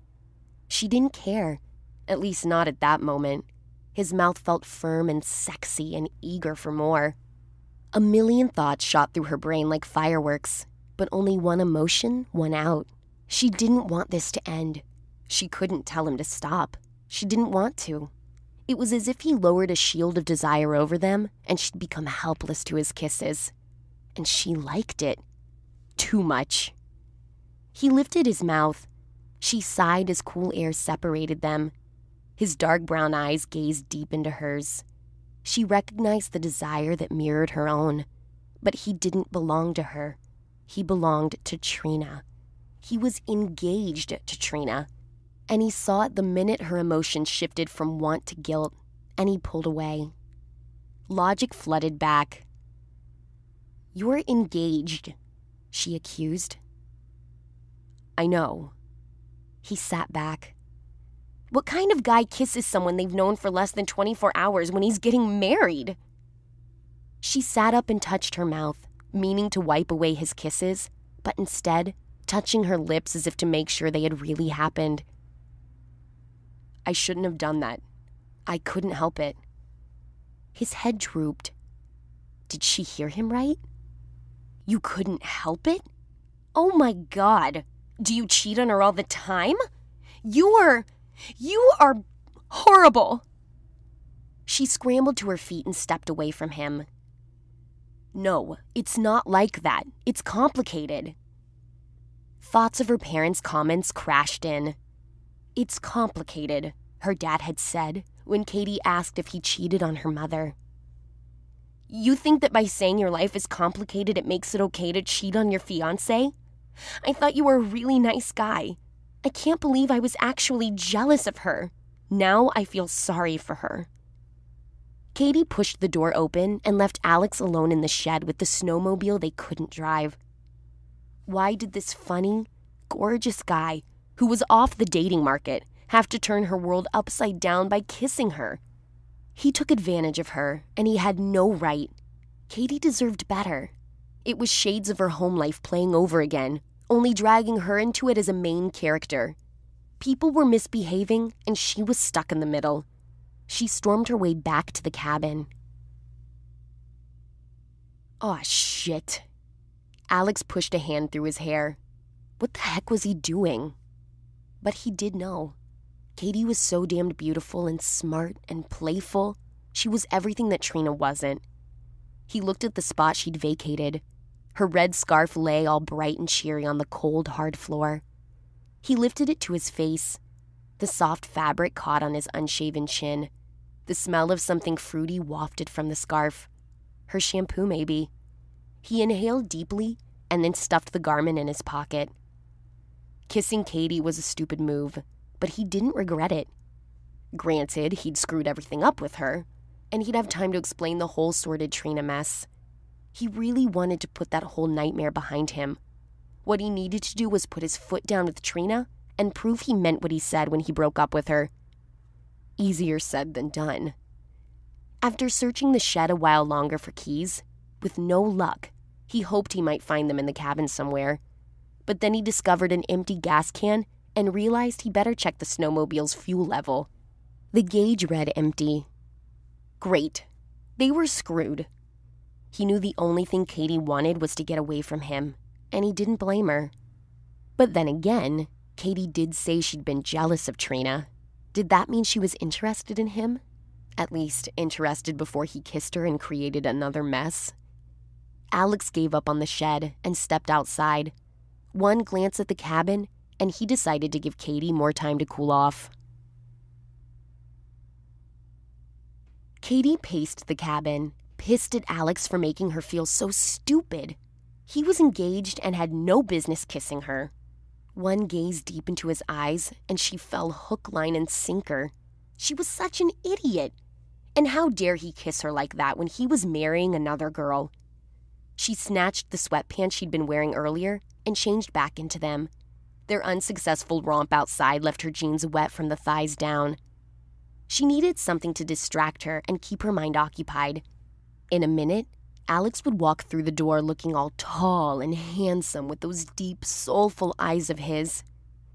She didn't care, at least not at that moment. His mouth felt firm and sexy and eager for more. A million thoughts shot through her brain like fireworks, but only one emotion won out She didn't want this to end. She couldn't tell him to stop. She didn't want to. It was as if he lowered a shield of desire over them and she'd become helpless to his kisses. And she liked it. Too much. He lifted his mouth. She sighed as cool air separated them. His dark brown eyes gazed deep into hers. She recognized the desire that mirrored her own. But he didn't belong to her. He belonged to Trina. He was engaged to Trina. And he saw it the minute her emotion shifted from want to guilt, and he pulled away. Logic flooded back. You're engaged, she accused. I know. He sat back. What kind of guy kisses someone they've known for less than 24 hours when he's getting married? She sat up and touched her mouth, meaning to wipe away his kisses, but instead, touching her lips as if to make sure they had really happened. I shouldn't have done that. I couldn't help it. His head drooped. Did she hear him right? You couldn't help it? Oh my god. Do you cheat on her all the time? You are. You are horrible. She scrambled to her feet and stepped away from him. No, it's not like that. It's complicated. Thoughts of her parents' comments crashed in. It's complicated, her dad had said when Katie asked if he cheated on her mother. You think that by saying your life is complicated, it makes it okay to cheat on your fiance? I thought you were a really nice guy. I can't believe I was actually jealous of her. Now I feel sorry for her. Katie pushed the door open and left Alex alone in the shed with the snowmobile they couldn't drive. Why did this funny, gorgeous guy, who was off the dating market, have to turn her world upside down by kissing her? He took advantage of her, and he had no right. Katie deserved better. It was shades of her home life playing over again, only dragging her into it as a main character. People were misbehaving, and she was stuck in the middle. She stormed her way back to the cabin. Aw, oh, shit. Alex pushed a hand through his hair. What the heck was he doing? But he did know. Katie was so damned beautiful and smart and playful. She was everything that Trina wasn't. He looked at the spot she'd vacated, her red scarf lay all bright and cheery on the cold, hard floor. He lifted it to his face. The soft fabric caught on his unshaven chin. The smell of something fruity wafted from the scarf. Her shampoo, maybe. He inhaled deeply and then stuffed the garment in his pocket. Kissing Katie was a stupid move, but he didn't regret it. Granted, he'd screwed everything up with her, and he'd have time to explain the whole sordid Trina mess. He really wanted to put that whole nightmare behind him. What he needed to do was put his foot down with Trina and prove he meant what he said when he broke up with her. Easier said than done. After searching the shed a while longer for keys, with no luck, he hoped he might find them in the cabin somewhere. But then he discovered an empty gas can and realized he better check the snowmobile's fuel level. The gauge read empty. Great. They were screwed. He knew the only thing Katie wanted was to get away from him, and he didn't blame her. But then again, Katie did say she'd been jealous of Trina. Did that mean she was interested in him? At least, interested before he kissed her and created another mess? Alex gave up on the shed and stepped outside. One glance at the cabin, and he decided to give Katie more time to cool off. Katie paced the cabin, pissed at Alex for making her feel so stupid. He was engaged and had no business kissing her. One gaze deep into his eyes, and she fell hook, line, and sinker. She was such an idiot. And how dare he kiss her like that when he was marrying another girl? She snatched the sweatpants she'd been wearing earlier and changed back into them. Their unsuccessful romp outside left her jeans wet from the thighs down. She needed something to distract her and keep her mind occupied. In a minute, Alex would walk through the door looking all tall and handsome with those deep, soulful eyes of his.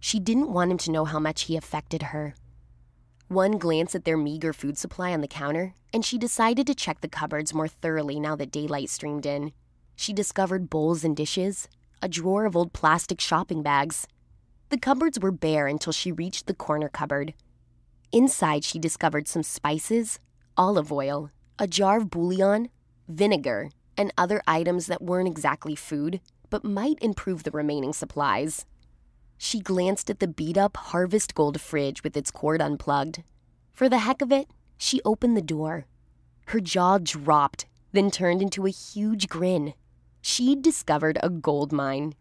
She didn't want him to know how much he affected her. One glance at their meager food supply on the counter, and she decided to check the cupboards more thoroughly now that daylight streamed in. She discovered bowls and dishes, a drawer of old plastic shopping bags. The cupboards were bare until she reached the corner cupboard. Inside, she discovered some spices, olive oil, a jar of bouillon, vinegar, and other items that weren't exactly food, but might improve the remaining supplies. She glanced at the beat up Harvest Gold fridge with its cord unplugged. For the heck of it, she opened the door. Her jaw dropped, then turned into a huge grin. She'd discovered a gold mine.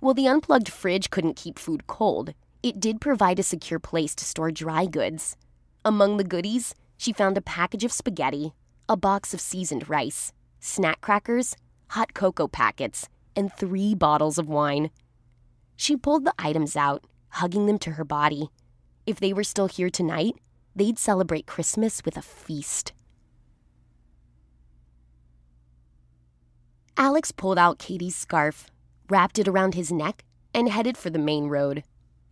While the unplugged fridge couldn't keep food cold, it did provide a secure place to store dry goods. Among the goodies, she found a package of spaghetti, a box of seasoned rice, snack crackers, hot cocoa packets, and three bottles of wine. She pulled the items out, hugging them to her body. If they were still here tonight, they'd celebrate Christmas with a feast. Alex pulled out Katie's scarf, wrapped it around his neck, and headed for the main road.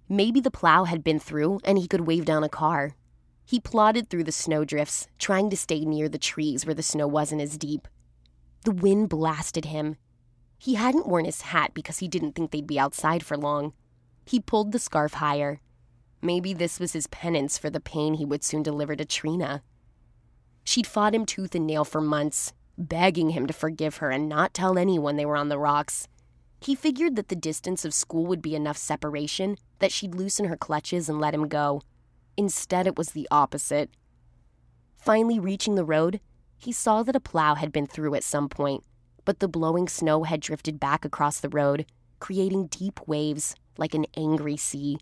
Maybe the plow had been through and he could wave down a car. He plodded through the snowdrifts, trying to stay near the trees where the snow wasn't as deep. The wind blasted him. He hadn't worn his hat because he didn't think they'd be outside for long. He pulled the scarf higher. Maybe this was his penance for the pain he would soon deliver to Trina. She'd fought him tooth and nail for months, begging him to forgive her and not tell anyone they were on the rocks. He figured that the distance of school would be enough separation that she'd loosen her clutches and let him go. Instead, it was the opposite. Finally reaching the road, he saw that a plow had been through at some point, but the blowing snow had drifted back across the road, creating deep waves like an angry sea.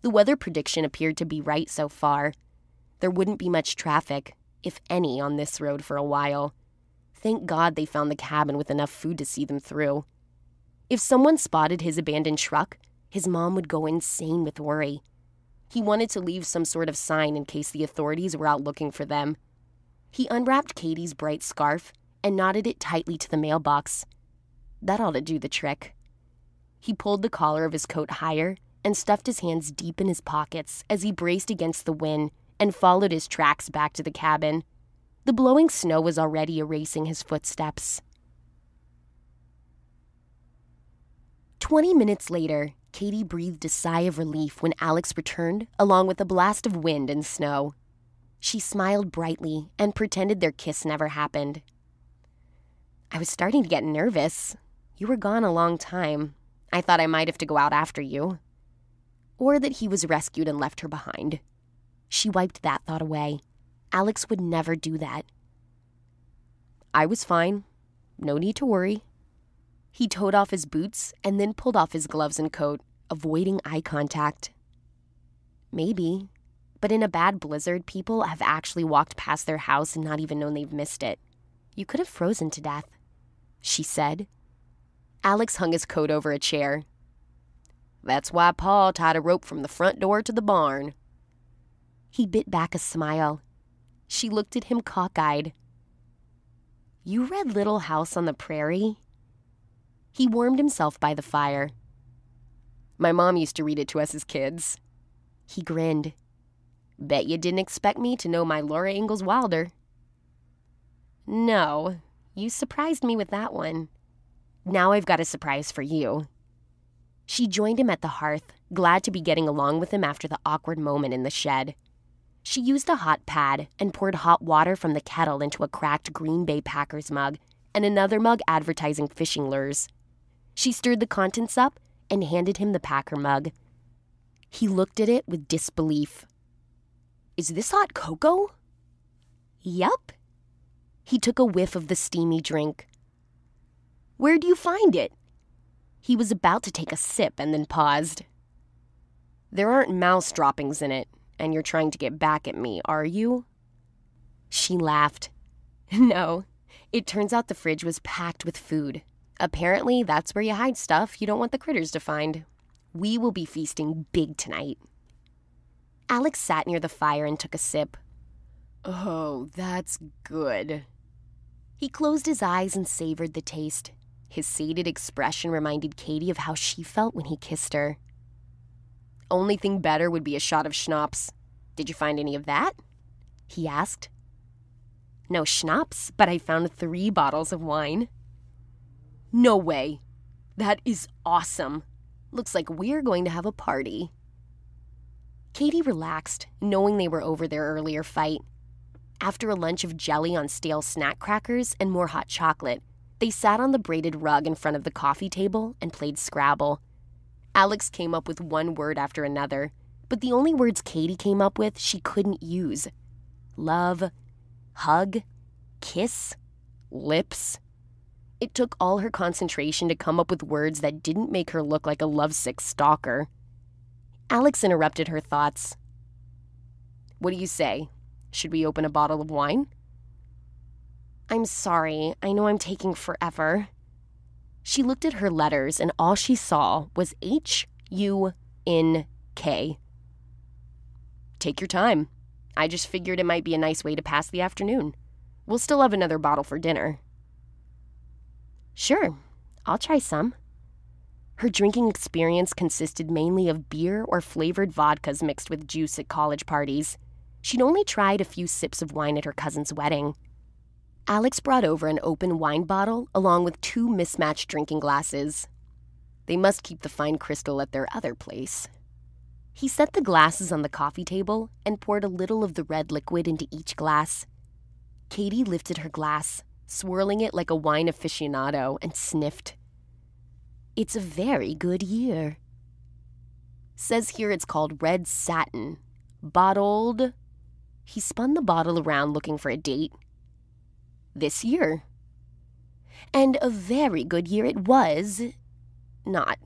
The weather prediction appeared to be right so far. There wouldn't be much traffic, if any, on this road for a while. Thank God they found the cabin with enough food to see them through. If someone spotted his abandoned truck, his mom would go insane with worry. He wanted to leave some sort of sign in case the authorities were out looking for them. He unwrapped Katie's bright scarf and knotted it tightly to the mailbox. That ought to do the trick. He pulled the collar of his coat higher and stuffed his hands deep in his pockets as he braced against the wind and followed his tracks back to the cabin. The blowing snow was already erasing his footsteps. Twenty minutes later, Katie breathed a sigh of relief when Alex returned, along with a blast of wind and snow. She smiled brightly and pretended their kiss never happened. I was starting to get nervous. You were gone a long time. I thought I might have to go out after you. Or that he was rescued and left her behind. She wiped that thought away. Alex would never do that. I was fine. No need to worry. He toed off his boots and then pulled off his gloves and coat, avoiding eye contact. Maybe, but in a bad blizzard, people have actually walked past their house and not even known they've missed it. You could have frozen to death, she said. Alex hung his coat over a chair. That's why Pa tied a rope from the front door to the barn. He bit back a smile. She looked at him cockeyed. You read Little House on the Prairie? He warmed himself by the fire. My mom used to read it to us as kids. He grinned. Bet you didn't expect me to know my Laura Ingalls Wilder. No, you surprised me with that one. Now I've got a surprise for you. She joined him at the hearth, glad to be getting along with him after the awkward moment in the shed. She used a hot pad and poured hot water from the kettle into a cracked Green Bay Packers mug and another mug advertising fishing lures. She stirred the contents up and handed him the Packer mug. He looked at it with disbelief. Is this hot cocoa? Yup. He took a whiff of the steamy drink. Where'd you find it? He was about to take a sip and then paused. There aren't mouse droppings in it, and you're trying to get back at me, are you? She laughed. No, it turns out the fridge was packed with food. Apparently, that's where you hide stuff you don't want the critters to find. We will be feasting big tonight. Alex sat near the fire and took a sip. Oh, that's good. He closed his eyes and savored the taste. His sated expression reminded Katie of how she felt when he kissed her. Only thing better would be a shot of schnapps. Did you find any of that? He asked. No schnapps, but I found three bottles of wine. No way. That is awesome. Looks like we're going to have a party. Katie relaxed, knowing they were over their earlier fight. After a lunch of jelly on stale snack crackers and more hot chocolate, they sat on the braided rug in front of the coffee table and played Scrabble. Alex came up with one word after another, but the only words Katie came up with she couldn't use love, hug, kiss, lips. It took all her concentration to come up with words that didn't make her look like a lovesick stalker. Alex interrupted her thoughts. What do you say? Should we open a bottle of wine? I'm sorry. I know I'm taking forever. She looked at her letters, and all she saw was H U N K. Take your time. I just figured it might be a nice way to pass the afternoon. We'll still have another bottle for dinner. Sure, I'll try some. Her drinking experience consisted mainly of beer or flavored vodkas mixed with juice at college parties. She'd only tried a few sips of wine at her cousin's wedding. Alex brought over an open wine bottle along with two mismatched drinking glasses. They must keep the fine crystal at their other place. He set the glasses on the coffee table and poured a little of the red liquid into each glass. Katie lifted her glass, swirling it like a wine aficionado, and sniffed. It's a very good year. Says here it's called Red Satin. Bottled. He spun the bottle around looking for a date. This year. And a very good year it was. Not,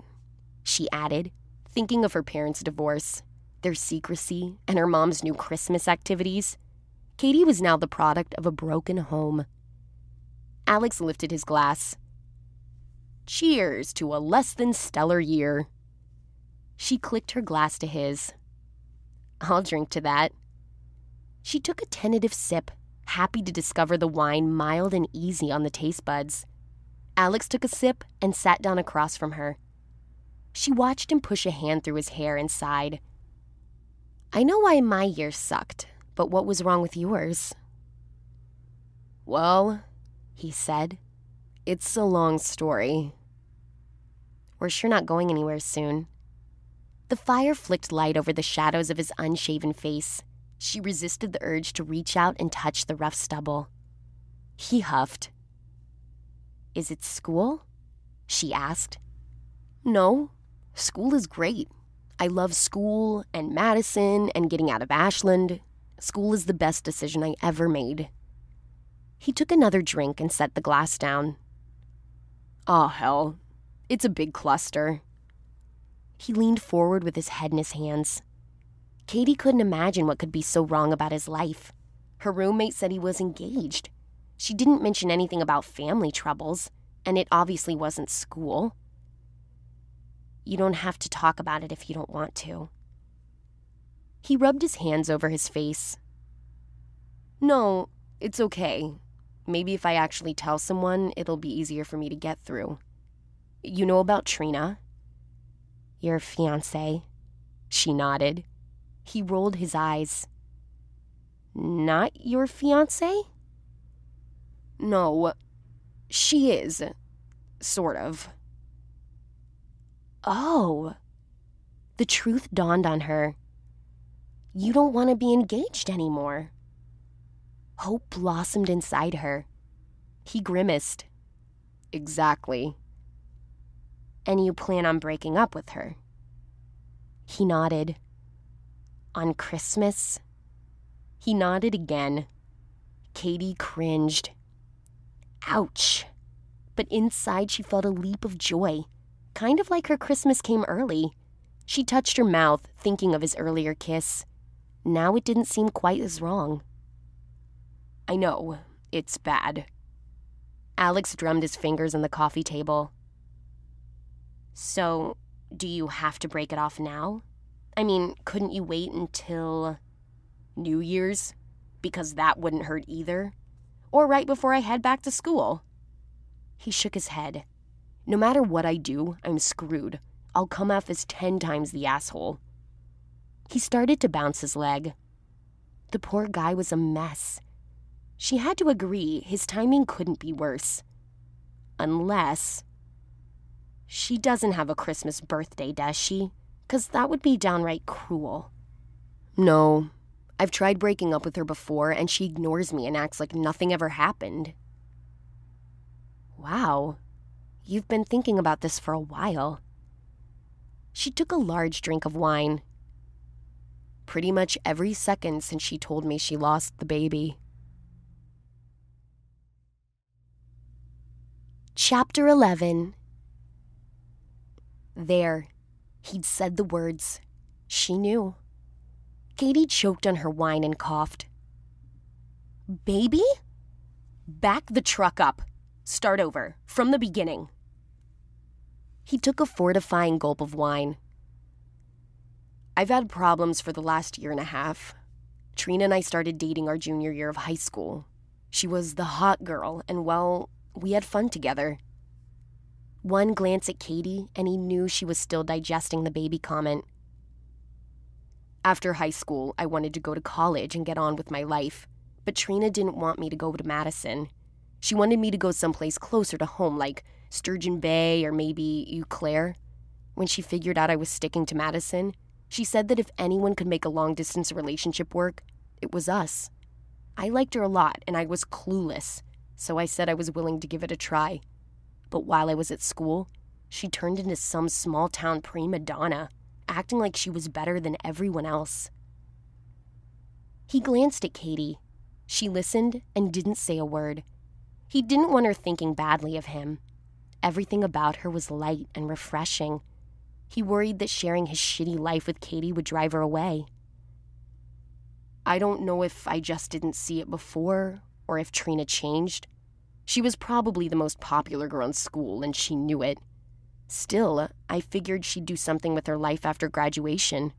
she added, thinking of her parents' divorce, their secrecy, and her mom's new Christmas activities. Katie was now the product of a broken home. Alex lifted his glass. Cheers to a less than stellar year. She clicked her glass to his. I'll drink to that. She took a tentative sip, happy to discover the wine mild and easy on the taste buds. Alex took a sip and sat down across from her. She watched him push a hand through his hair and sighed. I know why my year sucked, but what was wrong with yours? Well, he said, it's a long story. We're sure not going anywhere soon. The fire flicked light over the shadows of his unshaven face. She resisted the urge to reach out and touch the rough stubble. He huffed. Is it school? She asked. No, school is great. I love school and Madison and getting out of Ashland. School is the best decision I ever made. He took another drink and set the glass down. Oh, hell. It's a big cluster. He leaned forward with his head in his hands. Katie couldn't imagine what could be so wrong about his life. Her roommate said he was engaged. She didn't mention anything about family troubles, and it obviously wasn't school. You don't have to talk about it if you don't want to. He rubbed his hands over his face. No, it's okay. Maybe if I actually tell someone, it'll be easier for me to get through. You know about Trina? Your fiance? She nodded. He rolled his eyes. Not your fiance? No, she is. Sort of. Oh. The truth dawned on her. You don't want to be engaged anymore. Hope blossomed inside her. He grimaced. Exactly. And you plan on breaking up with her? He nodded. On Christmas? He nodded again. Katie cringed. Ouch. But inside she felt a leap of joy, kind of like her Christmas came early. She touched her mouth, thinking of his earlier kiss. Now it didn't seem quite as wrong. I know, it's bad. Alex drummed his fingers on the coffee table. So, do you have to break it off now? I mean, couldn't you wait until New Year's? Because that wouldn't hurt either. Or right before I head back to school. He shook his head. No matter what I do, I'm screwed. I'll come off as ten times the asshole. He started to bounce his leg. The poor guy was a mess. She had to agree his timing couldn't be worse. Unless. She doesn't have a Christmas birthday, does she? Because that would be downright cruel. No. I've tried breaking up with her before, and she ignores me and acts like nothing ever happened. Wow. You've been thinking about this for a while. She took a large drink of wine. Pretty much every second since she told me she lost the baby. Chapter 11 There, he'd said the words. She knew. Katie choked on her wine and coughed. Baby? Back the truck up. Start over, from the beginning. He took a fortifying gulp of wine. I've had problems for the last year and a half. Trina and I started dating our junior year of high school. She was the hot girl, and well, we had fun together. One glance at Katie, and he knew she was still digesting the baby comment. After high school, I wanted to go to college and get on with my life, but Trina didn't want me to go to Madison. She wanted me to go someplace closer to home, like Sturgeon Bay or maybe Eau Claire. When she figured out I was sticking to Madison, she said that if anyone could make a long distance relationship work, it was us. I liked her a lot, and I was clueless, so I said I was willing to give it a try. But while I was at school, she turned into some small town prima donna, acting like she was better than everyone else. He glanced at Katie. She listened and didn't say a word. He didn't want her thinking badly of him. Everything about her was light and refreshing. He worried that sharing his shitty life with Katie would drive her away. I don't know if I just didn't see it before or if Trina changed. She was probably the most popular girl in school, and she knew it. Still, I figured she'd do something with her life after graduation.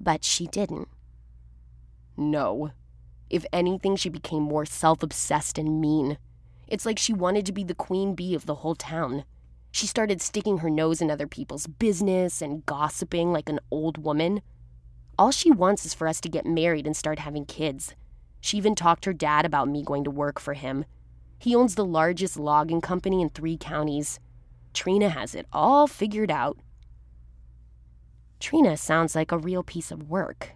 But she didn't. No. If anything, she became more self obsessed and mean. It's like she wanted to be the queen bee of the whole town. She started sticking her nose in other people's business and gossiping like an old woman. All she wants is for us to get married and start having kids. She even talked her dad about me going to work for him. He owns the largest logging company in three counties. Trina has it all figured out. Trina sounds like a real piece of work,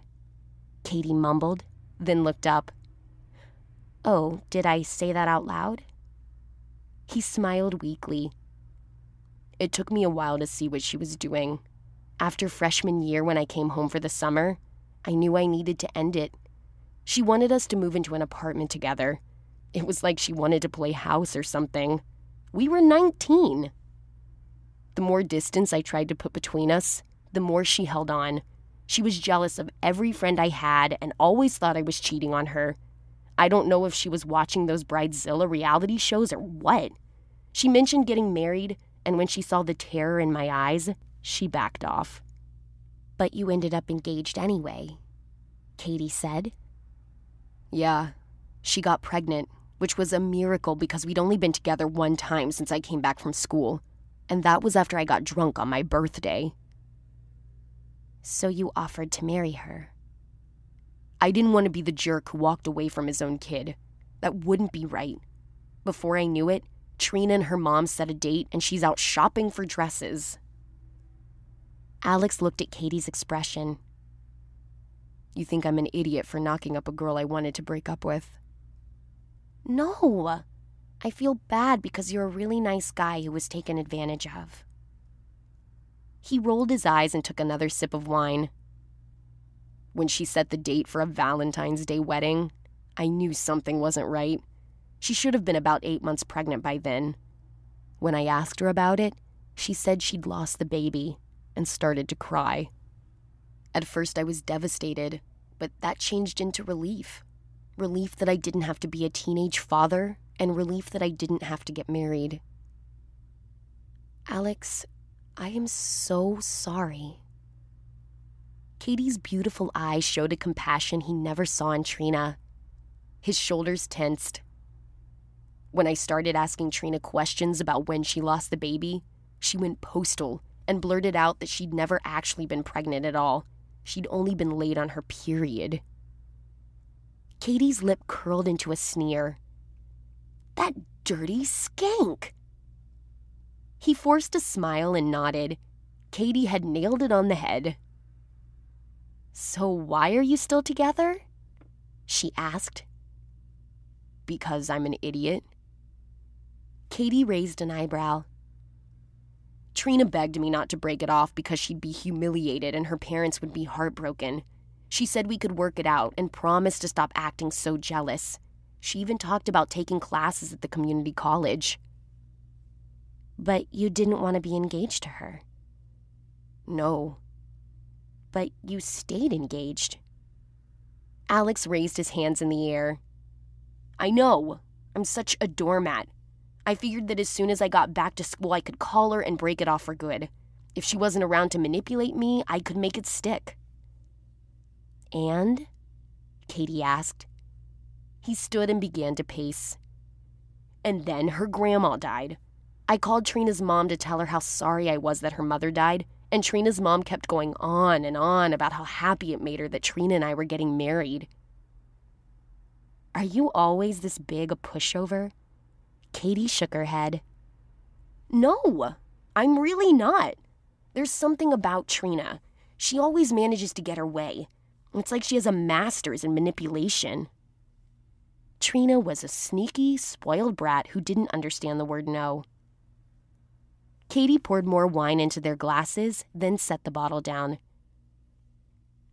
Katie mumbled, then looked up. Oh, did I say that out loud? He smiled weakly. It took me a while to see what she was doing. After freshman year, when I came home for the summer, I knew I needed to end it. She wanted us to move into an apartment together. It was like she wanted to play house or something. We were 19. The more distance I tried to put between us, the more she held on. She was jealous of every friend I had and always thought I was cheating on her. I don't know if she was watching those Bridezilla reality shows or what. She mentioned getting married, and when she saw the terror in my eyes, she backed off. But you ended up engaged anyway, Katie said. Yeah, she got pregnant, which was a miracle because we'd only been together one time since I came back from school, and that was after I got drunk on my birthday. So you offered to marry her? I didn't want to be the jerk who walked away from his own kid. That wouldn't be right. Before I knew it, Trina and her mom set a date and she's out shopping for dresses. Alex looked at Katie's expression. You think I'm an idiot for knocking up a girl I wanted to break up with? No. I feel bad because you're a really nice guy who was taken advantage of. He rolled his eyes and took another sip of wine. When she set the date for a Valentine's Day wedding, I knew something wasn't right. She should have been about eight months pregnant by then. When I asked her about it, she said she'd lost the baby and started to cry. At first, I was devastated, but that changed into relief. Relief that I didn't have to be a teenage father, and relief that I didn't have to get married. Alex, I am so sorry. Katie's beautiful eyes showed a compassion he never saw in Trina. His shoulders tensed. When I started asking Trina questions about when she lost the baby, she went postal and blurted out that she'd never actually been pregnant at all. She'd only been late on her period. Katie's lip curled into a sneer. That dirty skank! He forced a smile and nodded. Katie had nailed it on the head. So, why are you still together? She asked. Because I'm an idiot. Katie raised an eyebrow. Trina begged me not to break it off because she'd be humiliated and her parents would be heartbroken. She said we could work it out and promised to stop acting so jealous. She even talked about taking classes at the community college. But you didn't want to be engaged to her. No. But you stayed engaged. Alex raised his hands in the air. I know. I'm such a doormat. I figured that as soon as I got back to school, I could call her and break it off for good. If she wasn't around to manipulate me, I could make it stick. And? Katie asked. He stood and began to pace. And then her grandma died. I called Trina's mom to tell her how sorry I was that her mother died, and Trina's mom kept going on and on about how happy it made her that Trina and I were getting married. Are you always this big a pushover? Katie shook her head. No, I'm really not. There's something about Trina. She always manages to get her way. It's like she has a master's in manipulation. Trina was a sneaky, spoiled brat who didn't understand the word no. Katie poured more wine into their glasses, then set the bottle down.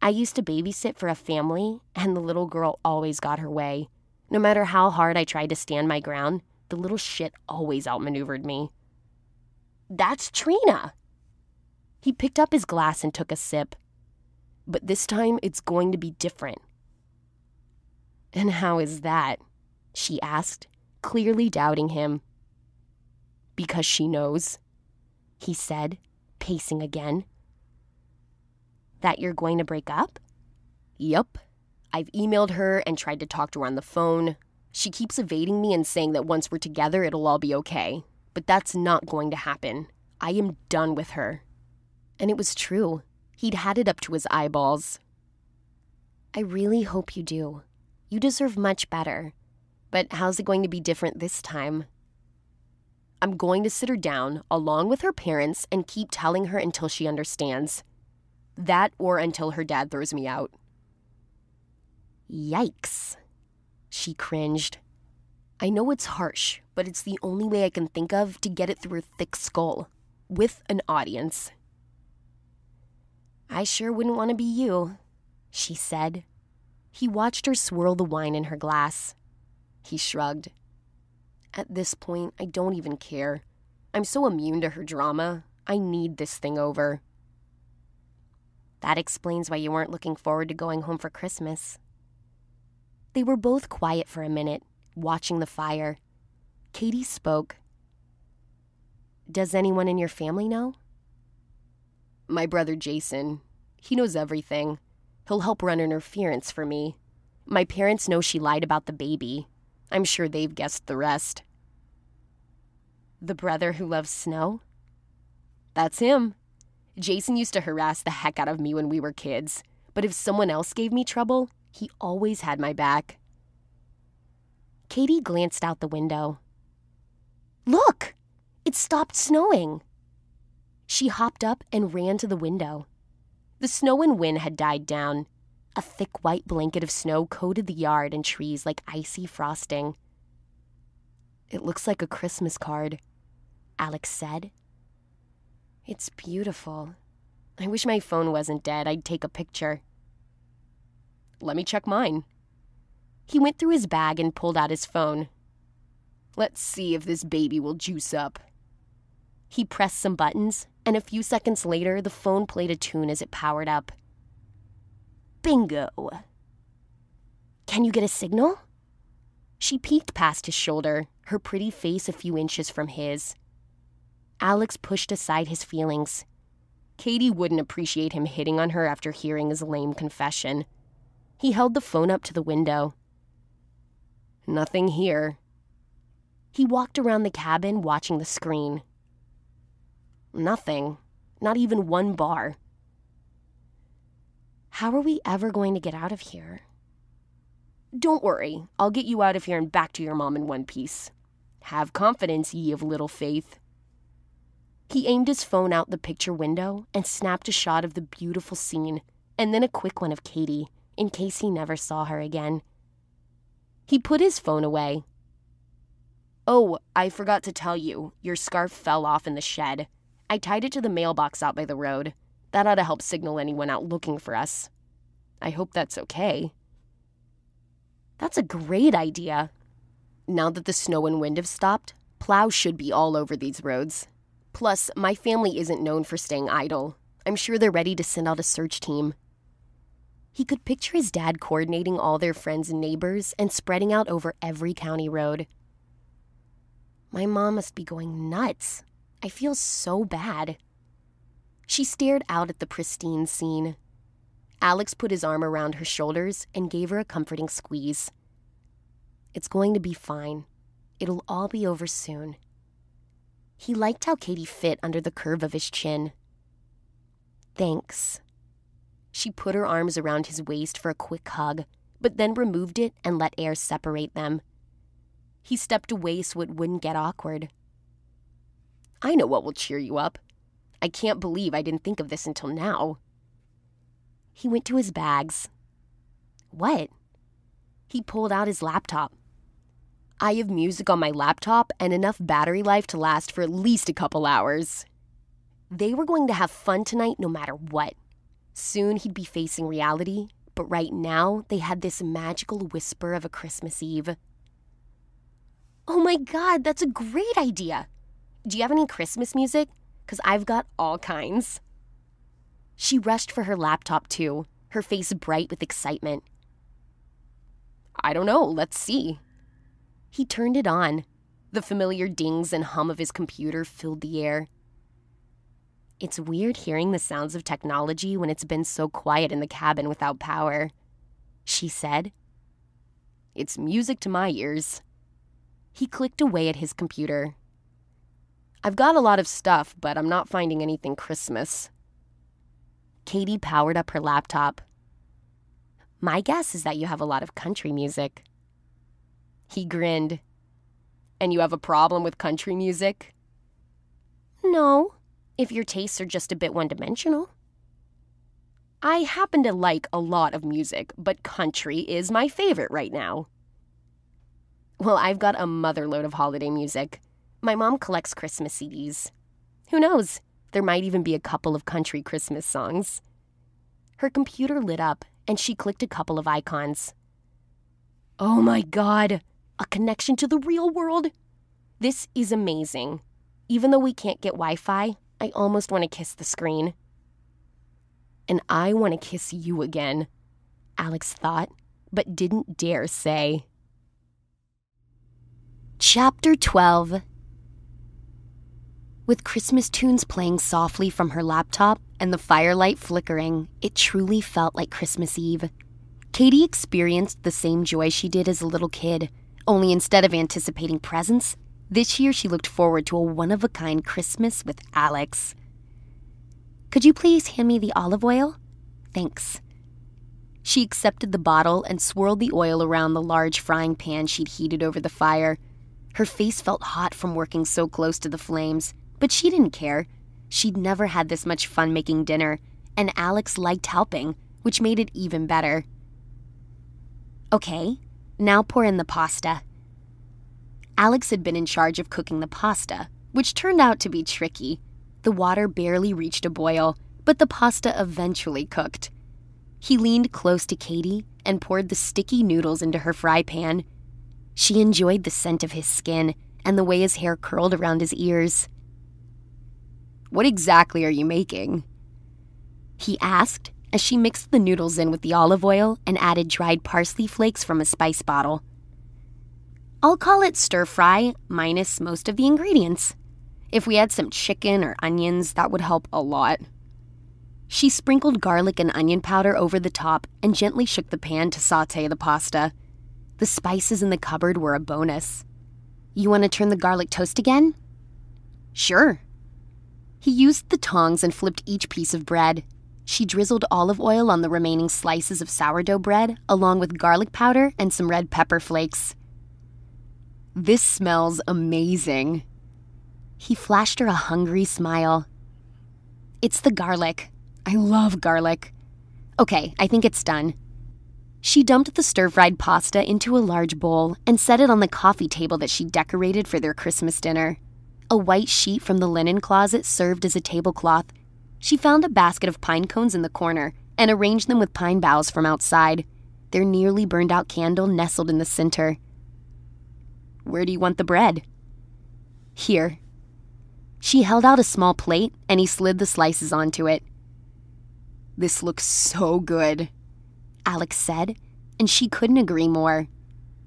I used to babysit for a family, and the little girl always got her way. No matter how hard I tried to stand my ground, the little shit always outmaneuvered me. That's Trina! He picked up his glass and took a sip. But this time it's going to be different. And how is that? She asked, clearly doubting him. Because she knows, he said, pacing again. That you're going to break up? Yup. I've emailed her and tried to talk to her on the phone, she keeps evading me and saying that once we're together, it'll all be okay. But that's not going to happen. I am done with her. And it was true. He'd had it up to his eyeballs. I really hope you do. You deserve much better. But how's it going to be different this time? I'm going to sit her down, along with her parents, and keep telling her until she understands. That or until her dad throws me out. Yikes. She cringed. I know it's harsh, but it's the only way I can think of to get it through her thick skull. With an audience. I sure wouldn't want to be you, she said. He watched her swirl the wine in her glass. He shrugged. At this point, I don't even care. I'm so immune to her drama. I need this thing over. That explains why you weren't looking forward to going home for Christmas. They were both quiet for a minute, watching the fire. Katie spoke. Does anyone in your family know? My brother Jason. He knows everything. He'll help run interference for me. My parents know she lied about the baby. I'm sure they've guessed the rest. The brother who loves snow? That's him. Jason used to harass the heck out of me when we were kids, but if someone else gave me trouble, he always had my back. Katie glanced out the window. Look! It stopped snowing. She hopped up and ran to the window. The snow and wind had died down. A thick white blanket of snow coated the yard and trees like icy frosting. It looks like a Christmas card, Alex said. It's beautiful. I wish my phone wasn't dead. I'd take a picture. Let me check mine. He went through his bag and pulled out his phone. Let's see if this baby will juice up. He pressed some buttons, and a few seconds later, the phone played a tune as it powered up. Bingo! Can you get a signal? She peeked past his shoulder, her pretty face a few inches from his. Alex pushed aside his feelings. Katie wouldn't appreciate him hitting on her after hearing his lame confession. He held the phone up to the window. Nothing here. He walked around the cabin watching the screen. Nothing. Not even one bar. How are we ever going to get out of here? Don't worry. I'll get you out of here and back to your mom in one piece. Have confidence, ye of little faith. He aimed his phone out the picture window and snapped a shot of the beautiful scene, and then a quick one of Katie, in case he never saw her again. He put his phone away. Oh, I forgot to tell you, your scarf fell off in the shed. I tied it to the mailbox out by the road. That ought to help signal anyone out looking for us. I hope that's okay. That's a great idea. Now that the snow and wind have stopped, plows should be all over these roads. Plus, my family isn't known for staying idle. I'm sure they're ready to send out a search team. He could picture his dad coordinating all their friends and neighbors and spreading out over every county road. My mom must be going nuts. I feel so bad. She stared out at the pristine scene. Alex put his arm around her shoulders and gave her a comforting squeeze. It's going to be fine. It'll all be over soon. He liked how Katie fit under the curve of his chin. Thanks. She put her arms around his waist for a quick hug, but then removed it and let air separate them. He stepped away so it wouldn't get awkward. I know what will cheer you up. I can't believe I didn't think of this until now. He went to his bags. What? He pulled out his laptop. I have music on my laptop and enough battery life to last for at least a couple hours. They were going to have fun tonight no matter what. Soon he'd be facing reality, but right now they had this magical whisper of a Christmas Eve. Oh my god, that's a great idea! Do you have any Christmas music? Because I've got all kinds. She rushed for her laptop too, her face bright with excitement. I don't know, let's see. He turned it on. The familiar dings and hum of his computer filled the air. It's weird hearing the sounds of technology when it's been so quiet in the cabin without power, she said. It's music to my ears. He clicked away at his computer. I've got a lot of stuff, but I'm not finding anything Christmas. Katie powered up her laptop. My guess is that you have a lot of country music. He grinned. And you have a problem with country music? No, if your tastes are just a bit one dimensional. I happen to like a lot of music, but country is my favorite right now. Well, I've got a mother lode of holiday music. My mom collects Christmas CDs. Who knows? There might even be a couple of country Christmas songs. Her computer lit up, and she clicked a couple of icons. Oh my god! a connection to the real world. This is amazing. Even though we can't get Wi Fi, I almost want to kiss the screen. And I want to kiss you again, Alex thought, but didn't dare say. Chapter 12 With Christmas tunes playing softly from her laptop and the firelight flickering, it truly felt like Christmas Eve. Katie experienced the same joy she did as a little kid only instead of anticipating presents, this year she looked forward to a one of a kind Christmas with Alex. Could you please hand me the olive oil? Thanks. She accepted the bottle and swirled the oil around the large frying pan she'd heated over the fire. Her face felt hot from working so close to the flames, but she didn't care. She'd never had this much fun making dinner, and Alex liked helping, which made it even better. Okay, now pour in the pasta. Alex had been in charge of cooking the pasta, which turned out to be tricky. The water barely reached a boil, but the pasta eventually cooked. He leaned close to Katie and poured the sticky noodles into her fry pan. She enjoyed the scent of his skin and the way his hair curled around his ears. What exactly are you making? He asked as she mixed the noodles in with the olive oil and added dried parsley flakes from a spice bottle. I'll call it stir fry, minus most of the ingredients. If we had some chicken or onions, that would help a lot. She sprinkled garlic and onion powder over the top and gently shook the pan to saute the pasta. The spices in the cupboard were a bonus. You want to turn the garlic toast again? Sure. He used the tongs and flipped each piece of bread, she drizzled olive oil on the remaining slices of sourdough bread, along with garlic powder and some red pepper flakes. This smells amazing. He flashed her a hungry smile. It's the garlic. I love garlic. Okay, I think it's done. She dumped the stir fried pasta into a large bowl and set it on the coffee table that she decorated for their Christmas dinner. A white sheet from the linen closet served as a tablecloth. She found a basket of pine cones in the corner and arranged them with pine boughs from outside. Their nearly burned out candle nestled in the center. Where do you want the bread? Here. She held out a small plate and he slid the slices onto it. This looks so good, Alex said, and she couldn't agree more.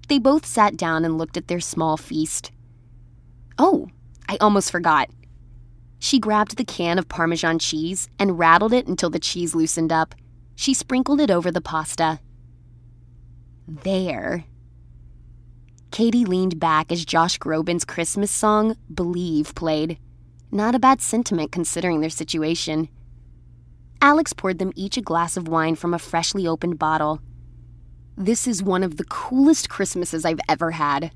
They both sat down and looked at their small feast. Oh, I almost forgot. She grabbed the can of Parmesan cheese and rattled it until the cheese loosened up. She sprinkled it over the pasta. There. Katie leaned back as Josh Groban's Christmas song, Believe, played. Not a bad sentiment considering their situation. Alex poured them each a glass of wine from a freshly opened bottle. This is one of the coolest Christmases I've ever had.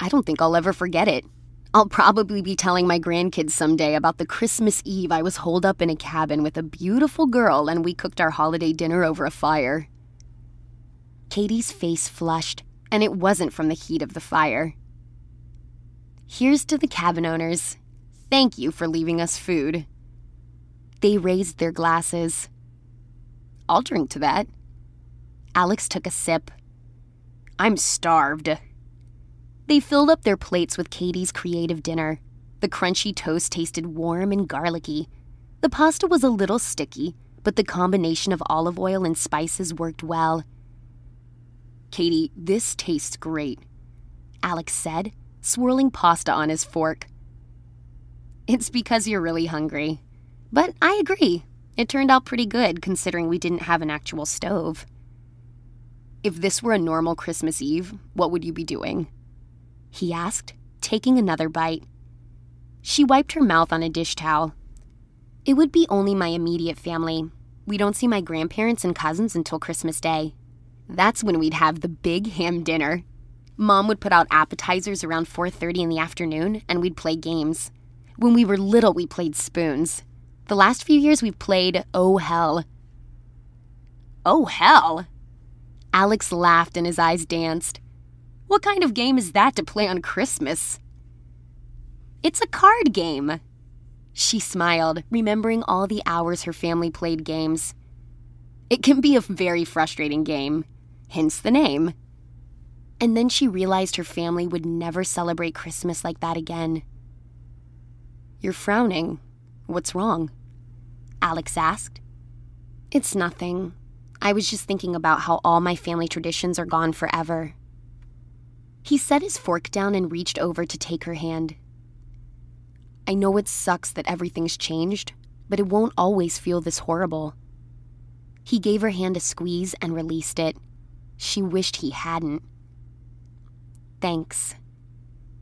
I don't think I'll ever forget it. I'll probably be telling my grandkids someday about the Christmas Eve I was holed up in a cabin with a beautiful girl and we cooked our holiday dinner over a fire. Katie's face flushed, and it wasn't from the heat of the fire. Here's to the cabin owners. Thank you for leaving us food. They raised their glasses. I'll drink to that. Alex took a sip. I'm starved. They filled up their plates with Katie's creative dinner. The crunchy toast tasted warm and garlicky. The pasta was a little sticky, but the combination of olive oil and spices worked well. Katie, this tastes great, Alex said, swirling pasta on his fork. It's because you're really hungry. But I agree. It turned out pretty good considering we didn't have an actual stove. If this were a normal Christmas Eve, what would you be doing? He asked, taking another bite. She wiped her mouth on a dish towel. It would be only my immediate family. We don't see my grandparents and cousins until Christmas Day. That's when we'd have the big ham dinner. Mom would put out appetizers around 4:30 in the afternoon and we'd play games. When we were little, we played spoons. The last few years we've played Oh Hell. Oh Hell? Alex laughed and his eyes danced. What kind of game is that to play on Christmas? It's a card game. She smiled, remembering all the hours her family played games. It can be a very frustrating game, hence the name. And then she realized her family would never celebrate Christmas like that again. You're frowning. What's wrong? Alex asked. It's nothing. I was just thinking about how all my family traditions are gone forever. He set his fork down and reached over to take her hand. I know it sucks that everything's changed, but it won't always feel this horrible. He gave her hand a squeeze and released it. She wished he hadn't. Thanks.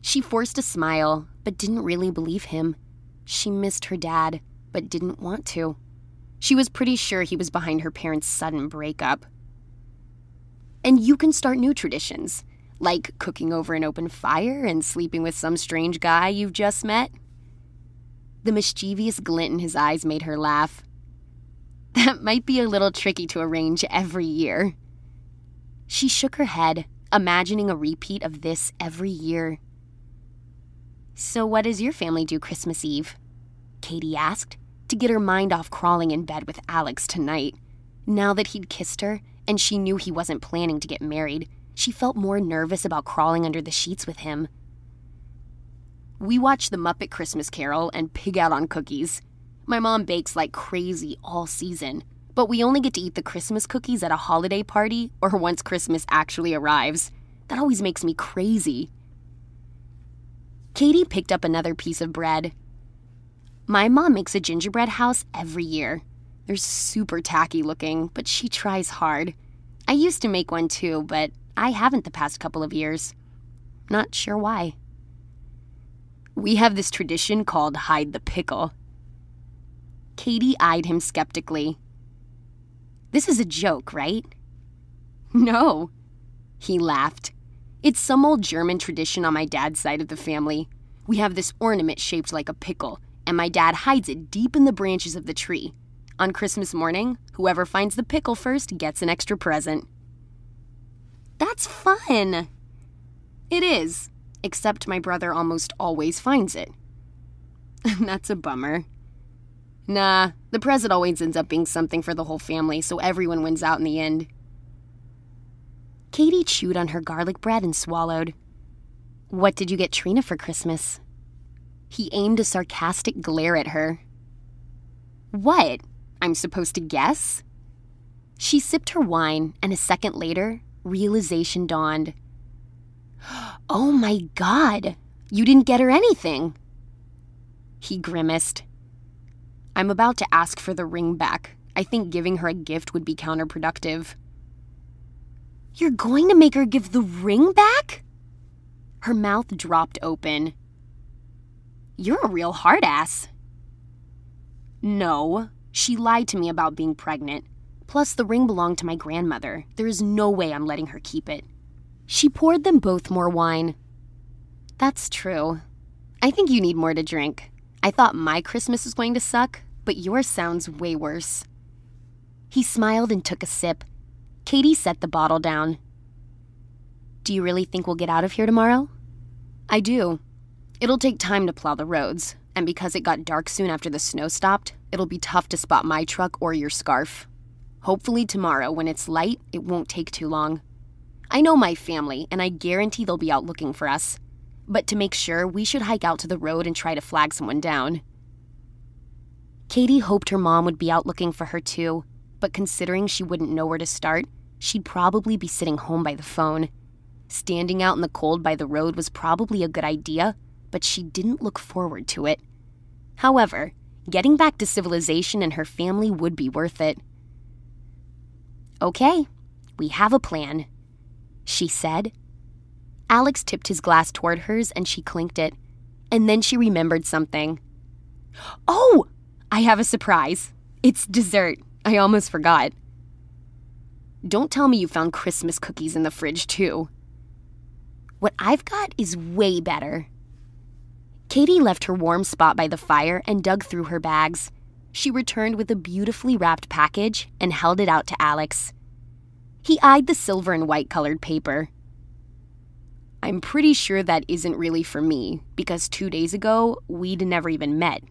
She forced a smile, but didn't really believe him. She missed her dad, but didn't want to. She was pretty sure he was behind her parents' sudden breakup. And you can start new traditions, like cooking over an open fire and sleeping with some strange guy you've just met. The mischievous glint in his eyes made her laugh. That might be a little tricky to arrange every year. She shook her head, imagining a repeat of this every year. So, what does your family do Christmas Eve? Katie asked, to get her mind off crawling in bed with Alex tonight. Now that he'd kissed her, and she knew he wasn't planning to get married, she felt more nervous about crawling under the sheets with him. We watch the Muppet Christmas Carol and pig out on cookies. My mom bakes like crazy all season, but we only get to eat the Christmas cookies at a holiday party or once Christmas actually arrives. That always makes me crazy. Katie picked up another piece of bread. My mom makes a gingerbread house every year. They're super tacky looking, but she tries hard. I used to make one too, but I haven't the past couple of years. Not sure why. We have this tradition called hide the pickle. Katie eyed him skeptically. This is a joke, right? No. He laughed. It's some old German tradition on my dad's side of the family. We have this ornament shaped like a pickle, and my dad hides it deep in the branches of the tree. On Christmas morning, whoever finds the pickle first gets an extra present. That's fun. It is, except my brother almost always finds it. That's a bummer. Nah, the present always ends up being something for the whole family, so everyone wins out in the end. Katie chewed on her garlic bread and swallowed. What did you get Trina for Christmas? He aimed a sarcastic glare at her. What? I'm supposed to guess? She sipped her wine, and a second later, realization dawned. Oh my god! You didn't get her anything! He grimaced. I'm about to ask for the ring back. I think giving her a gift would be counterproductive. You're going to make her give the ring back? Her mouth dropped open. You're a real hard ass. No, she lied to me about being pregnant. Plus, the ring belonged to my grandmother. There is no way I'm letting her keep it. She poured them both more wine. That's true. I think you need more to drink. I thought my Christmas was going to suck, but yours sounds way worse. He smiled and took a sip. Katie set the bottle down. Do you really think we'll get out of here tomorrow? I do. It'll take time to plow the roads, and because it got dark soon after the snow stopped, it'll be tough to spot my truck or your scarf. Hopefully, tomorrow, when it's light, it won't take too long. I know my family, and I guarantee they'll be out looking for us. But to make sure, we should hike out to the road and try to flag someone down. Katie hoped her mom would be out looking for her too, but considering she wouldn't know where to start, she'd probably be sitting home by the phone. Standing out in the cold by the road was probably a good idea, but she didn't look forward to it. However, getting back to civilization and her family would be worth it. Okay, we have a plan, she said, Alex tipped his glass toward hers and she clinked it. And then she remembered something. Oh, I have a surprise. It's dessert. I almost forgot. Don't tell me you found Christmas cookies in the fridge, too. What I've got is way better. Katie left her warm spot by the fire and dug through her bags. She returned with a beautifully wrapped package and held it out to Alex. He eyed the silver and white colored paper. I'm pretty sure that isn't really for me, because two days ago, we'd never even met.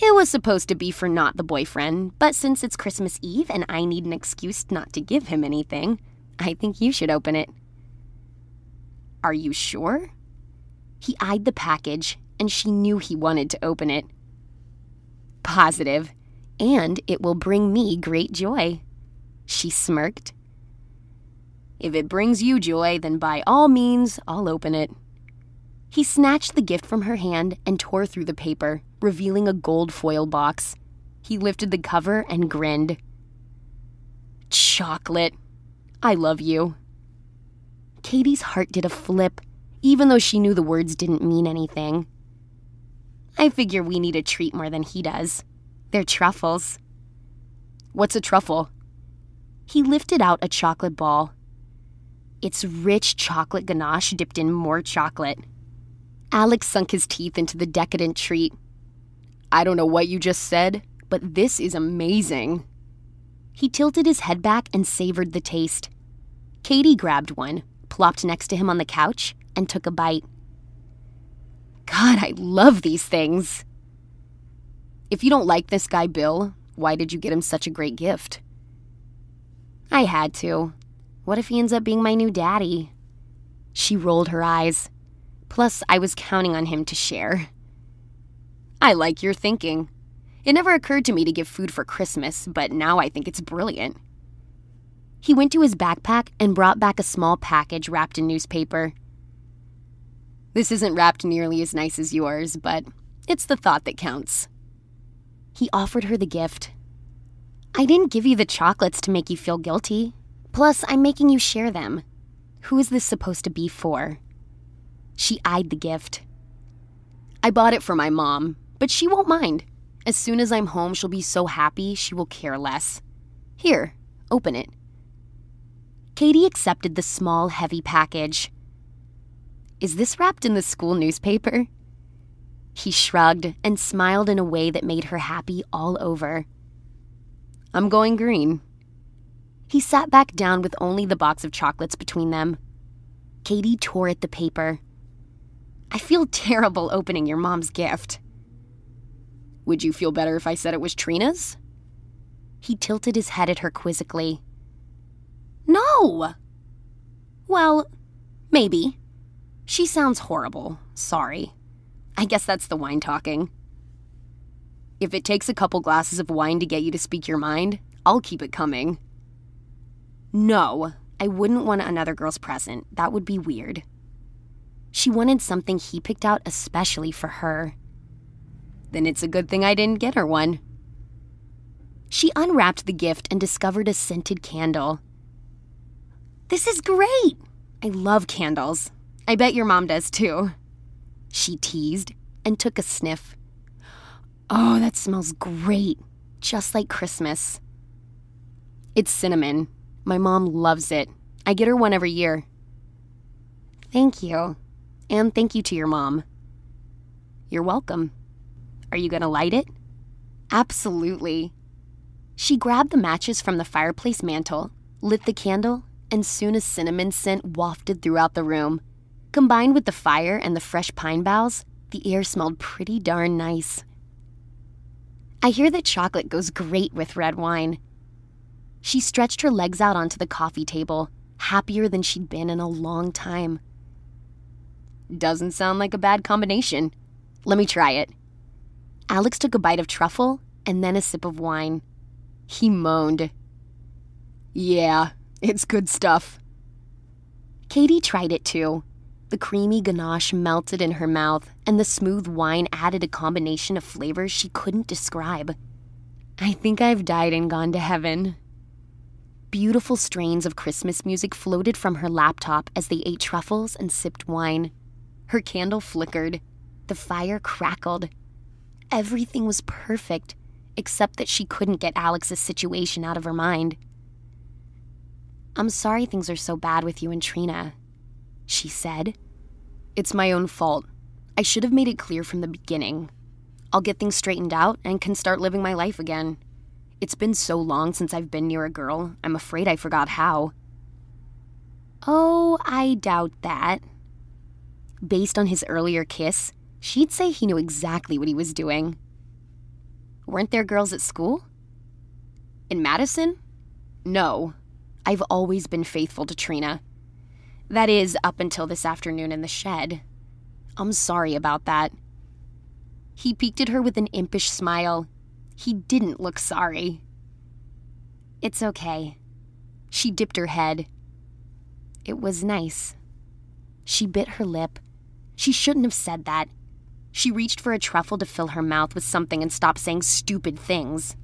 It was supposed to be for not the boyfriend, but since it's Christmas Eve and I need an excuse not to give him anything, I think you should open it. Are you sure? He eyed the package, and she knew he wanted to open it. Positive, and it will bring me great joy. She smirked if it brings you joy, then by all means, I'll open it. He snatched the gift from her hand and tore through the paper, revealing a gold foil box. He lifted the cover and grinned. Chocolate. I love you. Katie's heart did a flip, even though she knew the words didn't mean anything. I figure we need a treat more than he does. They're truffles. What's a truffle? He lifted out a chocolate ball its rich chocolate ganache dipped in more chocolate. Alex sunk his teeth into the decadent treat. I don't know what you just said, but this is amazing. He tilted his head back and savored the taste. Katie grabbed one, plopped next to him on the couch, and took a bite. God, I love these things. If you don't like this guy, Bill, why did you get him such a great gift? I had to. What if he ends up being my new daddy? She rolled her eyes. Plus, I was counting on him to share. I like your thinking. It never occurred to me to give food for Christmas, but now I think it's brilliant. He went to his backpack and brought back a small package wrapped in newspaper. This isn't wrapped nearly as nice as yours, but it's the thought that counts. He offered her the gift. I didn't give you the chocolates to make you feel guilty. Plus, I'm making you share them. Who is this supposed to be for? She eyed the gift. I bought it for my mom, but she won't mind. As soon as I'm home, she'll be so happy she will care less. Here, open it. Katie accepted the small, heavy package. Is this wrapped in the school newspaper? He shrugged and smiled in a way that made her happy all over. I'm going green. He sat back down with only the box of chocolates between them. Katie tore at the paper. I feel terrible opening your mom's gift. Would you feel better if I said it was Trina's? He tilted his head at her quizzically. No! Well, maybe. She sounds horrible. Sorry. I guess that's the wine talking. If it takes a couple glasses of wine to get you to speak your mind, I'll keep it coming. No, I wouldn't want another girl's present. That would be weird. She wanted something he picked out especially for her. Then it's a good thing I didn't get her one. She unwrapped the gift and discovered a scented candle. This is great! I love candles. I bet your mom does too. She teased and took a sniff. Oh, that smells great. Just like Christmas. It's cinnamon. My mom loves it. I get her one every year. Thank you. And thank you to your mom. You're welcome. Are you going to light it? Absolutely. She grabbed the matches from the fireplace mantel, lit the candle, and soon a cinnamon scent wafted throughout the room. Combined with the fire and the fresh pine boughs, the air smelled pretty darn nice. I hear that chocolate goes great with red wine. She stretched her legs out onto the coffee table, happier than she'd been in a long time. Doesn't sound like a bad combination. Let me try it. Alex took a bite of truffle and then a sip of wine. He moaned. Yeah, it's good stuff. Katie tried it too. The creamy ganache melted in her mouth, and the smooth wine added a combination of flavors she couldn't describe. I think I've died and gone to heaven. Beautiful strains of Christmas music floated from her laptop as they ate truffles and sipped wine. Her candle flickered. The fire crackled. Everything was perfect, except that she couldn't get Alex's situation out of her mind. I'm sorry things are so bad with you and Trina, she said. It's my own fault. I should have made it clear from the beginning. I'll get things straightened out and can start living my life again. It's been so long since I've been near a girl, I'm afraid I forgot how. Oh, I doubt that. Based on his earlier kiss, she'd say he knew exactly what he was doing. Weren't there girls at school? In Madison? No, I've always been faithful to Trina. That is, up until this afternoon in the shed. I'm sorry about that. He peeked at her with an impish smile. He didn't look sorry. It's okay. She dipped her head. It was nice. She bit her lip. She shouldn't have said that. She reached for a truffle to fill her mouth with something and stop saying stupid things.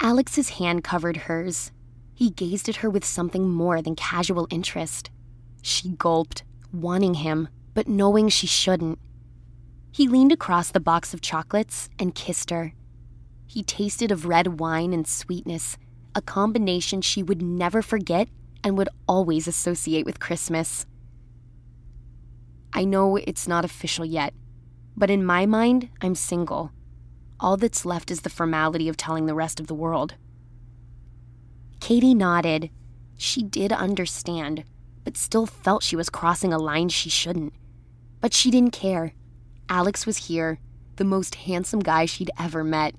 Alex's hand covered hers. He gazed at her with something more than casual interest. She gulped, wanting him, but knowing she shouldn't. He leaned across the box of chocolates and kissed her. He tasted of red wine and sweetness, a combination she would never forget and would always associate with Christmas. I know it's not official yet, but in my mind, I'm single. All that's left is the formality of telling the rest of the world. Katie nodded. She did understand, but still felt she was crossing a line she shouldn't. But she didn't care. Alex was here, the most handsome guy she'd ever met.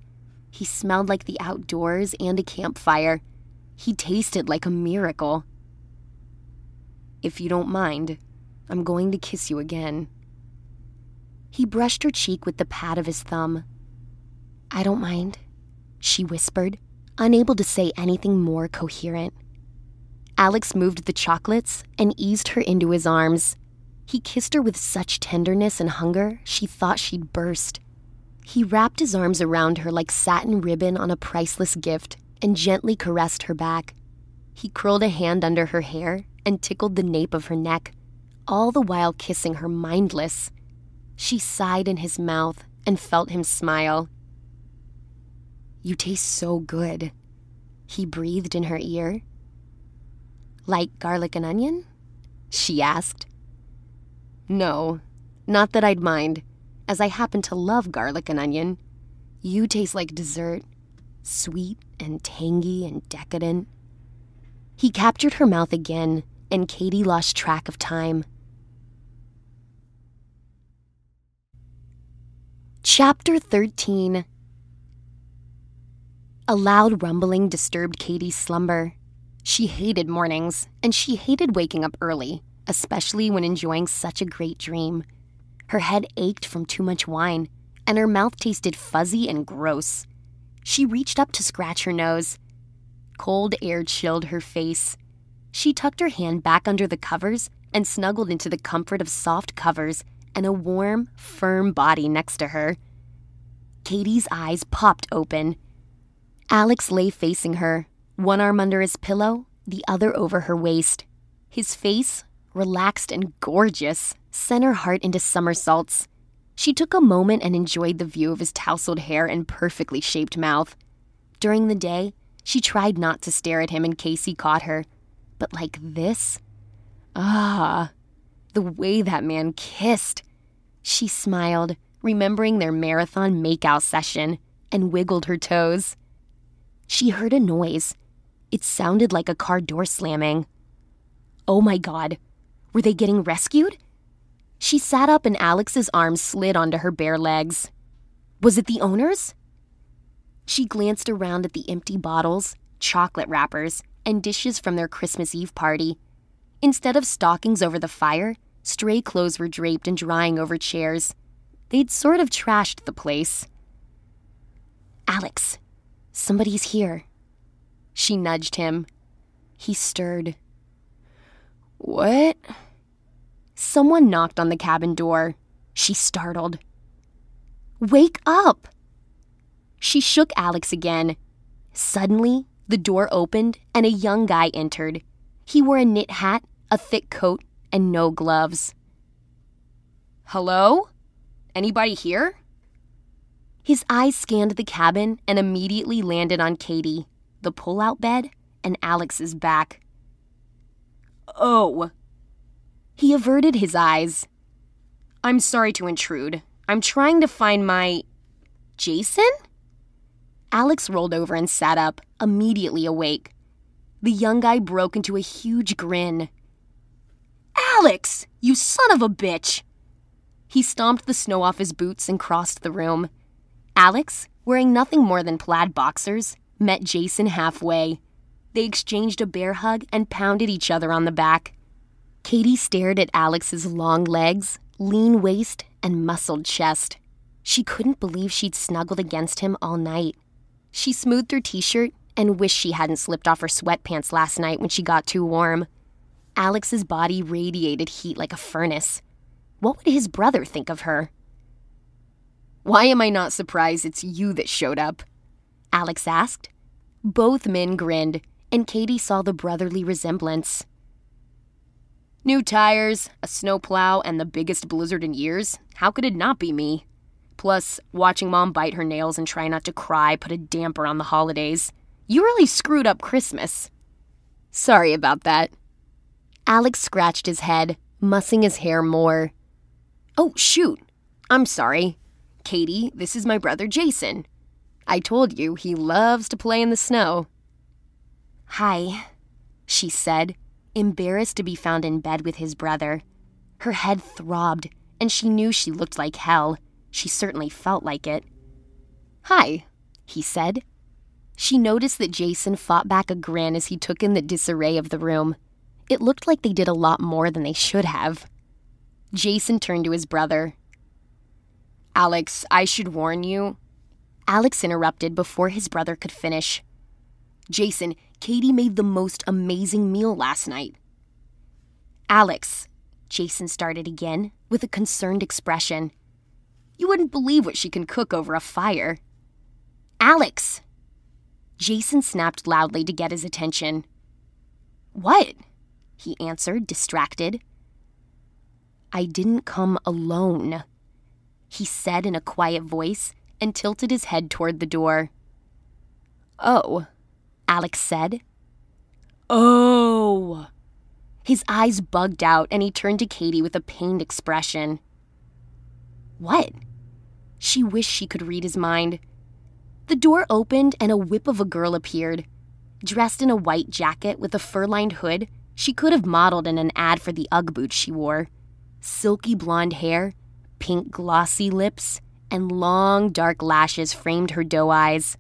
He smelled like the outdoors and a campfire. He tasted like a miracle. If you don't mind, I'm going to kiss you again. He brushed her cheek with the pad of his thumb. I don't mind, she whispered unable to say anything more coherent. Alex moved the chocolates and eased her into his arms. He kissed her with such tenderness and hunger, she thought she'd burst. He wrapped his arms around her like satin ribbon on a priceless gift and gently caressed her back. He curled a hand under her hair and tickled the nape of her neck, all the while kissing her mindless. She sighed in his mouth and felt him smile. You taste so good. He breathed in her ear. Like garlic and onion? She asked. No, not that I'd mind, as I happen to love garlic and onion. You taste like dessert, sweet and tangy and decadent. He captured her mouth again, and Katie lost track of time. Chapter 13 A loud rumbling disturbed Katie's slumber. She hated mornings, and she hated waking up early, especially when enjoying such a great dream. Her head ached from too much wine, and her mouth tasted fuzzy and gross. She reached up to scratch her nose. Cold air chilled her face. She tucked her hand back under the covers and snuggled into the comfort of soft covers and a warm, firm body next to her. Katie's eyes popped open. Alex lay facing her, one arm under his pillow, the other over her waist. His face, relaxed and gorgeous, sent her heart into somersaults. She took a moment and enjoyed the view of his tousled hair and perfectly shaped mouth. During the day, she tried not to stare at him in case he caught her. But like this? Ah, the way that man kissed. She smiled, remembering their marathon makeout session, and wiggled her toes. She heard a noise. It sounded like a car door slamming. Oh my god, were they getting rescued? She sat up and Alex's arms slid onto her bare legs. Was it the owners? She glanced around at the empty bottles, chocolate wrappers, and dishes from their Christmas Eve party. Instead of stockings over the fire, stray clothes were draped and drying over chairs. They'd sort of trashed the place. Alex, somebody's here. She nudged him. He stirred. What? Someone knocked on the cabin door. She startled. Wake up! She shook Alex again. Suddenly, the door opened and a young guy entered. He wore a knit hat, a thick coat, and no gloves. Hello? Anybody here? His eyes scanned the cabin and immediately landed on Katie, the pull out bed, and Alex's back. Oh. He averted his eyes. I'm sorry to intrude. I'm trying to find my. Jason? Alex rolled over and sat up, immediately awake. The young guy broke into a huge grin. Alex, you son of a bitch! He stomped the snow off his boots and crossed the room. Alex, wearing nothing more than plaid boxers, met Jason halfway. They exchanged a bear hug and pounded each other on the back. Katie stared at Alex's long legs, lean waist, and muscled chest. She couldn't believe she'd snuggled against him all night. She smoothed her t shirt and wished she hadn't slipped off her sweatpants last night when she got too warm. Alex's body radiated heat like a furnace. What would his brother think of her? Why am I not surprised it's you that showed up? Alex asked. Both men grinned, and Katie saw the brotherly resemblance. New tires, a snowplow, and the biggest blizzard in years. How could it not be me? Plus, watching mom bite her nails and try not to cry put a damper on the holidays. You really screwed up Christmas. Sorry about that. Alex scratched his head, mussing his hair more. Oh, shoot. I'm sorry. Katie, this is my brother Jason. I told you he loves to play in the snow. Hi, she said, embarrassed to be found in bed with his brother. Her head throbbed, and she knew she looked like hell. She certainly felt like it. Hi, he said. She noticed that Jason fought back a grin as he took in the disarray of the room. It looked like they did a lot more than they should have. Jason turned to his brother. Alex, I should warn you. Alex interrupted before his brother could finish. Jason, Katie made the most amazing meal last night. Alex, Jason started again with a concerned expression. You wouldn't believe what she can cook over a fire. Alex! Jason snapped loudly to get his attention. What? He answered, distracted. I didn't come alone, he said in a quiet voice and tilted his head toward the door. Oh, Alex said. Oh! His eyes bugged out and he turned to Katie with a pained expression. What? She wished she could read his mind. The door opened and a whip of a girl appeared. Dressed in a white jacket with a fur lined hood, she could have modeled in an ad for the Ugg boots she wore. Silky blonde hair, pink glossy lips, and long dark lashes framed her doe eyes.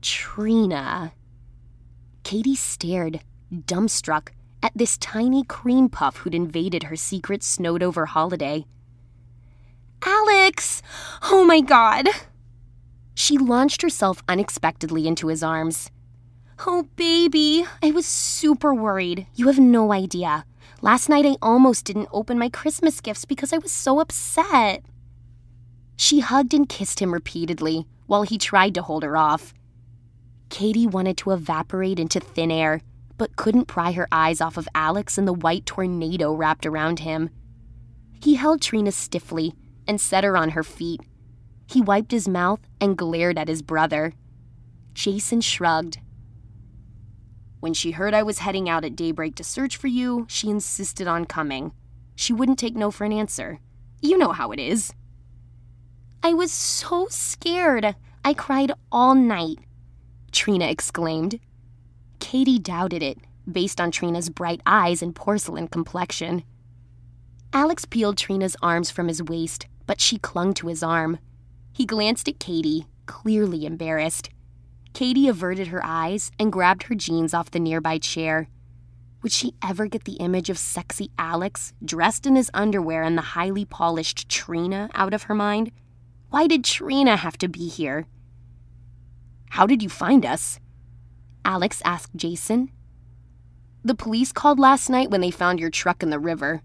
Trina. Katie stared, dumbstruck, at this tiny cream puff who'd invaded her secret snowed over holiday. Alex! Oh my god! She launched herself unexpectedly into his arms. Oh, baby, I was super worried. You have no idea. Last night I almost didn't open my Christmas gifts because I was so upset. She hugged and kissed him repeatedly while he tried to hold her off. Katie wanted to evaporate into thin air, but couldn't pry her eyes off of Alex and the white tornado wrapped around him. He held Trina stiffly and set her on her feet. He wiped his mouth and glared at his brother. Jason shrugged. When she heard I was heading out at daybreak to search for you, she insisted on coming. She wouldn't take no for an answer. You know how it is. I was so scared. I cried all night, Trina exclaimed. Katie doubted it, based on Trina's bright eyes and porcelain complexion. Alex peeled Trina's arms from his waist, but she clung to his arm. He glanced at Katie, clearly embarrassed. Katie averted her eyes and grabbed her jeans off the nearby chair. Would she ever get the image of sexy Alex, dressed in his underwear and the highly polished Trina, out of her mind? Why did Trina have to be here? How did you find us? Alex asked Jason. The police called last night when they found your truck in the river.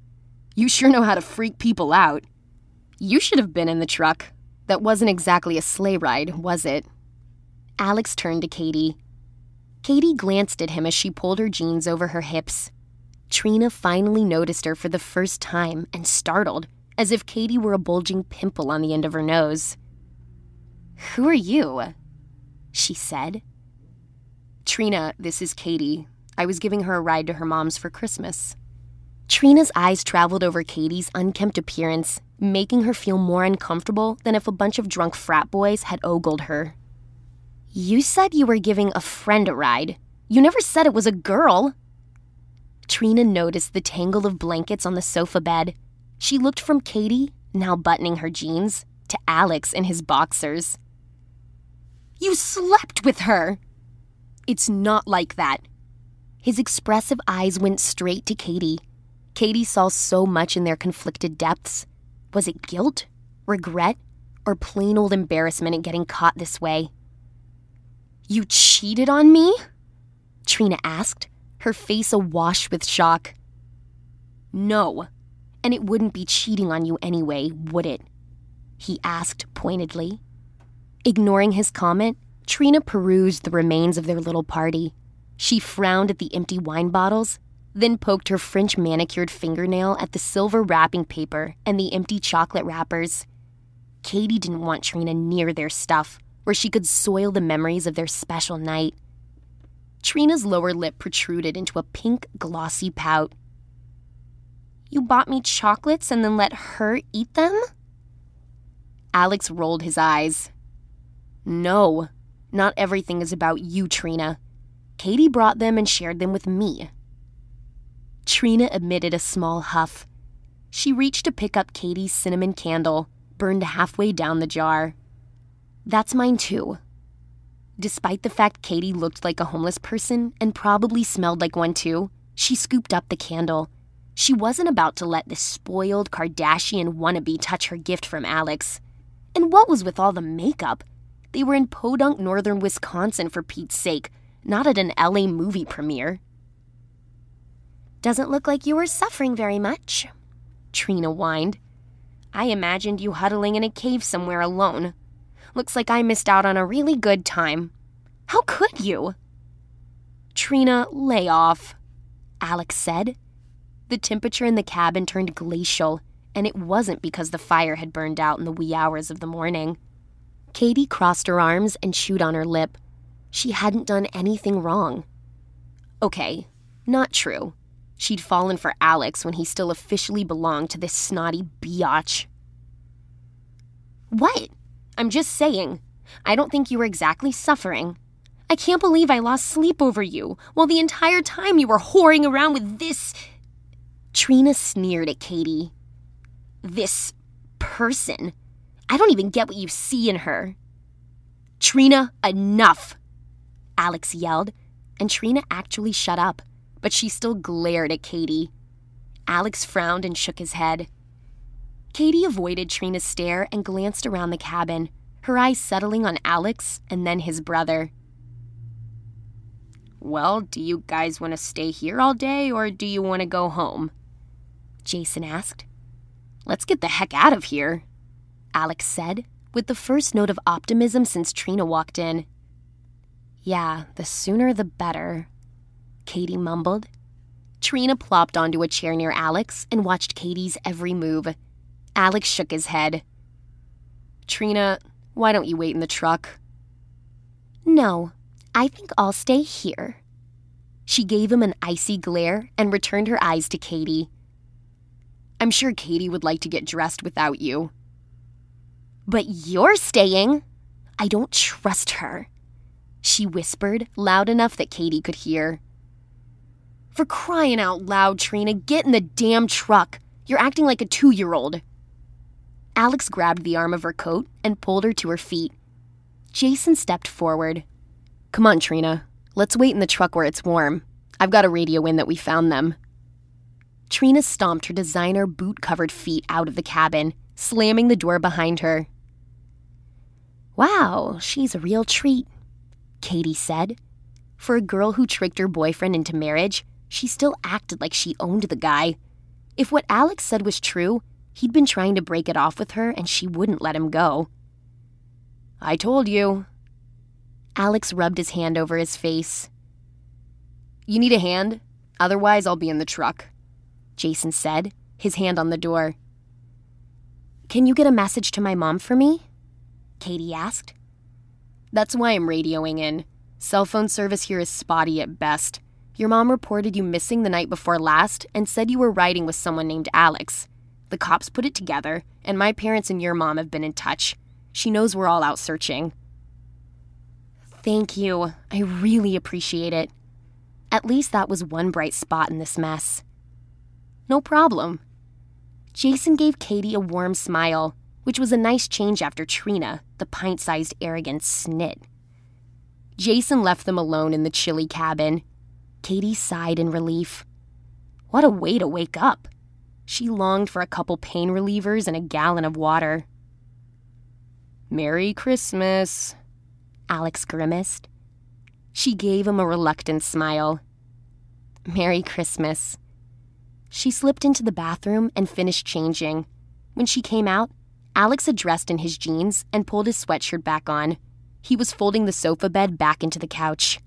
You sure know how to freak people out. You should have been in the truck. That wasn't exactly a sleigh ride, was it? Alex turned to Katie. Katie glanced at him as she pulled her jeans over her hips. Trina finally noticed her for the first time and startled, as if Katie were a bulging pimple on the end of her nose. Who are you? She said. Trina, this is Katie. I was giving her a ride to her mom's for Christmas. Trina's eyes traveled over Katie's unkempt appearance, making her feel more uncomfortable than if a bunch of drunk frat boys had ogled her. You said you were giving a friend a ride. You never said it was a girl. Trina noticed the tangle of blankets on the sofa bed she looked from Katie, now buttoning her jeans, to Alex in his boxers. You slept with her! It's not like that. His expressive eyes went straight to Katie. Katie saw so much in their conflicted depths. Was it guilt, regret, or plain old embarrassment at getting caught this way? You cheated on me? Trina asked, her face awash with shock. No, and it wouldn't be cheating on you anyway, would it? He asked pointedly. Ignoring his comment, Trina perused the remains of their little party. She frowned at the empty wine bottles, then poked her French manicured fingernail at the silver wrapping paper and the empty chocolate wrappers. Katie didn't want Trina near their stuff, where she could soil the memories of their special night. Trina's lower lip protruded into a pink, glossy pout. You bought me chocolates and then let her eat them? Alex rolled his eyes. No, not everything is about you, Trina. Katie brought them and shared them with me. Trina emitted a small huff. She reached to pick up Katie's cinnamon candle, burned halfway down the jar. That's mine too. Despite the fact Katie looked like a homeless person and probably smelled like one too, she scooped up the candle she wasn't about to let this spoiled Kardashian wannabe touch her gift from Alex. And what was with all the makeup? They were in Podunk, northern Wisconsin, for Pete's sake, not at an LA movie premiere. Doesn't look like you were suffering very much, Trina whined. I imagined you huddling in a cave somewhere alone. Looks like I missed out on a really good time. How could you? Trina, lay off, Alex said. The temperature in the cabin turned glacial, and it wasn't because the fire had burned out in the wee hours of the morning. Katie crossed her arms and chewed on her lip. She hadn't done anything wrong. Okay, not true. She'd fallen for Alex when he still officially belonged to this snotty biatch. What? I'm just saying. I don't think you were exactly suffering. I can't believe I lost sleep over you while the entire time you were whoring around with this. Trina sneered at Katie. This person. I don't even get what you see in her. Trina, enough! Alex yelled, and Trina actually shut up, but she still glared at Katie. Alex frowned and shook his head. Katie avoided Trina's stare and glanced around the cabin, her eyes settling on Alex and then his brother. Well, do you guys want to stay here all day or do you want to go home? Jason asked. Let's get the heck out of here, Alex said, with the first note of optimism since Trina walked in. Yeah, the sooner the better, Katie mumbled. Trina plopped onto a chair near Alex and watched Katie's every move. Alex shook his head. Trina, why don't you wait in the truck? No, I think I'll stay here. She gave him an icy glare and returned her eyes to Katie. I'm sure Katie would like to get dressed without you. But you're staying. I don't trust her, she whispered, loud enough that Katie could hear. For crying out loud, Trina, get in the damn truck. You're acting like a two year old. Alex grabbed the arm of her coat and pulled her to her feet. Jason stepped forward. Come on, Trina. Let's wait in the truck where it's warm. I've got a radio in that we found them. Trina stomped her designer boot covered feet out of the cabin, slamming the door behind her. Wow, she's a real treat, Katie said. For a girl who tricked her boyfriend into marriage, she still acted like she owned the guy. If what Alex said was true, He'd been trying to break it off with her, and she wouldn't let him go. I told you. Alex rubbed his hand over his face. You need a hand? Otherwise, I'll be in the truck, Jason said, his hand on the door. Can you get a message to my mom for me? Katie asked. That's why I'm radioing in. Cell phone service here is spotty at best. Your mom reported you missing the night before last and said you were riding with someone named Alex. The cops put it together, and my parents and your mom have been in touch. She knows we're all out searching. Thank you. I really appreciate it. At least that was one bright spot in this mess. No problem. Jason gave Katie a warm smile, which was a nice change after Trina, the pint sized arrogant snit. Jason left them alone in the chilly cabin. Katie sighed in relief. What a way to wake up! She longed for a couple pain relievers and a gallon of water. Merry Christmas, Alex grimaced. She gave him a reluctant smile. Merry Christmas. She slipped into the bathroom and finished changing. When she came out, Alex had dressed in his jeans and pulled his sweatshirt back on. He was folding the sofa bed back into the couch.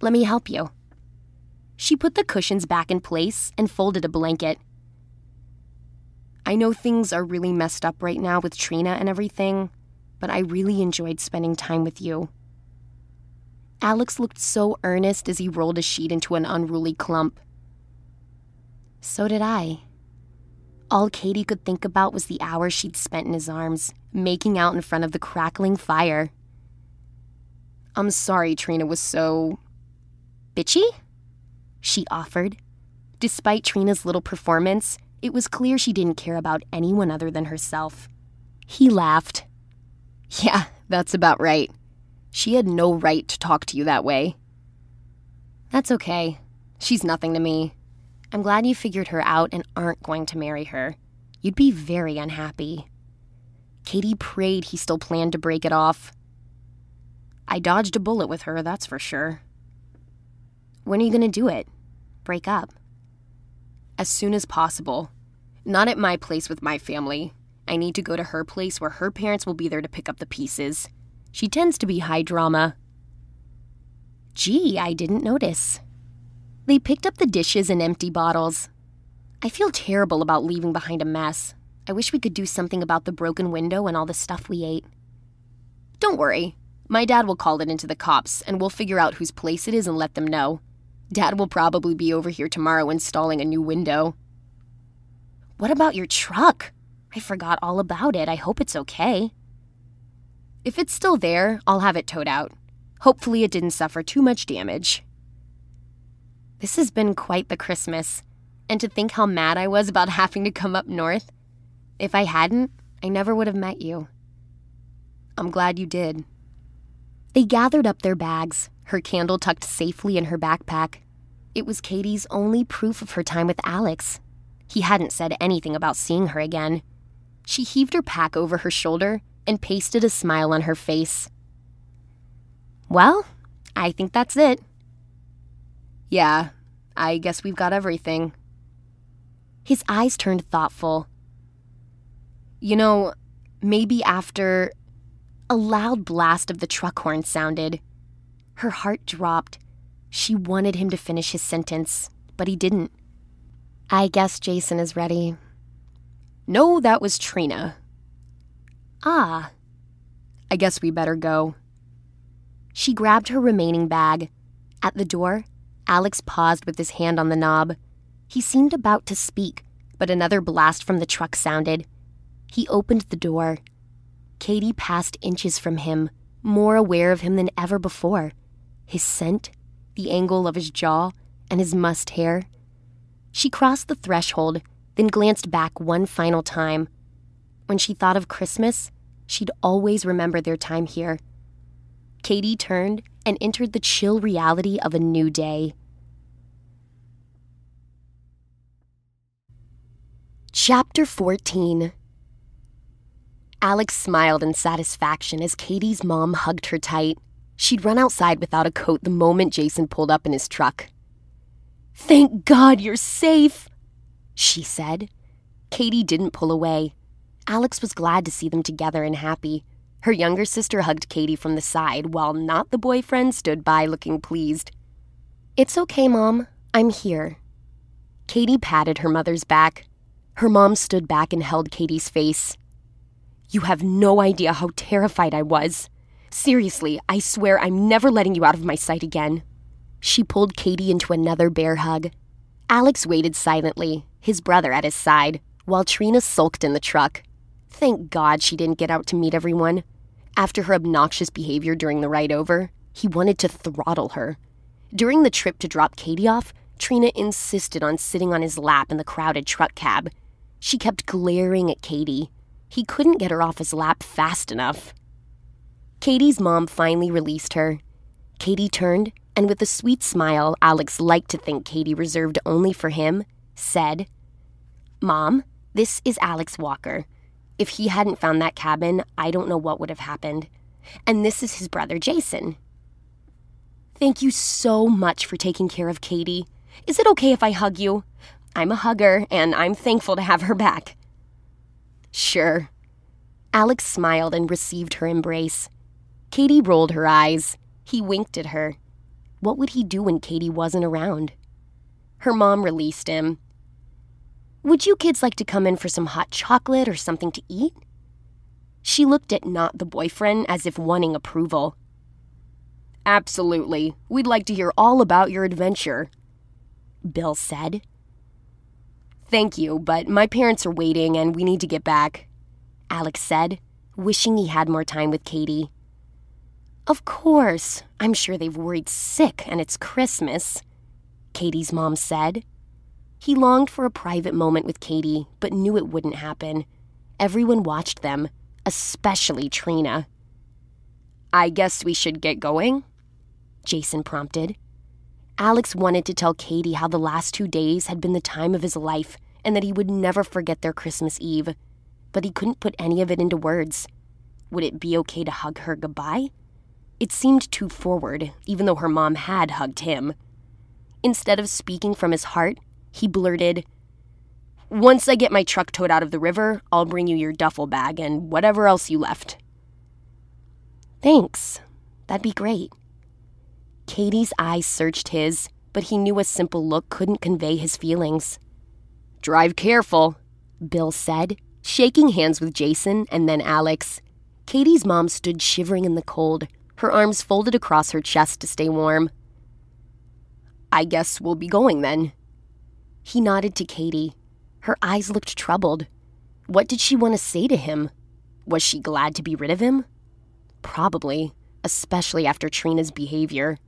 Let me help you. She put the cushions back in place and folded a blanket. I know things are really messed up right now with Trina and everything, but I really enjoyed spending time with you. Alex looked so earnest as he rolled a sheet into an unruly clump. So did I. All Katie could think about was the hours she'd spent in his arms, making out in front of the crackling fire. I'm sorry Trina was so. bitchy? She offered. Despite Trina's little performance, it was clear she didn't care about anyone other than herself. He laughed. Yeah, that's about right. She had no right to talk to you that way. That's okay. She's nothing to me. I'm glad you figured her out and aren't going to marry her. You'd be very unhappy. Katie prayed he still planned to break it off. I dodged a bullet with her, that's for sure. When are you going to do it? Break up? As soon as possible. Not at my place with my family. I need to go to her place where her parents will be there to pick up the pieces. She tends to be high drama. Gee, I didn't notice. They picked up the dishes and empty bottles. I feel terrible about leaving behind a mess. I wish we could do something about the broken window and all the stuff we ate. Don't worry. My dad will call it into the cops, and we'll figure out whose place it is and let them know. Dad will probably be over here tomorrow installing a new window. What about your truck? I forgot all about it. I hope it's okay. If it's still there, I'll have it towed out. Hopefully, it didn't suffer too much damage. This has been quite the Christmas, and to think how mad I was about having to come up north. If I hadn't, I never would have met you. I'm glad you did. They gathered up their bags, her candle tucked safely in her backpack. It was Katie's only proof of her time with Alex. He hadn't said anything about seeing her again. She heaved her pack over her shoulder and pasted a smile on her face. Well, I think that's it. Yeah, I guess we've got everything. His eyes turned thoughtful. You know, maybe after a loud blast of the truck horn sounded. Her heart dropped. She wanted him to finish his sentence, but he didn't. I guess Jason is ready. No, that was Trina. Ah. I guess we better go. She grabbed her remaining bag. At the door, Alex paused with his hand on the knob. He seemed about to speak, but another blast from the truck sounded. He opened the door. Katie passed inches from him, more aware of him than ever before. His scent, the angle of his jaw, and his mussed hair. She crossed the threshold, then glanced back one final time. When she thought of Christmas, she'd always remember their time here. Katie turned and entered the chill reality of a new day. Chapter 14 Alex smiled in satisfaction as Katie's mom hugged her tight. She'd run outside without a coat the moment Jason pulled up in his truck. Thank God you're safe, she said. Katie didn't pull away. Alex was glad to see them together and happy. Her younger sister hugged Katie from the side, while not the boyfriend stood by looking pleased. It's okay, Mom. I'm here. Katie patted her mother's back. Her mom stood back and held Katie's face. You have no idea how terrified I was. Seriously, I swear I'm never letting you out of my sight again. She pulled Katie into another bear hug. Alex waited silently, his brother at his side, while Trina sulked in the truck. Thank God she didn't get out to meet everyone. After her obnoxious behavior during the ride over, he wanted to throttle her. During the trip to drop Katie off, Trina insisted on sitting on his lap in the crowded truck cab. She kept glaring at Katie, he couldn't get her off his lap fast enough. Katie's mom finally released her. Katie turned, and with a sweet smile Alex liked to think Katie reserved only for him, said, Mom, this is Alex Walker. If he hadn't found that cabin, I don't know what would have happened. And this is his brother, Jason. Thank you so much for taking care of Katie. Is it okay if I hug you? I'm a hugger, and I'm thankful to have her back. Sure. Alex smiled and received her embrace. Katie rolled her eyes. He winked at her. What would he do when Katie wasn't around? Her mom released him. Would you kids like to come in for some hot chocolate or something to eat? She looked at not the boyfriend as if wanting approval. Absolutely. We'd like to hear all about your adventure, Bill said. Thank you, but my parents are waiting and we need to get back, Alex said, wishing he had more time with Katie. Of course. I'm sure they've worried sick and it's Christmas, Katie's mom said. He longed for a private moment with Katie, but knew it wouldn't happen. Everyone watched them, especially Trina. I guess we should get going? Jason prompted. Alex wanted to tell Katie how the last two days had been the time of his life and that he would never forget their Christmas Eve, but he couldn't put any of it into words. Would it be okay to hug her goodbye? It seemed too forward, even though her mom had hugged him. Instead of speaking from his heart, he blurted, Once I get my truck towed out of the river, I'll bring you your duffel bag and whatever else you left. Thanks. That'd be great. Katie's eyes searched his, but he knew a simple look couldn't convey his feelings. Drive careful, Bill said, shaking hands with Jason and then Alex. Katie's mom stood shivering in the cold, her arms folded across her chest to stay warm. I guess we'll be going then. He nodded to Katie. Her eyes looked troubled. What did she want to say to him? Was she glad to be rid of him? Probably, especially after Trina's behavior.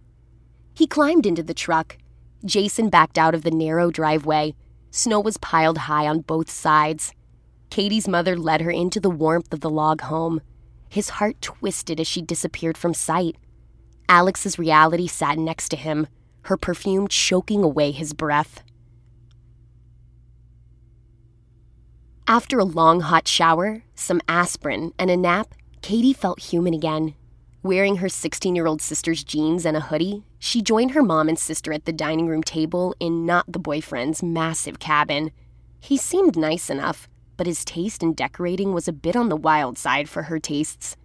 He climbed into the truck. Jason backed out of the narrow driveway. Snow was piled high on both sides. Katie's mother led her into the warmth of the log home. His heart twisted as she disappeared from sight. Alex's reality sat next to him, her perfume choking away his breath. After a long hot shower, some aspirin, and a nap, Katie felt human again. Wearing her 16 year old sister's jeans and a hoodie, she joined her mom and sister at the dining room table in not the boyfriend's massive cabin. He seemed nice enough, but his taste in decorating was a bit on the wild side for her tastes.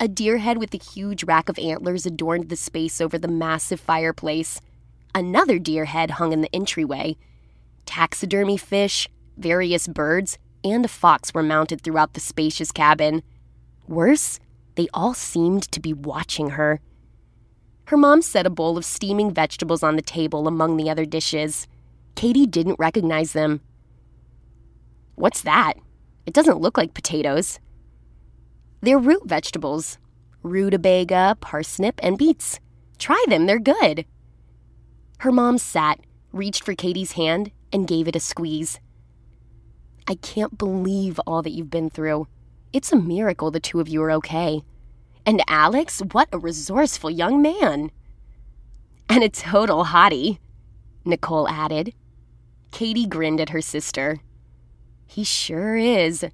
A deer head with a huge rack of antlers adorned the space over the massive fireplace. Another deer head hung in the entryway. Taxidermy fish, various birds, and a fox were mounted throughout the spacious cabin. Worse, they all seemed to be watching her. Her mom set a bowl of steaming vegetables on the table among the other dishes. Katie didn't recognize them. What's that? It doesn't look like potatoes. They're root vegetables rutabaga, parsnip, and beets. Try them, they're good. Her mom sat, reached for Katie's hand, and gave it a squeeze. I can't believe all that you've been through. It's a miracle the two of you are okay. And Alex, what a resourceful young man. And a total hottie, Nicole added. Katie grinned at her sister. He sure is.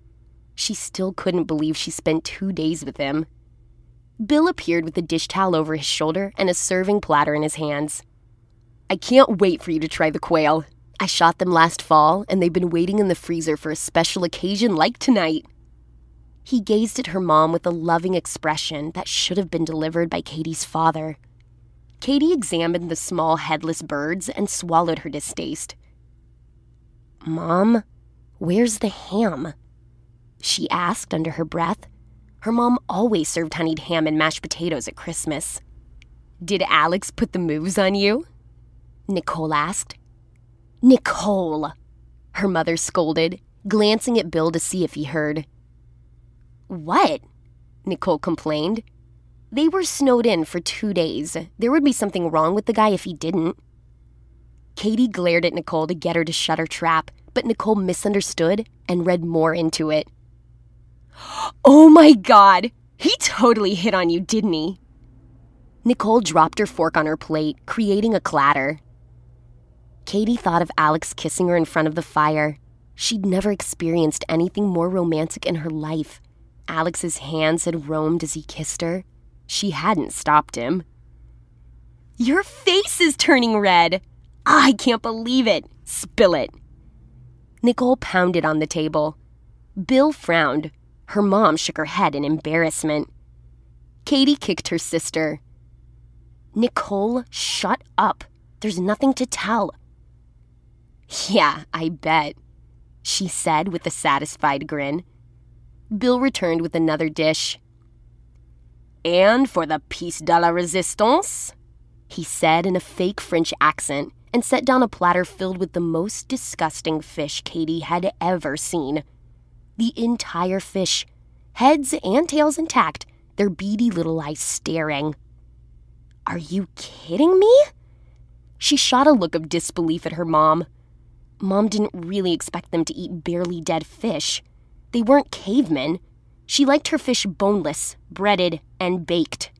She still couldn't believe she spent two days with him. Bill appeared with a dish towel over his shoulder and a serving platter in his hands. I can't wait for you to try the quail. I shot them last fall, and they've been waiting in the freezer for a special occasion like tonight. He gazed at her mom with a loving expression that should have been delivered by Katie's father. Katie examined the small headless birds and swallowed her distaste. Mom, where's the ham? she asked under her breath. Her mom always served honeyed ham and mashed potatoes at Christmas. Did Alex put the moves on you? Nicole asked. Nicole, her mother scolded, glancing at Bill to see if he heard. What? Nicole complained. They were snowed in for two days. There would be something wrong with the guy if he didn't. Katie glared at Nicole to get her to shut her trap, but Nicole misunderstood and read more into it. Oh my god! He totally hit on you, didn't he? Nicole dropped her fork on her plate, creating a clatter. Katie thought of Alex kissing her in front of the fire. She'd never experienced anything more romantic in her life. Alex's hands had roamed as he kissed her. She hadn't stopped him. Your face is turning red. I can't believe it. Spill it. Nicole pounded on the table. Bill frowned. Her mom shook her head in embarrassment. Katie kicked her sister. Nicole, shut up. There's nothing to tell. Yeah, I bet, she said with a satisfied grin. Bill returned with another dish. And for the piece de la resistance, he said in a fake French accent and set down a platter filled with the most disgusting fish Katie had ever seen the entire fish, heads and tails intact, their beady little eyes staring. Are you kidding me? She shot a look of disbelief at her mom. Mom didn't really expect them to eat barely dead fish. They weren't cavemen. She liked her fish boneless, breaded, and baked.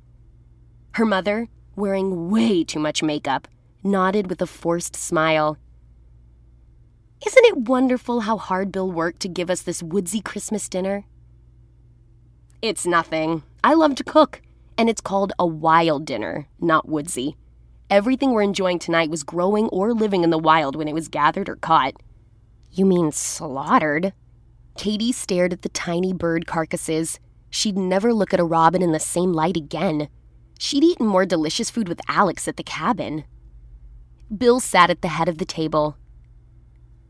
Her mother, wearing way too much makeup, nodded with a forced smile. Isn't it wonderful how hard Bill worked to give us this woodsy Christmas dinner? It's nothing. I love to cook, and it's called a wild dinner, not woodsy. Everything we're enjoying tonight was growing or living in the wild when it was gathered or caught. You mean slaughtered? Katie stared at the tiny bird carcasses. She'd never look at a robin in the same light again. She'd eaten more delicious food with Alex at the cabin. Bill sat at the head of the table,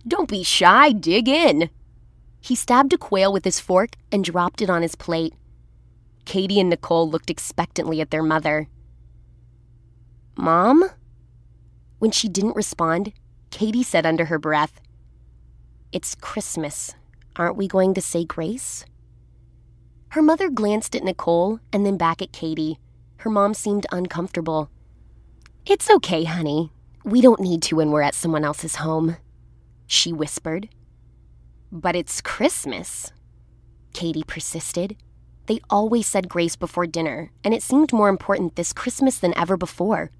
don't be shy, dig in. He stabbed a quail with his fork and dropped it on his plate. Katie and Nicole looked expectantly at their mother. Mom? When she didn't respond, Katie said under her breath, It's Christmas. Aren't we going to say grace? Her mother glanced at Nicole and then back at Katie. Her mom seemed uncomfortable. It's okay, honey. We don't need to when we're at someone else's home, she whispered. But it's Christmas, Katie persisted. They always said grace before dinner, and it seemed more important this Christmas than ever before.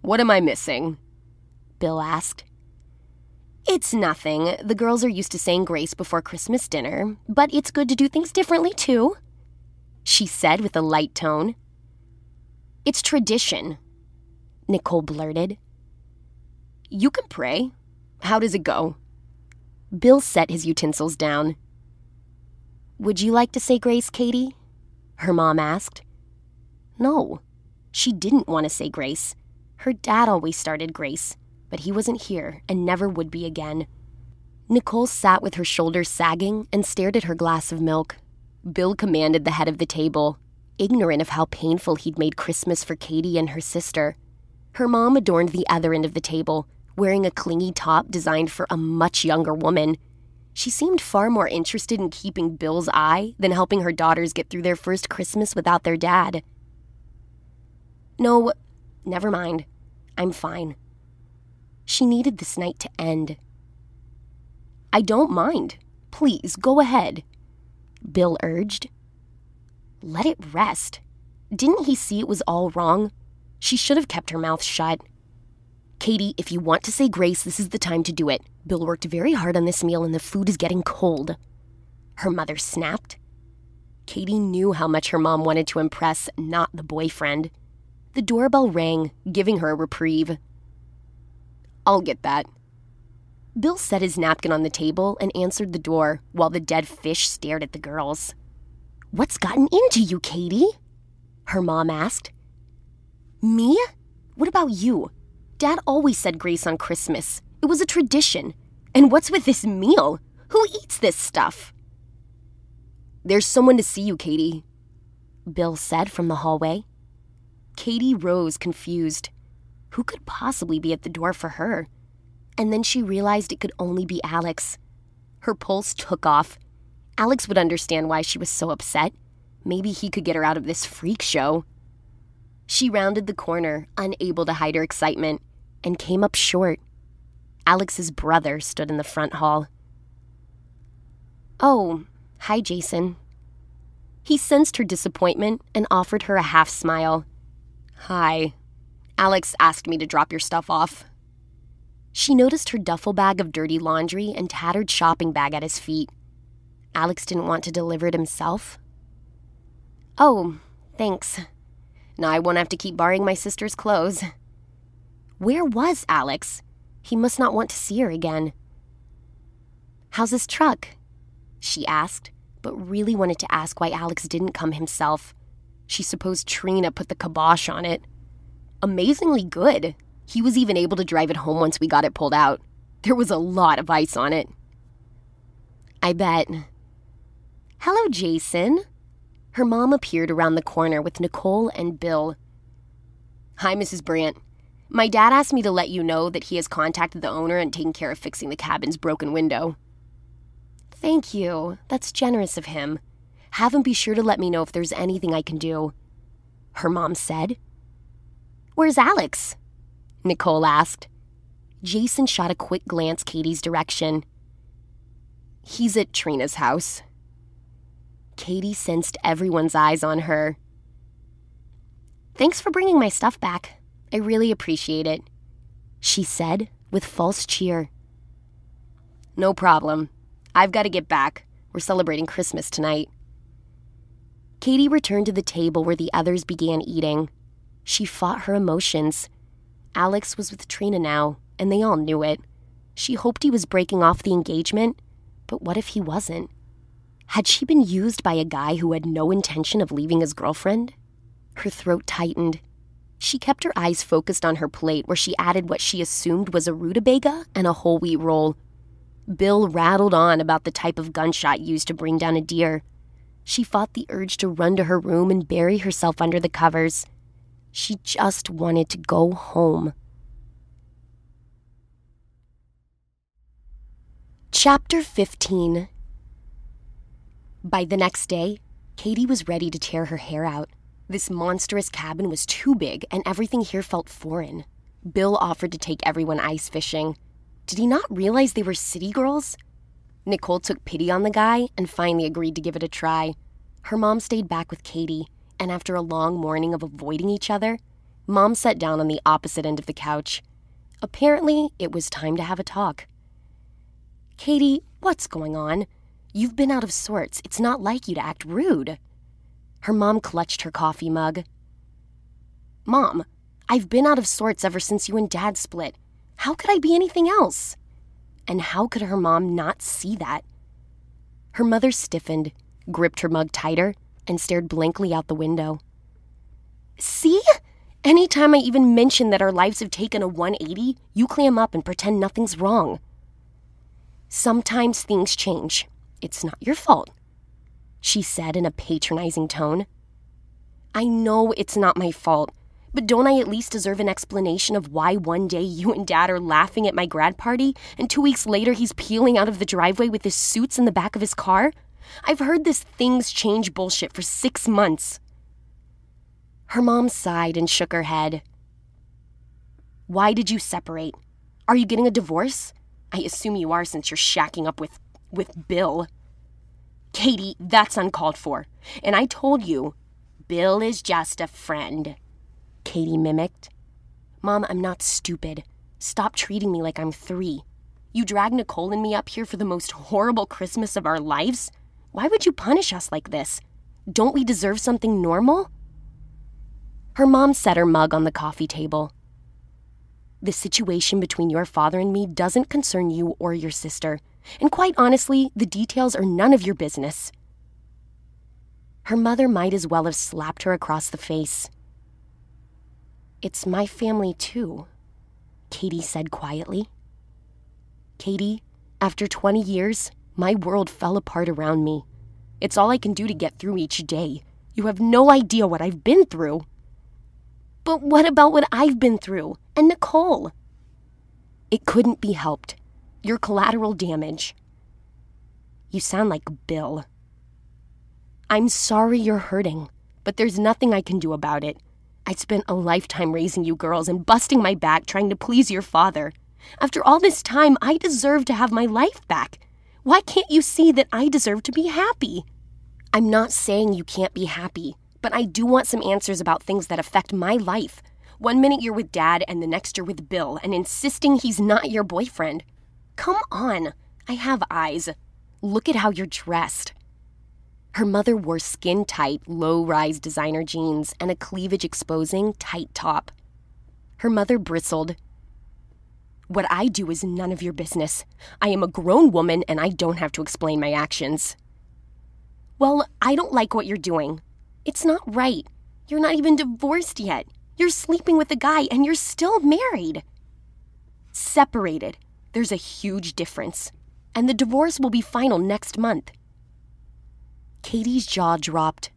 What am I missing? Bill asked. It's nothing. The girls are used to saying grace before Christmas dinner, but it's good to do things differently, too, she said with a light tone. It's tradition, Nicole blurted. You can pray. How does it go? Bill set his utensils down. Would you like to say grace, Katie? Her mom asked. No, she didn't want to say grace. Her dad always started grace, but he wasn't here and never would be again. Nicole sat with her shoulders sagging and stared at her glass of milk. Bill commanded the head of the table, ignorant of how painful he'd made Christmas for Katie and her sister. Her mom adorned the other end of the table, wearing a clingy top designed for a much younger woman. She seemed far more interested in keeping Bill's eye than helping her daughters get through their first Christmas without their dad. No, never mind. I'm fine. She needed this night to end. I don't mind. Please, go ahead, Bill urged. Let it rest. Didn't he see it was all wrong? She should have kept her mouth shut. Katie, if you want to say grace, this is the time to do it. Bill worked very hard on this meal and the food is getting cold. Her mother snapped. Katie knew how much her mom wanted to impress, not the boyfriend. The doorbell rang, giving her a reprieve. I'll get that. Bill set his napkin on the table and answered the door while the dead fish stared at the girls. What's gotten into you, Katie? Her mom asked. Me? What about you? Dad always said grace on Christmas. It was a tradition. And what's with this meal? Who eats this stuff? There's someone to see you, Katie, Bill said from the hallway. Katie rose, confused. Who could possibly be at the door for her? And then she realized it could only be Alex. Her pulse took off. Alex would understand why she was so upset. Maybe he could get her out of this freak show. She rounded the corner, unable to hide her excitement, and came up short. Alex's brother stood in the front hall. Oh, hi, Jason. He sensed her disappointment and offered her a half smile. Hi. Alex asked me to drop your stuff off. She noticed her duffel bag of dirty laundry and tattered shopping bag at his feet. Alex didn't want to deliver it himself. Oh, thanks. Now I won't have to keep borrowing my sister's clothes. Where was Alex? He must not want to see her again. How's his truck? She asked, but really wanted to ask why Alex didn't come himself. She supposed Trina put the kibosh on it. Amazingly good. He was even able to drive it home once we got it pulled out. There was a lot of ice on it. I bet. Hello, Jason. Her mom appeared around the corner with Nicole and Bill. Hi, Mrs. Brandt. My dad asked me to let you know that he has contacted the owner and taken care of fixing the cabin's broken window. Thank you. That's generous of him. Have him be sure to let me know if there's anything I can do. Her mom said. Where's Alex? Nicole asked. Jason shot a quick glance Katie's direction. He's at Trina's house. Katie sensed everyone's eyes on her. Thanks for bringing my stuff back. I really appreciate it, she said with false cheer. No problem. I've got to get back. We're celebrating Christmas tonight. Katie returned to the table where the others began eating. She fought her emotions. Alex was with Trina now, and they all knew it. She hoped he was breaking off the engagement, but what if he wasn't? Had she been used by a guy who had no intention of leaving his girlfriend? Her throat tightened. She kept her eyes focused on her plate, where she added what she assumed was a rutabaga and a whole wheat roll. Bill rattled on about the type of gunshot used to bring down a deer. She fought the urge to run to her room and bury herself under the covers. She just wanted to go home. Chapter 15 by the next day, Katie was ready to tear her hair out. This monstrous cabin was too big, and everything here felt foreign. Bill offered to take everyone ice fishing. Did he not realize they were city girls? Nicole took pity on the guy and finally agreed to give it a try. Her mom stayed back with Katie, and after a long morning of avoiding each other, mom sat down on the opposite end of the couch. Apparently, it was time to have a talk. Katie, what's going on? You've been out of sorts. It's not like you to act rude. Her mom clutched her coffee mug. Mom, I've been out of sorts ever since you and Dad split. How could I be anything else? And how could her mom not see that? Her mother stiffened, gripped her mug tighter, and stared blankly out the window. See? Anytime I even mention that our lives have taken a 180, you clam up and pretend nothing's wrong. Sometimes things change. It's not your fault, she said in a patronizing tone. I know it's not my fault, but don't I at least deserve an explanation of why one day you and Dad are laughing at my grad party, and two weeks later he's peeling out of the driveway with his suits in the back of his car? I've heard this things change bullshit for six months. Her mom sighed and shook her head. Why did you separate? Are you getting a divorce? I assume you are since you're shacking up with with Bill. Katie, that's uncalled for. And I told you, Bill is just a friend. Katie mimicked. Mom, I'm not stupid. Stop treating me like I'm three. You drag Nicole and me up here for the most horrible Christmas of our lives? Why would you punish us like this? Don't we deserve something normal? Her mom set her mug on the coffee table. The situation between your father and me doesn't concern you or your sister, and quite honestly, the details are none of your business. Her mother might as well have slapped her across the face. It's my family, too, Katie said quietly. Katie, after 20 years, my world fell apart around me. It's all I can do to get through each day. You have no idea what I've been through. But what about what I've been through? And Nicole? It couldn't be helped. You're collateral damage. You sound like Bill. I'm sorry you're hurting, but there's nothing I can do about it. I spent a lifetime raising you girls and busting my back trying to please your father. After all this time, I deserve to have my life back. Why can't you see that I deserve to be happy? I'm not saying you can't be happy, but I do want some answers about things that affect my life. One minute you're with dad and the next you're with Bill and insisting he's not your boyfriend. Come on, I have eyes. Look at how you're dressed. Her mother wore skin tight, low rise designer jeans and a cleavage exposing tight top. Her mother bristled. What I do is none of your business. I am a grown woman and I don't have to explain my actions. Well, I don't like what you're doing. It's not right. You're not even divorced yet. You're sleeping with a guy and you're still married. Separated. There's a huge difference. And the divorce will be final next month. Katie's jaw dropped.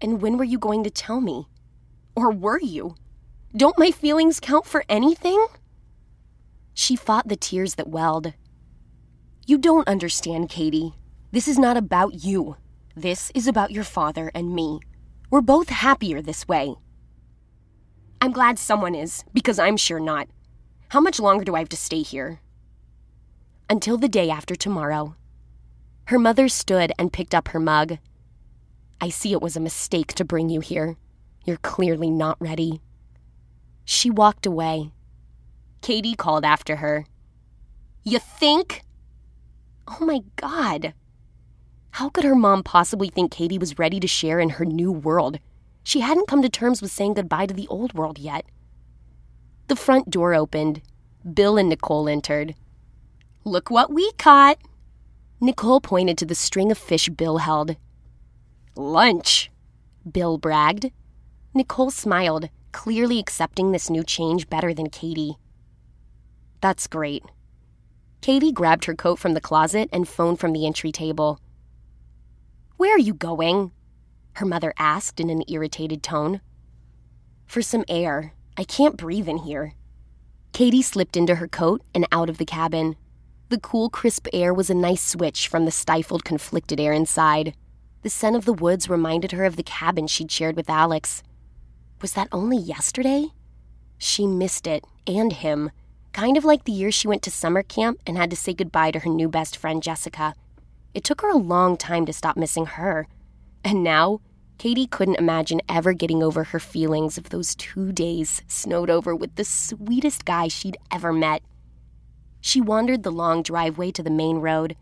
And when were you going to tell me? Or were you? Don't my feelings count for anything? She fought the tears that welled. You don't understand, Katie. This is not about you. This is about your father and me. We're both happier this way. I'm glad someone is, because I'm sure not. How much longer do I have to stay here? Until the day after tomorrow. Her mother stood and picked up her mug. I see it was a mistake to bring you here. You're clearly not ready. She walked away. Katie called after her. You think? Oh my God. How could her mom possibly think Katie was ready to share in her new world? She hadn't come to terms with saying goodbye to the old world yet. The front door opened. Bill and Nicole entered. Look what we caught, Nicole pointed to the string of fish Bill held. Lunch, Bill bragged. Nicole smiled, clearly accepting this new change better than Katie. That's great. Katie grabbed her coat from the closet and phone from the entry table. Where are you going? Her mother asked in an irritated tone. For some air. I can't breathe in here. Katie slipped into her coat and out of the cabin. The cool, crisp air was a nice switch from the stifled, conflicted air inside. The scent of the woods reminded her of the cabin she'd shared with Alex. Was that only yesterday? She missed it, and him. Kind of like the year she went to summer camp and had to say goodbye to her new best friend, Jessica. It took her a long time to stop missing her. And now, Katie couldn't imagine ever getting over her feelings of those two days snowed over with the sweetest guy she'd ever met. She wandered the long driveway to the main road.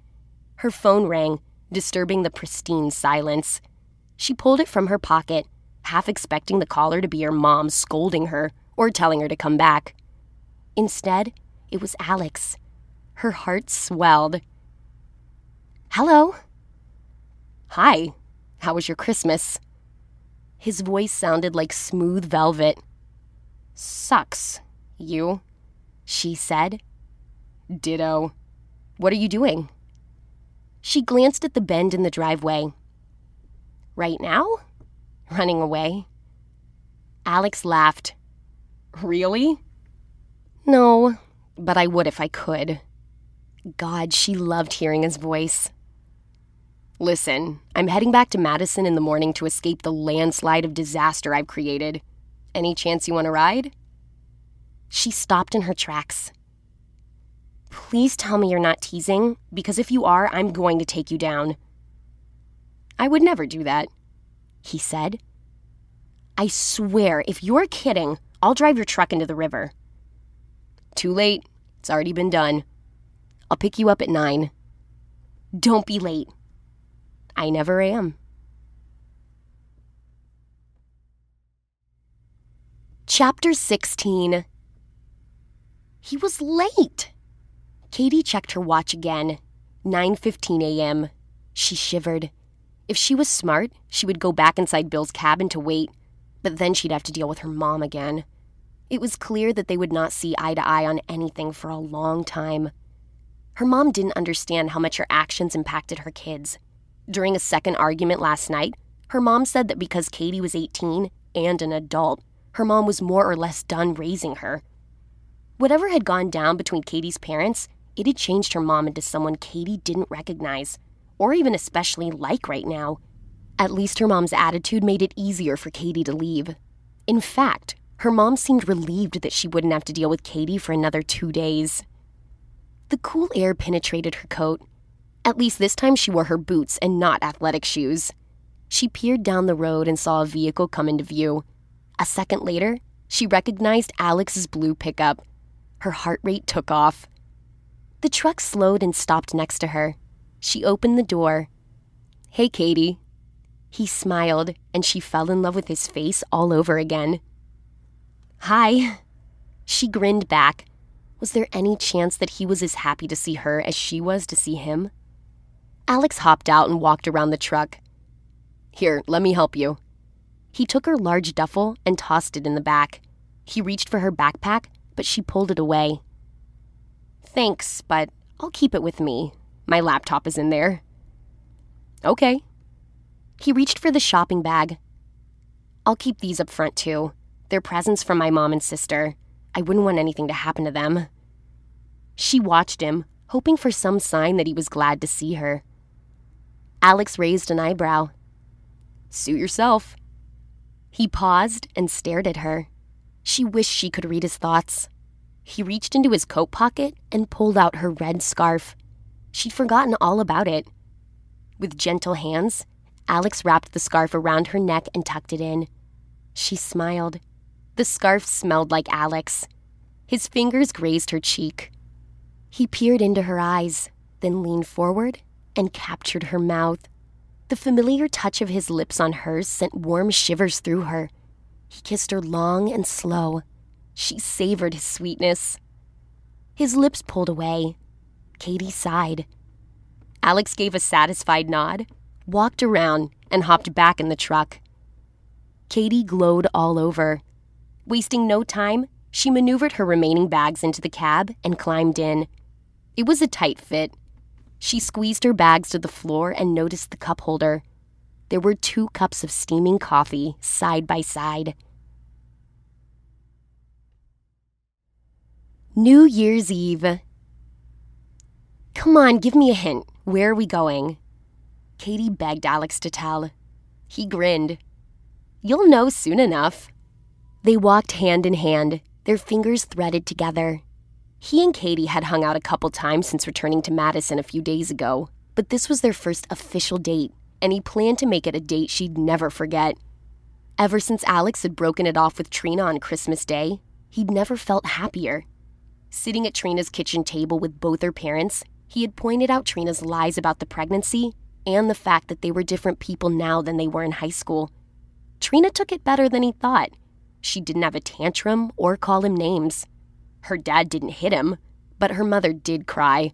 Her phone rang, disturbing the pristine silence. She pulled it from her pocket, half expecting the caller to be her mom scolding her or telling her to come back. Instead, it was Alex. Her heart swelled. Hello. Hi. How was your Christmas? His voice sounded like smooth velvet. Sucks. You? She said. Ditto. What are you doing? She glanced at the bend in the driveway. Right now? Running away. Alex laughed. Really? No, but I would if I could. God, she loved hearing his voice. Listen, I'm heading back to Madison in the morning to escape the landslide of disaster I've created. Any chance you want to ride? She stopped in her tracks. Please tell me you're not teasing, because if you are, I'm going to take you down. I would never do that, he said. I swear, if you're kidding, I'll drive your truck into the river. Too late. It's already been done. I'll pick you up at nine. Don't be late. I never am. Chapter 16 He was late. Katie checked her watch again. 9:15 a.m. She shivered. If she was smart, she would go back inside Bill's cabin to wait, but then she'd have to deal with her mom again. It was clear that they would not see eye to eye on anything for a long time. Her mom didn't understand how much her actions impacted her kids. During a second argument last night, her mom said that because Katie was 18 and an adult, her mom was more or less done raising her. Whatever had gone down between Katie's parents, it had changed her mom into someone Katie didn't recognize, or even especially like right now. At least her mom's attitude made it easier for Katie to leave. In fact, her mom seemed relieved that she wouldn't have to deal with Katie for another two days. The cool air penetrated her coat. At least this time she wore her boots and not athletic shoes. She peered down the road and saw a vehicle come into view. A second later, she recognized Alex's blue pickup. Her heart rate took off. The truck slowed and stopped next to her. She opened the door. Hey, Katie. He smiled, and she fell in love with his face all over again. Hi. She grinned back. Was there any chance that he was as happy to see her as she was to see him? Alex hopped out and walked around the truck. Here, let me help you. He took her large duffel and tossed it in the back. He reached for her backpack, but she pulled it away. Thanks, but I'll keep it with me. My laptop is in there. Okay. He reached for the shopping bag. I'll keep these up front too. They're presents from my mom and sister. I wouldn't want anything to happen to them. She watched him, hoping for some sign that he was glad to see her. Alex raised an eyebrow. Suit yourself. He paused and stared at her. She wished she could read his thoughts. He reached into his coat pocket and pulled out her red scarf. She'd forgotten all about it. With gentle hands, Alex wrapped the scarf around her neck and tucked it in. She smiled. The scarf smelled like Alex. His fingers grazed her cheek. He peered into her eyes, then leaned forward and captured her mouth. The familiar touch of his lips on hers sent warm shivers through her. He kissed her long and slow, she savored his sweetness. His lips pulled away. Katie sighed. Alex gave a satisfied nod, walked around, and hopped back in the truck. Katie glowed all over. Wasting no time, she maneuvered her remaining bags into the cab and climbed in. It was a tight fit. She squeezed her bags to the floor and noticed the cup holder. There were two cups of steaming coffee side by side. New Year's Eve. Come on, give me a hint. Where are we going? Katie begged Alex to tell. He grinned. You'll know soon enough. They walked hand in hand, their fingers threaded together. He and Katie had hung out a couple times since returning to Madison a few days ago, but this was their first official date, and he planned to make it a date she'd never forget. Ever since Alex had broken it off with Trina on Christmas Day, he'd never felt happier. Sitting at Trina's kitchen table with both her parents, he had pointed out Trina's lies about the pregnancy and the fact that they were different people now than they were in high school. Trina took it better than he thought. She didn't have a tantrum or call him names. Her dad didn't hit him, but her mother did cry.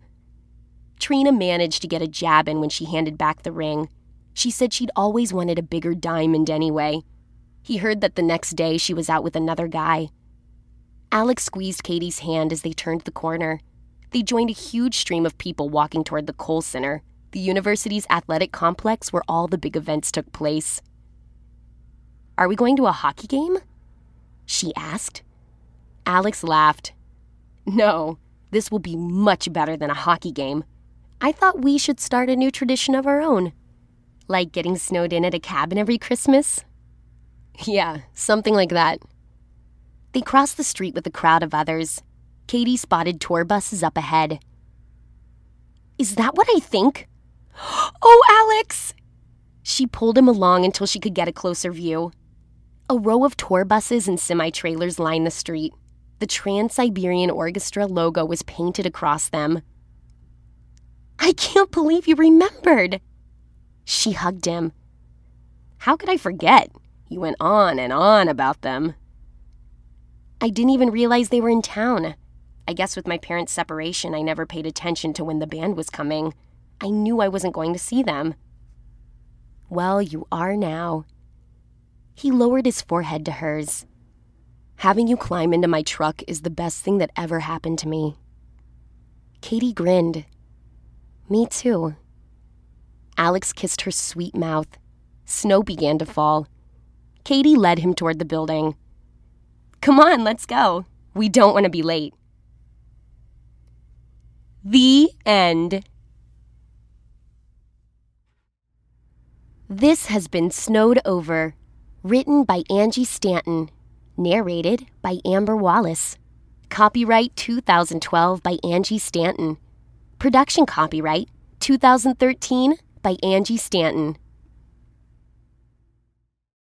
Trina managed to get a jab in when she handed back the ring. She said she'd always wanted a bigger diamond anyway. He heard that the next day she was out with another guy. Alex squeezed Katie's hand as they turned the corner. They joined a huge stream of people walking toward the Kohl Center, the university's athletic complex where all the big events took place. Are we going to a hockey game? She asked. Alex laughed. No, this will be much better than a hockey game. I thought we should start a new tradition of our own. Like getting snowed in at a cabin every Christmas? Yeah, something like that. They crossed the street with a crowd of others. Katie spotted tour buses up ahead. Is that what I think? Oh, Alex! She pulled him along until she could get a closer view. A row of tour buses and semi trailers lined the street. The Trans Siberian Orchestra logo was painted across them. I can't believe you remembered. She hugged him. How could I forget? You went on and on about them. I didn't even realize they were in town. I guess with my parents' separation, I never paid attention to when the band was coming. I knew I wasn't going to see them. Well, you are now. He lowered his forehead to hers. Having you climb into my truck is the best thing that ever happened to me. Katie grinned. Me too. Alex kissed her sweet mouth. Snow began to fall. Katie led him toward the building. Come on, let's go. We don't want to be late. The end. This has been Snowed Over, written by Angie Stanton, narrated by Amber Wallace. Copyright 2012 by Angie Stanton. Production copyright 2013 by Angie Stanton.